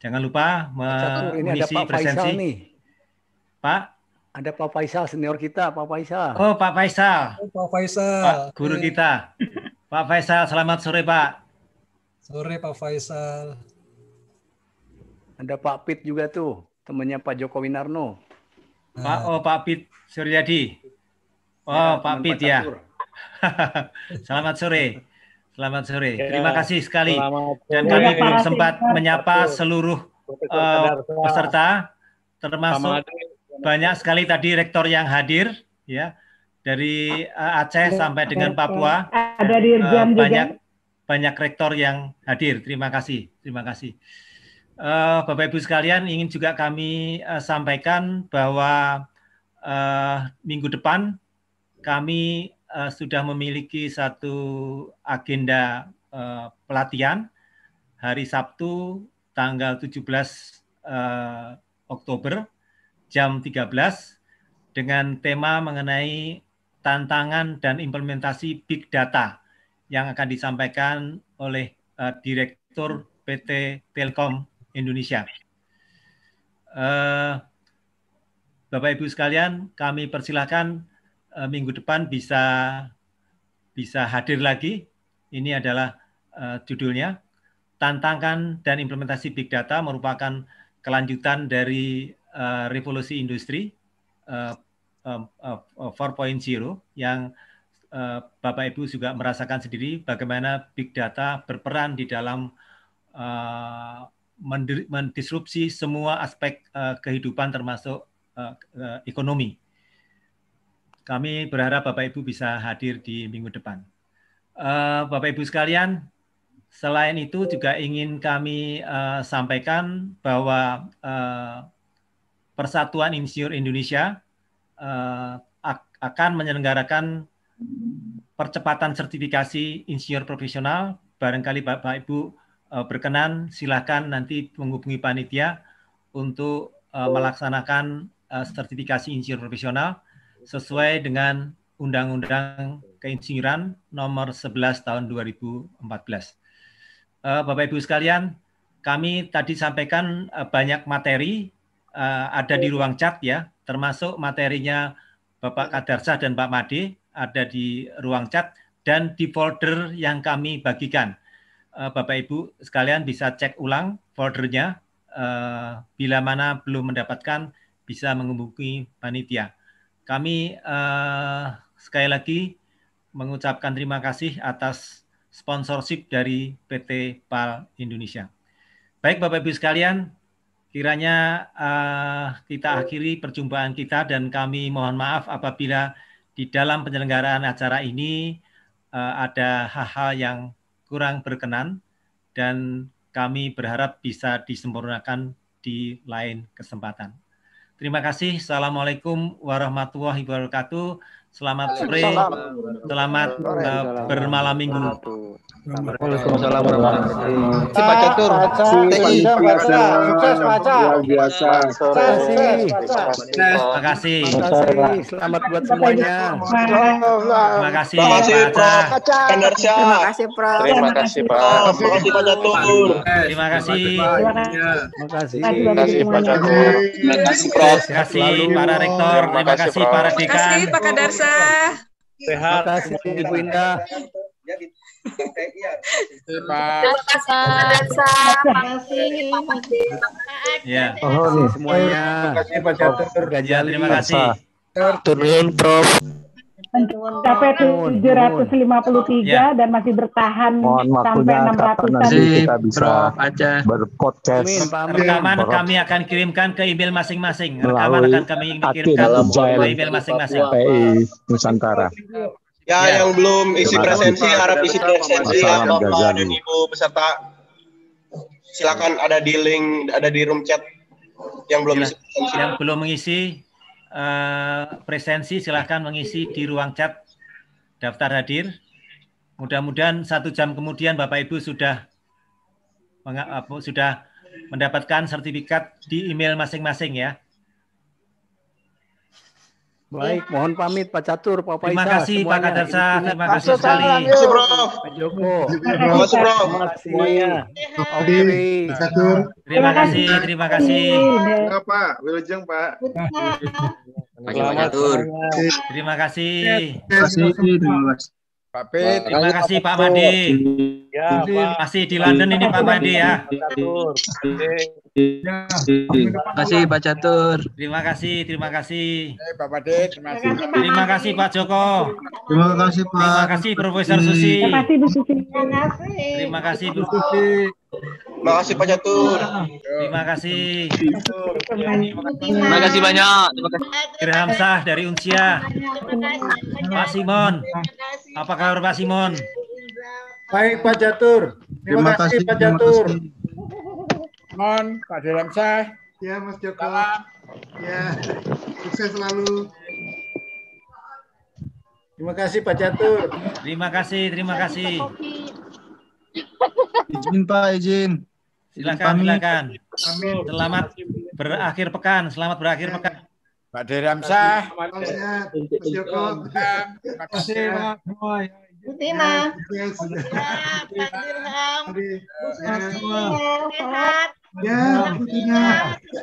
Jangan lupa mengisi Pak presensi. Nih. Pak, Ada Pak Faisal senior kita, Pak Faisal. oh Pak Faisal, Pak Faisal. Pak guru kita. Pak Faisal, selamat sore Pak. Sore Pak Faisal. Ada Pak Pit juga tuh, temannya Pak Joko Winarno. Pak, oh Pak Pit Suryadi. Oh Ya, Pak Pit Pak ya. [laughs] Selamat sore. Selamat sore. Ya, Terima kasih sekali. selamat Dan kami belum sempat menyapa seluruh Kadarsa. peserta, termasuk banyak sekali tadi rektor yang hadir, ya dari eh, Aceh sampai dengan Papua. Ada Eh, Dirjen juga. banyak banyak rektor yang hadir. Terima kasih. Terima kasih. Eh, Bapak Ibu sekalian, ingin juga kami eh, sampaikan bahwa eh, minggu depan kami eh, sudah memiliki satu agenda eh, pelatihan hari Sabtu tanggal 17 eh, Oktober jam 13 dengan tema mengenai tantangan dan implementasi big data yang akan disampaikan oleh eh, Direktur PT Telkom Indonesia. Eh, Bapak Ibu sekalian, kami persilahkan eh, minggu depan bisa bisa hadir lagi. Ini adalah eh, judulnya tantangan dan implementasi big data merupakan kelanjutan dari eh, revolusi industri eh, eh, 4.0 yang eh, Bapak Ibu juga merasakan sendiri bagaimana big data berperan di dalam mendi- mendisrupsi semua aspek eh, kehidupan termasuk eh, eh, ekonomi. Kami berharap Bapak Ibu bisa hadir di minggu depan. Eh, Bapak Ibu sekalian, selain itu juga ingin kami eh, sampaikan bahwa eh, Persatuan Insinyur Indonesia eh, ak- akan menyelenggarakan percepatan sertifikasi insinyur profesional. Barangkali Bapak Ibu eh, berkenan, silakan nanti menghubungi panitia untuk eh, melaksanakan sertifikasi insinyur profesional sesuai dengan Undang-Undang Keinsinyuran Nomor 11 Tahun 2014. Eh, Bapak Ibu sekalian, kami tadi sampaikan banyak materi eh, ada di ruang chat ya, termasuk materinya Bapak Kadarsah dan Pak Made ada di ruang chat dan di folder yang kami bagikan. Eh, Bapak Ibu sekalian bisa cek ulang foldernya. Eh, Bila mana belum mendapatkan, bisa menghubungi panitia. Kami eh, sekali lagi mengucapkan terima kasih atas sponsorship dari PT PAL Indonesia. Baik Bapak Ibu sekalian, kiranya eh, kita akhiri perjumpaan kita dan kami mohon maaf apabila di dalam penyelenggaraan acara ini eh, ada hal-hal yang kurang berkenan dan kami berharap bisa disempurnakan di lain kesempatan. Terima kasih. Assalamualaikum warahmatullahi wabarakatuh. Selamat sore. Selamat eh, bermalam minggu. Waalaikumsalam warahmatullahi wabarakatuh. Pak Catur. Sukses baca. Luar biasa. Terima kasih. Selamat buat semuanya. Terima kasih Terima kasih, Pak. Terima kasih Prof. Terima kasih, Pak. Terima kasih, Pak Catur. Terima kasih. Terima kasih. Terima kasih, Pak Catur. Terima kasih, Prof. Terima kasih para rektor, terima kasih para Terima dekan. kasih Pak Kadarsa. Terima kasih Ibu Indah. Pak. Terima kasih. Ya. Oh, nih semuanya. Terima kasih, Pak Catur. Ya, terima kasih. Turun, Prof. Sampai 753 Ya. dan masih bertahan Mohon sampai waktunya kapan 600 nanti kita bisa berpodcast Rekaman kami akan kirimkan ke email masing-masing. Rekaman akan kami kirimkan ke email masing-masing. PI Nusantara. Ya, yang belum isi presensi harap isi presensi ya Gazali. dan Ibu peserta. Silakan ada di link, ada di room chat yang belum isi. Yang belum mengisi eh, presensi silahkan mengisi di ruang chat daftar hadir. Mudah-mudahan satu jam kemudian Bapak Ibu sudah sudah mendapatkan sertifikat di email masing-masing ya. Baik, mohon pamit Pak Catur, Pak Faisal. Terima kasih Pak semuanya. Kadarsa, Ingat terima Pak kasih sekali. Terima kasih, Prof. Pak Joko. Terima kasih, Prof. Terima kasih semuanya. Oke. Terima kasih, terima kasih. Enggak, Pak. Wilujeng, Pak. Pak Catur. Terima kasih. Pak Pit. Terima kasih Pak Made. Ya, Pak. Masih di London ini Pak Made ya. Terima kasih Pak Catur. Terima kasih, terima kasih. Eh, Pak Made, terima kasih. Terima kasih Pak Joko. Terima kasih Pak. Terima kasih Profesor Susi. Terima kasih Bu Susi. Terima kasih Bu Susi. Terima kasih Pak Catur. Terima kasih. Terima kasih banyak. Terima kasih. Gerhamsah dari Unsia. Pak Simon. Apa kabar Pak Simon? Baik Pak Catur. Terima, kasih Pak Catur. Mon, Pak Diramsah. Ya, Mas Joko. Ya, sukses selalu. Terima kasih Pak Catur. Terima kasih, terima kasih. Izin Pak, izin. Silakan, silakan. Selamat berakhir pekan, selamat berakhir pekan. Pak Diramsah. Sehat, Mas Joko. Terima kasih Pak. Bu Tina. Yes. Pak Dirham. Mari. Bu Susi. Sehat. Ya, Bu Tina.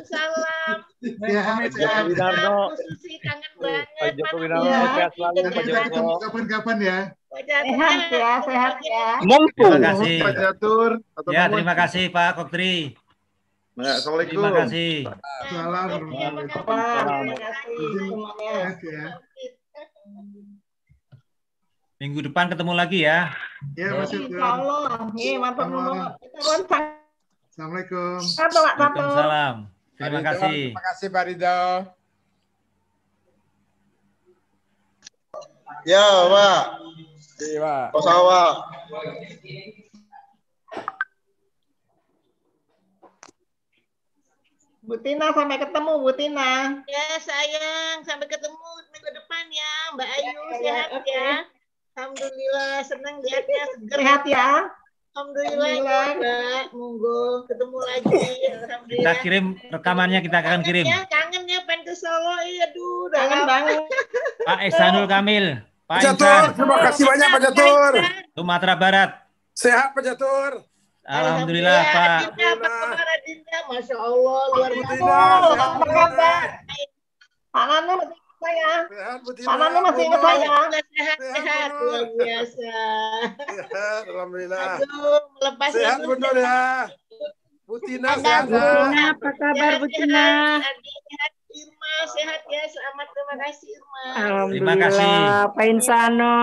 Salam. Ya, sehat. Widarno. Bu Susi kangen banget. Pak Joko Widarno, Ya. sehat selalu Pak Joko. Kapan-kapan ya. Sehat ya, sehat ya. Terima kasih. Pak Catur. Atur Ya, terima kasih Pak Koktri. Nah, Assalamualaikum. Terima kasih. Salam. Terima kasih semuanya. Sehat ya. Minggu depan ketemu lagi ya. Ya, Mas Allah. Iya, mantap dulu. Assalamualaikum. Waalaikumsalam. Terima Ridho, kasih. Terima kasih Pak Ridho. Ya, Pak. Iya, Pak. Kosawa. Bu Tina, sampai ketemu Bu Tina. Ya sayang, sampai ketemu minggu depan ya, Mbak Ayu sehat ya. Alhamdulillah senang lihatnya seger. Sehat ya. Alhamdulillah, Alhamdulillah. Mbak. Monggo ketemu lagi. Kita Alhamdulillah. kirim rekamannya kita akan kirim. Ya, kangen ya pengen ke Solo. Iya, aduh, udah Kangen lama. banget. Pak Ihsanul Kamil. Pak Catur, Ihsan. terima kasih banyak Pak Catur. Sumatera Barat. Sehat Pak Catur. Alhamdulillah Pak. Dinda, apa kabar Dinda? Masya Allah, luar biasa. Apa kabar? Pak ingat saya. Sehat Bu Tina. Pak Nanu masih ingat saya. Sehat, sehat, luar biasa. Sehat, Alhamdulillah. Aduh, melepas Sehat Bu Nur ya. Bu Tina sehat ya. Apa kabar Bu Tina? Sehat, Irma, sehat ya, selamat. Terima kasih Irma. Terima kasih. Alhamdulillah. Pak Insano,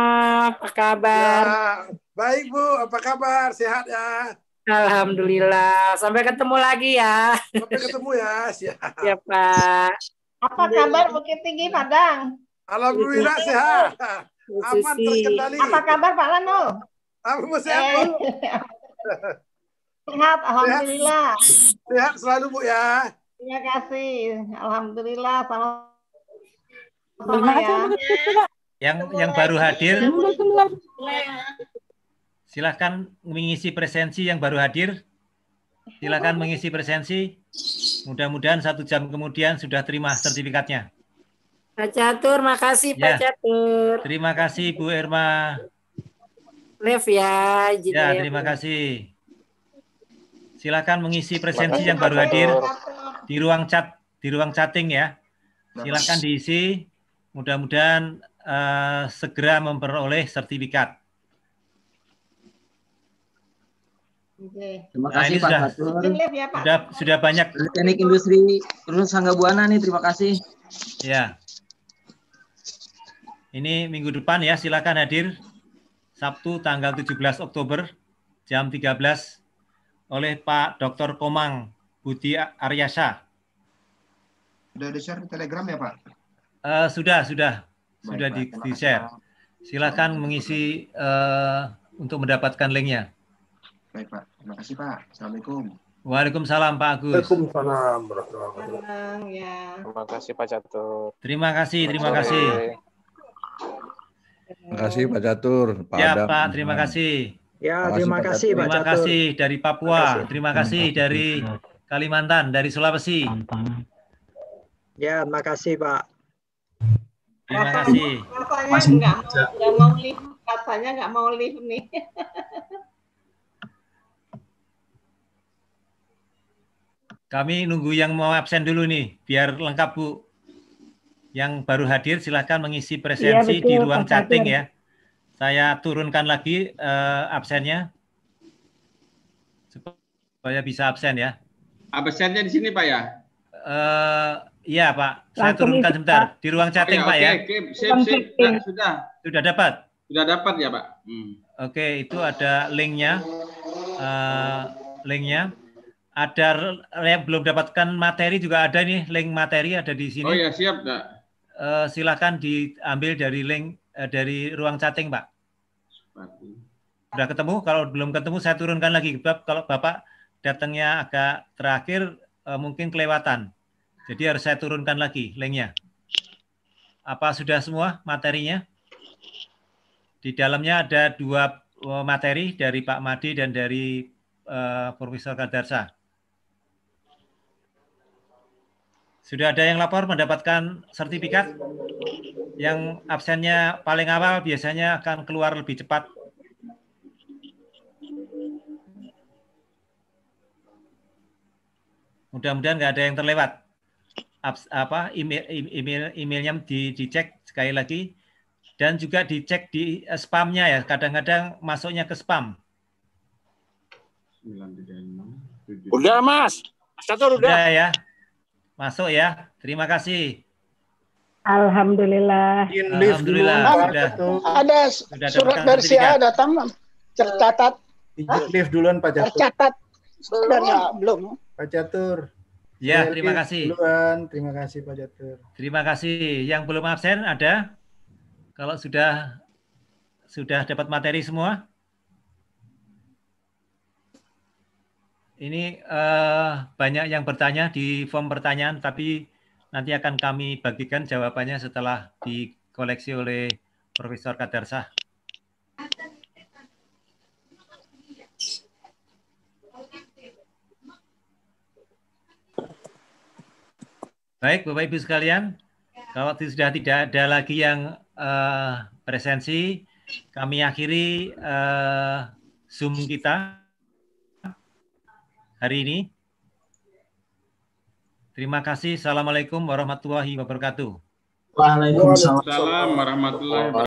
apa kabar? Ya, baik Bu, apa kabar? Sehat ya? Alhamdulillah. Sampai ketemu lagi ya. Sampai ketemu ya. Siap. Ya Pak. Apa kabar Bukit Tinggi Padang? Alhamdulillah sehat. Aman terkendali. Apa kabar Pak Lano? Apa sehat Bu? [laughs] Sehat, alhamdulillah. Sehat selalu Bu ya. Terima kasih. Alhamdulillah sama Terima sama ya. Yang yang baru hadir, silakan mengisi presensi yang baru hadir. Silakan mengisi presensi. Mudah-mudahan satu jam kemudian sudah terima sertifikatnya. Pak Catur, makasih Pak Ya. Catur. Terima kasih Bu Irma. Live ya. izin Ya, terima kasih. Silakan mengisi presensi yang baru hadir di ruang chat, di ruang chatting ya. Silakan diisi. Mudah-mudahan eh, segera memperoleh sertifikat. Oke. Terima Nah, kasih ini Pak sudah, live ya Pak. sudah sudah banyak Teknik Industri Lulus Sangga Buana nih, terima kasih. Ya. Ini minggu depan ya, silakan hadir. Sabtu tanggal 17 Oktober jam 13 oleh Pak Dr. Komang Budi Aryasa. Sudah di-share di Telegram ya, Pak? Eh, sudah, sudah. Sudah Pak. di, Terima di kasih, share. Pak. Silakan mengisi eh, untuk mendapatkan linknya. Baik, Pak. Terima kasih, Pak. Assalamualaikum. Waalaikumsalam Pak Agus. Waalaikumsalam warahmatullahi wabarakatuh. Senang ya. Terima kasih Pak Catur. Terima kasih, terima kasih. Terima kasih Pak Catur, Pak Ya Adam. Pak, terima kasih. Terima Ya, kasih, terima Pak kasih Catur. Pak Terima Catur. kasih dari Papua, kasih. terima kasih dari Kalimantan, dari Sulawesi. Ya, terima kasih Pak. Terima kasih. Rasanya nggak mau nggak mau live, rasanya nggak mau live nih. [laughs] Kami nunggu yang mau absen dulu nih, biar lengkap Bu. Yang baru hadir silahkan mengisi presensi Iya, di ruang Pak chatting ya. Saya turunkan lagi eh, absennya supaya bisa absen ya. Absennya di sini Pak ya? Eh, iya Pak, saya Langsung turunkan isi, sebentar Pak. di ruang chatting Oke, Pak oke, ya. oke. Sip, sip. Nah, sudah. Sudah dapat. Sudah dapat ya Pak? Hmm. Oke, itu ada linknya. Eh, linknya. Ada yang belum dapatkan materi juga ada nih, link materi ada di sini. Oh ya siap Pak. Eh, silakan diambil dari link eh, dari ruang chatting, Pak. Sudah ketemu? Kalau belum ketemu, saya turunkan lagi. Sebab kalau Bapak datangnya agak terakhir, eh, mungkin kelewatan. Jadi harus saya turunkan lagi linknya. Apa sudah semua materinya? Di dalamnya ada dua materi dari Pak Madi dan dari eh, Profesor Kadarsa. Sudah ada yang lapor mendapatkan sertifikat? Yang absennya paling awal biasanya akan keluar lebih cepat. Mudah-mudahan nggak ada yang terlewat. Abs- apa email email emailnya di, dicek sekali lagi dan juga dicek di eh, spamnya ya. Kadang-kadang masuknya ke spam. Udah Mas. Mas Catur udah. Sudah ya. Masuk ya. Terima kasih. Alhamdulillah. Alhamdulillah sudah Ada sudah surat dari sertifikat. SIA datang tercatat Live duluan Pak Catur. tercatat belum ya belum Pak Catur. Ya, terima kasih. Duluan, terima kasih Pak Catur. Terima kasih. Yang belum absen ada? Kalau sudah sudah dapat materi semua? Ini eh, banyak yang bertanya di form pertanyaan, tapi nanti akan kami bagikan jawabannya setelah dikoleksi oleh Profesor Kadarsah. Baik, Bapak Ibu sekalian, kalau sudah tidak ada lagi yang eh, presensi, kami akhiri eh, Zoom kita hari ini. Terima kasih. Assalamualaikum warahmatullahi wabarakatuh. Waalaikumsalam warahmatullahi wabarakatuh.